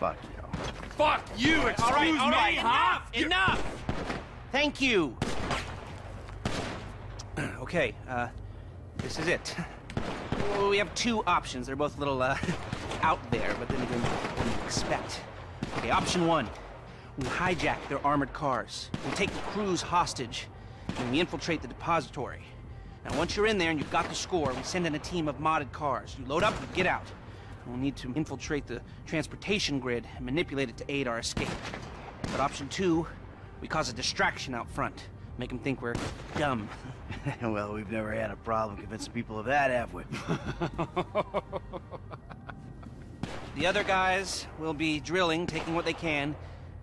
Fuck you. Fuck you, excuse all right, all me, right, huh? enough, enough! Thank you. [clears throat] okay, uh, this is it. Well, we have two options. They're both a little, uh, [laughs] out there, but then again, what do you expect? Okay, option one. We hijack their armored cars. We take the crews hostage, and we infiltrate the depository. Now, once you're in there and you've got the score, we send in a team of modded cars. You load up, you get out. We'll need to infiltrate the transportation grid and manipulate it to aid our escape. But option two, we cause a distraction out front. Make them think we're dumb. [laughs] well, we've never had a problem convincing people of that, have we? [laughs] The other guys will be drilling, taking what they can.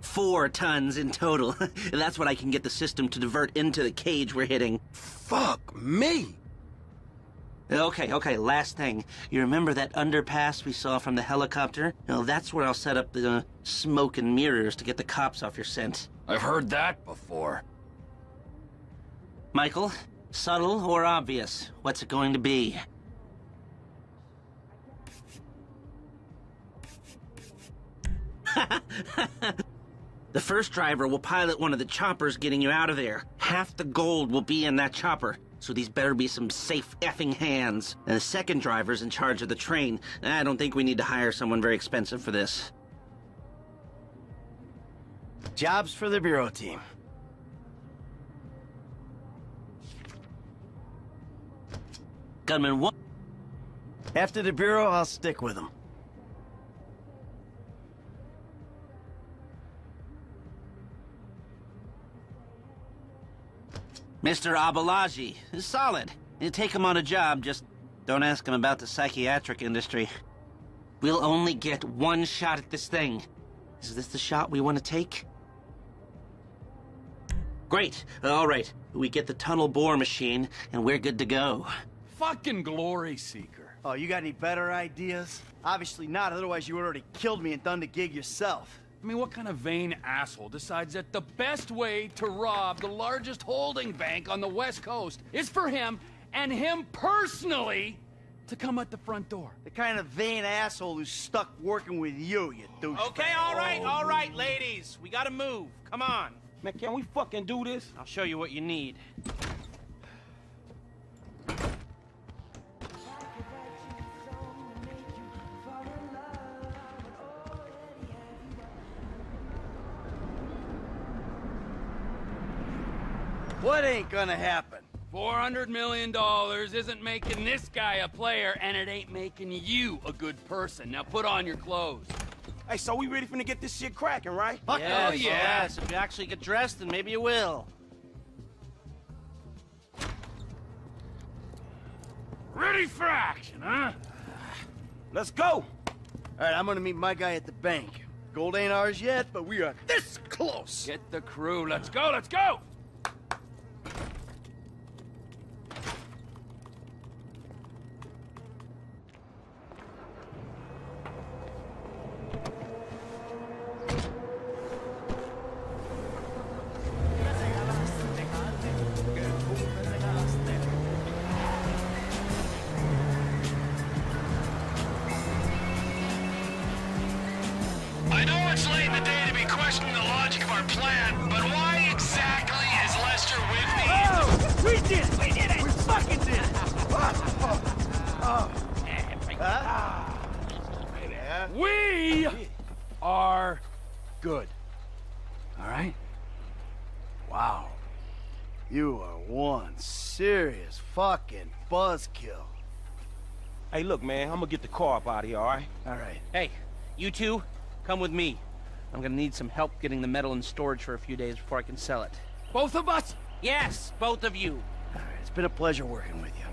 Four tons in total. [laughs] That's what I can get the system to divert into the cage we're hitting. Fuck me. Okay, okay, last thing. You remember that underpass we saw from the helicopter? Well, that's where I'll set up the uh, smoke and mirrors to get the cops off your scent. I've heard that before. Michael, subtle or obvious? What's it going to be? [laughs] the first driver will pilot one of the choppers getting you out of there. Half the gold will be in that chopper. So these better be some safe effing hands. And the second driver's in charge of the train. I don't think we need to hire someone very expensive for this. Jobs for the Bureau team. Gunman one. After the Bureau, I'll stick with them. Mr. Abolaji. Is solid. You take him on a job, just don't ask him about the psychiatric industry. We'll only get one shot at this thing. Is this the shot we want to take? Great. All right. We get the tunnel bore machine, and we're good to go. Fucking glory seeker. Oh, you got any better ideas? Obviously not, otherwise you would already killed me and done the gig yourself. I mean, what kind of vain asshole decides that the best way to rob the largest holding bank on the West Coast is for him, and him personally, to come at the front door? The kind of vain asshole who's stuck working with you, you douche. Okay, all right, all right, ladies. We gotta move. Come on. Man, can we fucking do this? I'll show you what you need. What ain't gonna happen? $400 million isn't making this guy a player, and it ain't making you a good person. Now put on your clothes. Hey, so we ready finna get this shit cracking, right? Fuck yes, yes. If you actually get dressed, then maybe you will. Ready for action, huh? Let's go. All right, I'm gonna meet my guy at the bank. Gold ain't ours yet, but we are this close. Get the crew. Let's go, let's go! Fucking buzzkill. Hey, look, man, I'm gonna get the car up out of here, all right? All right. Hey, you two, come with me. I'm gonna need some help getting the metal in storage for a few days before I can sell it. Both of us? Yes, both of you. All right, it's been a pleasure working with you.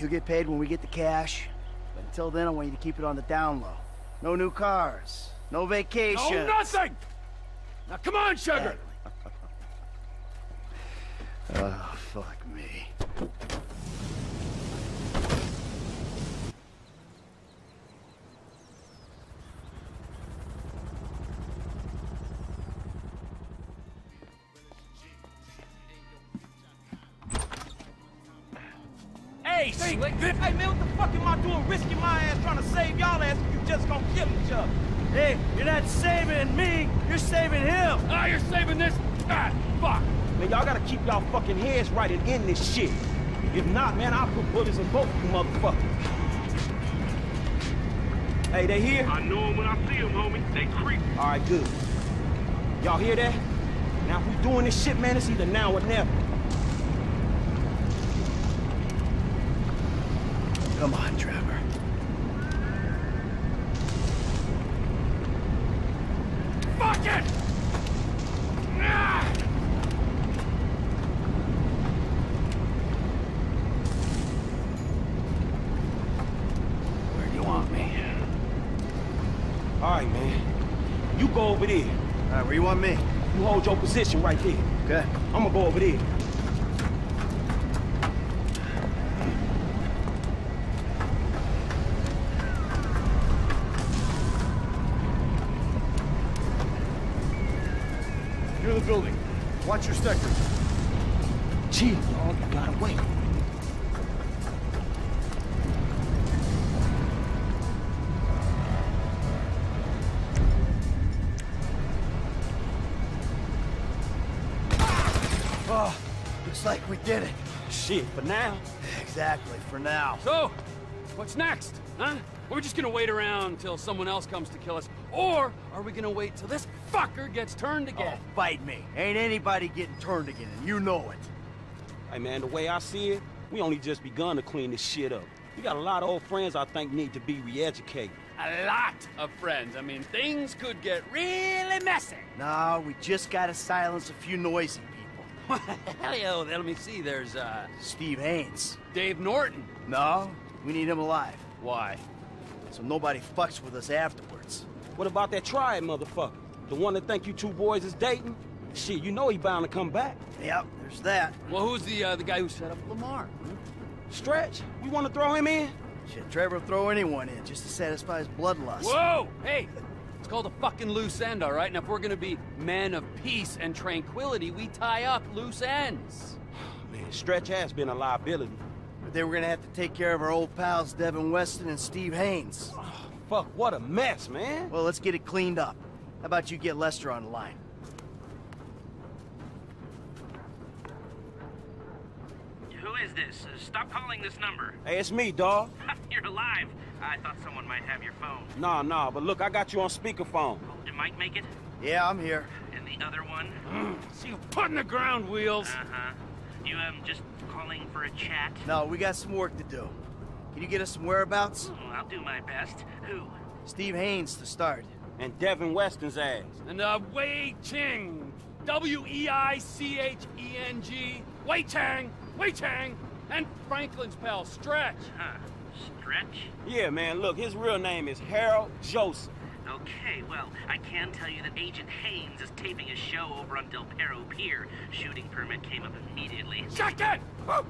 You'll get paid when we get the cash. But until then, I want you to keep it on the down low. No new cars. No vacation. No, nothing! Now come on, sugar! [laughs] Oh, fuck me. Hey, slick. Hey, man, what the fuck am I doing risking my ass trying to save y'all ass if you just gonna kill each other? Hey, you're not saving me, you're saving him. Ah, you're saving this? Ah, fuck. Man, y'all gotta keep y'all fucking heads right and end this shit. If not, man, I'll put bullets in both of you motherfuckers. Hey, they here? I know them when I see them, homie. They creep. All right, good. Y'all hear that? Now, if we doing this shit, man, it's either now or never. Come on, Trevor. Fuck it! Where do you want me? All right, man. You go over there. All right, where you want me? You hold your position right there. Okay. I'm gonna go over there. Building. Watch your sector. Chill, dog. You gotta wait. Oh, looks like we did it. Shit, for now. Exactly, for now. So, what's next, huh? Are we just gonna wait around until someone else comes to kill us? Or are we gonna wait till this fucker gets turned again? Oh, bite me. Ain't anybody getting turned again, and you know it. Hey, man, the way I see it, we only just begun to clean this shit up. We got a lot of old friends I think need to be re-educated. A lot of friends. I mean, things could get really messy. No, we just gotta silence a few noisy people. [laughs] Hell yeah, let me see. There's, uh... Steve Haines. Dave Norton. No, we need him alive. Why? So nobody fucks with us afterwards. What about that triad motherfucker? The one that think you two boys is dating? Shit, you know he bound to come back. Yep, there's that. Well, who's the, uh, the guy who set up Lamar? Stretch, we want to throw him in? Shit, Trevor will throw anyone in just to satisfy his bloodlust. Whoa! Hey! It's called a fucking loose end, all right? And if we're gonna be men of peace and tranquility, we tie up loose ends. [sighs] Man, Stretch has been a liability. But then we're gonna have to take care of our old pals Devin Weston and Steve Haines. [sighs] Fuck, what a mess, man. Well, let's get it cleaned up. How about you get Lester on the line? Who is this? Uh, stop calling this number. Hey, it's me, dawg. [laughs] You're alive. I thought someone might have your phone. Nah, nah, but look, I got you on speakerphone. Oh, did Mike make it? Yeah, I'm here. And the other one? [clears throat] See you putting the ground wheels. Uh-huh. You, um, just calling for a chat? No, we got some work to do. Can you get us some whereabouts? Oh, I'll do my best. Who? Steve Haines to start. And Devin Weston's ass. And, uh, Wei Cheng. W-E-I-C-H-E-N-G. Wei Cheng. Wei Cheng. And Franklin's pal, Stretch. Huh. Stretch? Yeah, man, look, his real name is Harold Joseph. Okay, well, I can tell you that Agent Haines is taping a show over on Del Perro Pier. Shooting permit came up immediately. Shut it! I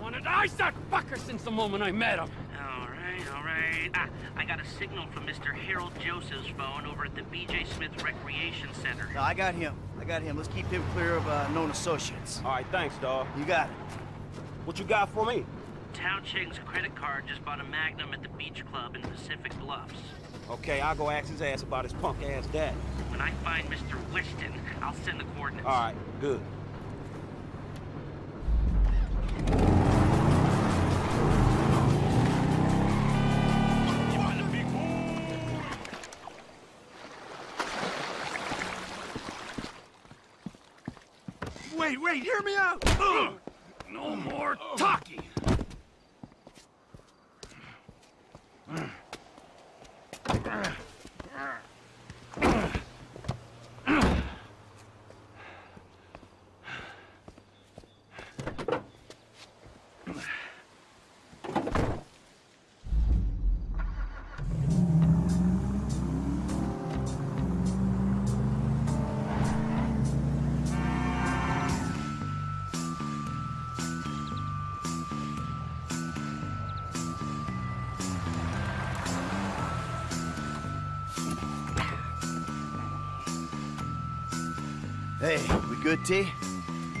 wanted to ice that fucker since the moment I met him. All right, all right. Ah, I got a signal from Mr. Harold Joseph's phone over at the B.J. Smith Recreation Center. No, I got him. I got him. Let's keep him clear of uh, known associates. All right, thanks, dawg. You got it. What you got for me? Tao Cheng's credit card just bought a Magnum at the beach club in Pacific Bluffs. Okay, I'll go ask his ass about his punk ass dad. When I find Mr. Weston, I'll send the coordinates. All right, good. Wait, hear me out! No more talking. We?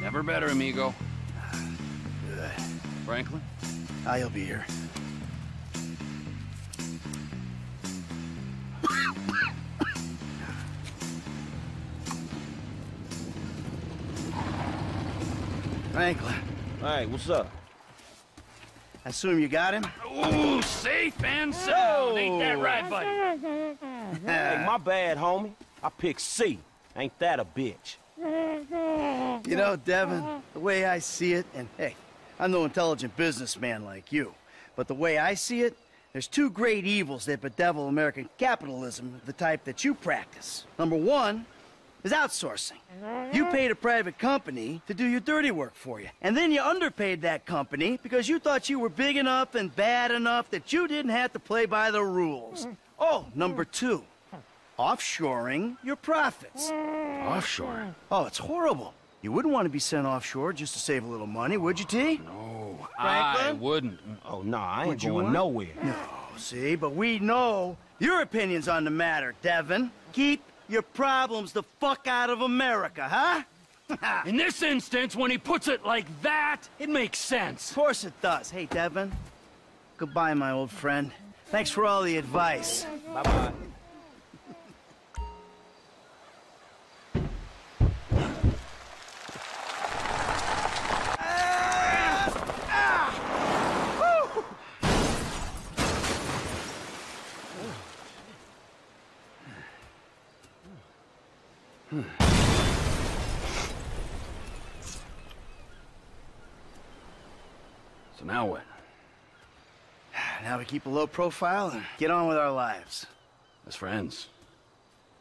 Never better, amigo. Franklin? Ah, he'll be here. Franklin, Hey, what's up? I assume you got him? Ooh, safe and sound. Ain't that right, buddy? hey, my bad, homie. I picked C. Ain't that a bitch? You know, Devin, the way I see it, and hey, I'm no intelligent businessman like you, but the way I see it, there's two great evils that bedevil American capitalism, the type that you practice. Number one is outsourcing. You paid a private company to do your dirty work for you, and then you underpaid that company because you thought you were big enough and bad enough that you didn't have to play by the rules. Oh, number two, offshoring your profits. Offshore? Oh, it's horrible. You wouldn't want to be sent offshore just to save a little money, would you, T? No, Franklin? I wouldn't. Oh, no, I ain't Would you going want- nowhere. No, see, but we know your opinions on the matter, Devin. Keep your problems the fuck out of America, huh? [laughs] In this instance, when he puts it like that, it makes sense. Of course it does. Hey, Devin. Goodbye, my old friend. Thanks for all the advice. Bye-bye. Now what? Now we keep a low profile and get on with our lives. As friends?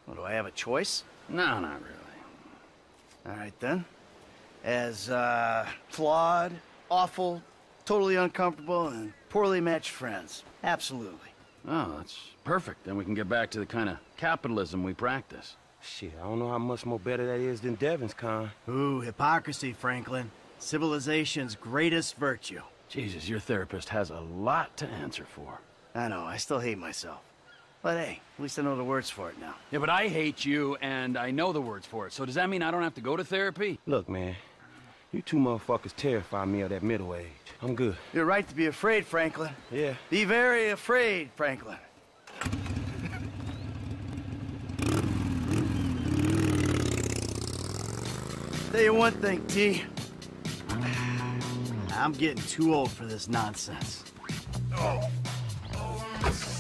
Well, do I have a choice? No, not really. All right, then. As, uh, flawed, awful, totally uncomfortable, and poorly matched friends. Absolutely. Oh, that's perfect. Then we can get back to the kind of capitalism we practice. Shit, I don't know how much more better that is than Devin's con. Ooh, hypocrisy, Franklin. Civilization's greatest virtue. Jesus, your therapist has a lot to answer for. I know, I still hate myself. But hey, at least I know the words for it now. Yeah, but I hate you, and I know the words for it. So does that mean I don't have to go to therapy? Look, man, you two motherfuckers terrify me of that middle age. I'm good. You're right to be afraid, Franklin. Yeah. Be very afraid, Franklin. Tell you one thing, T. I'm getting too old for this nonsense. Oh. oh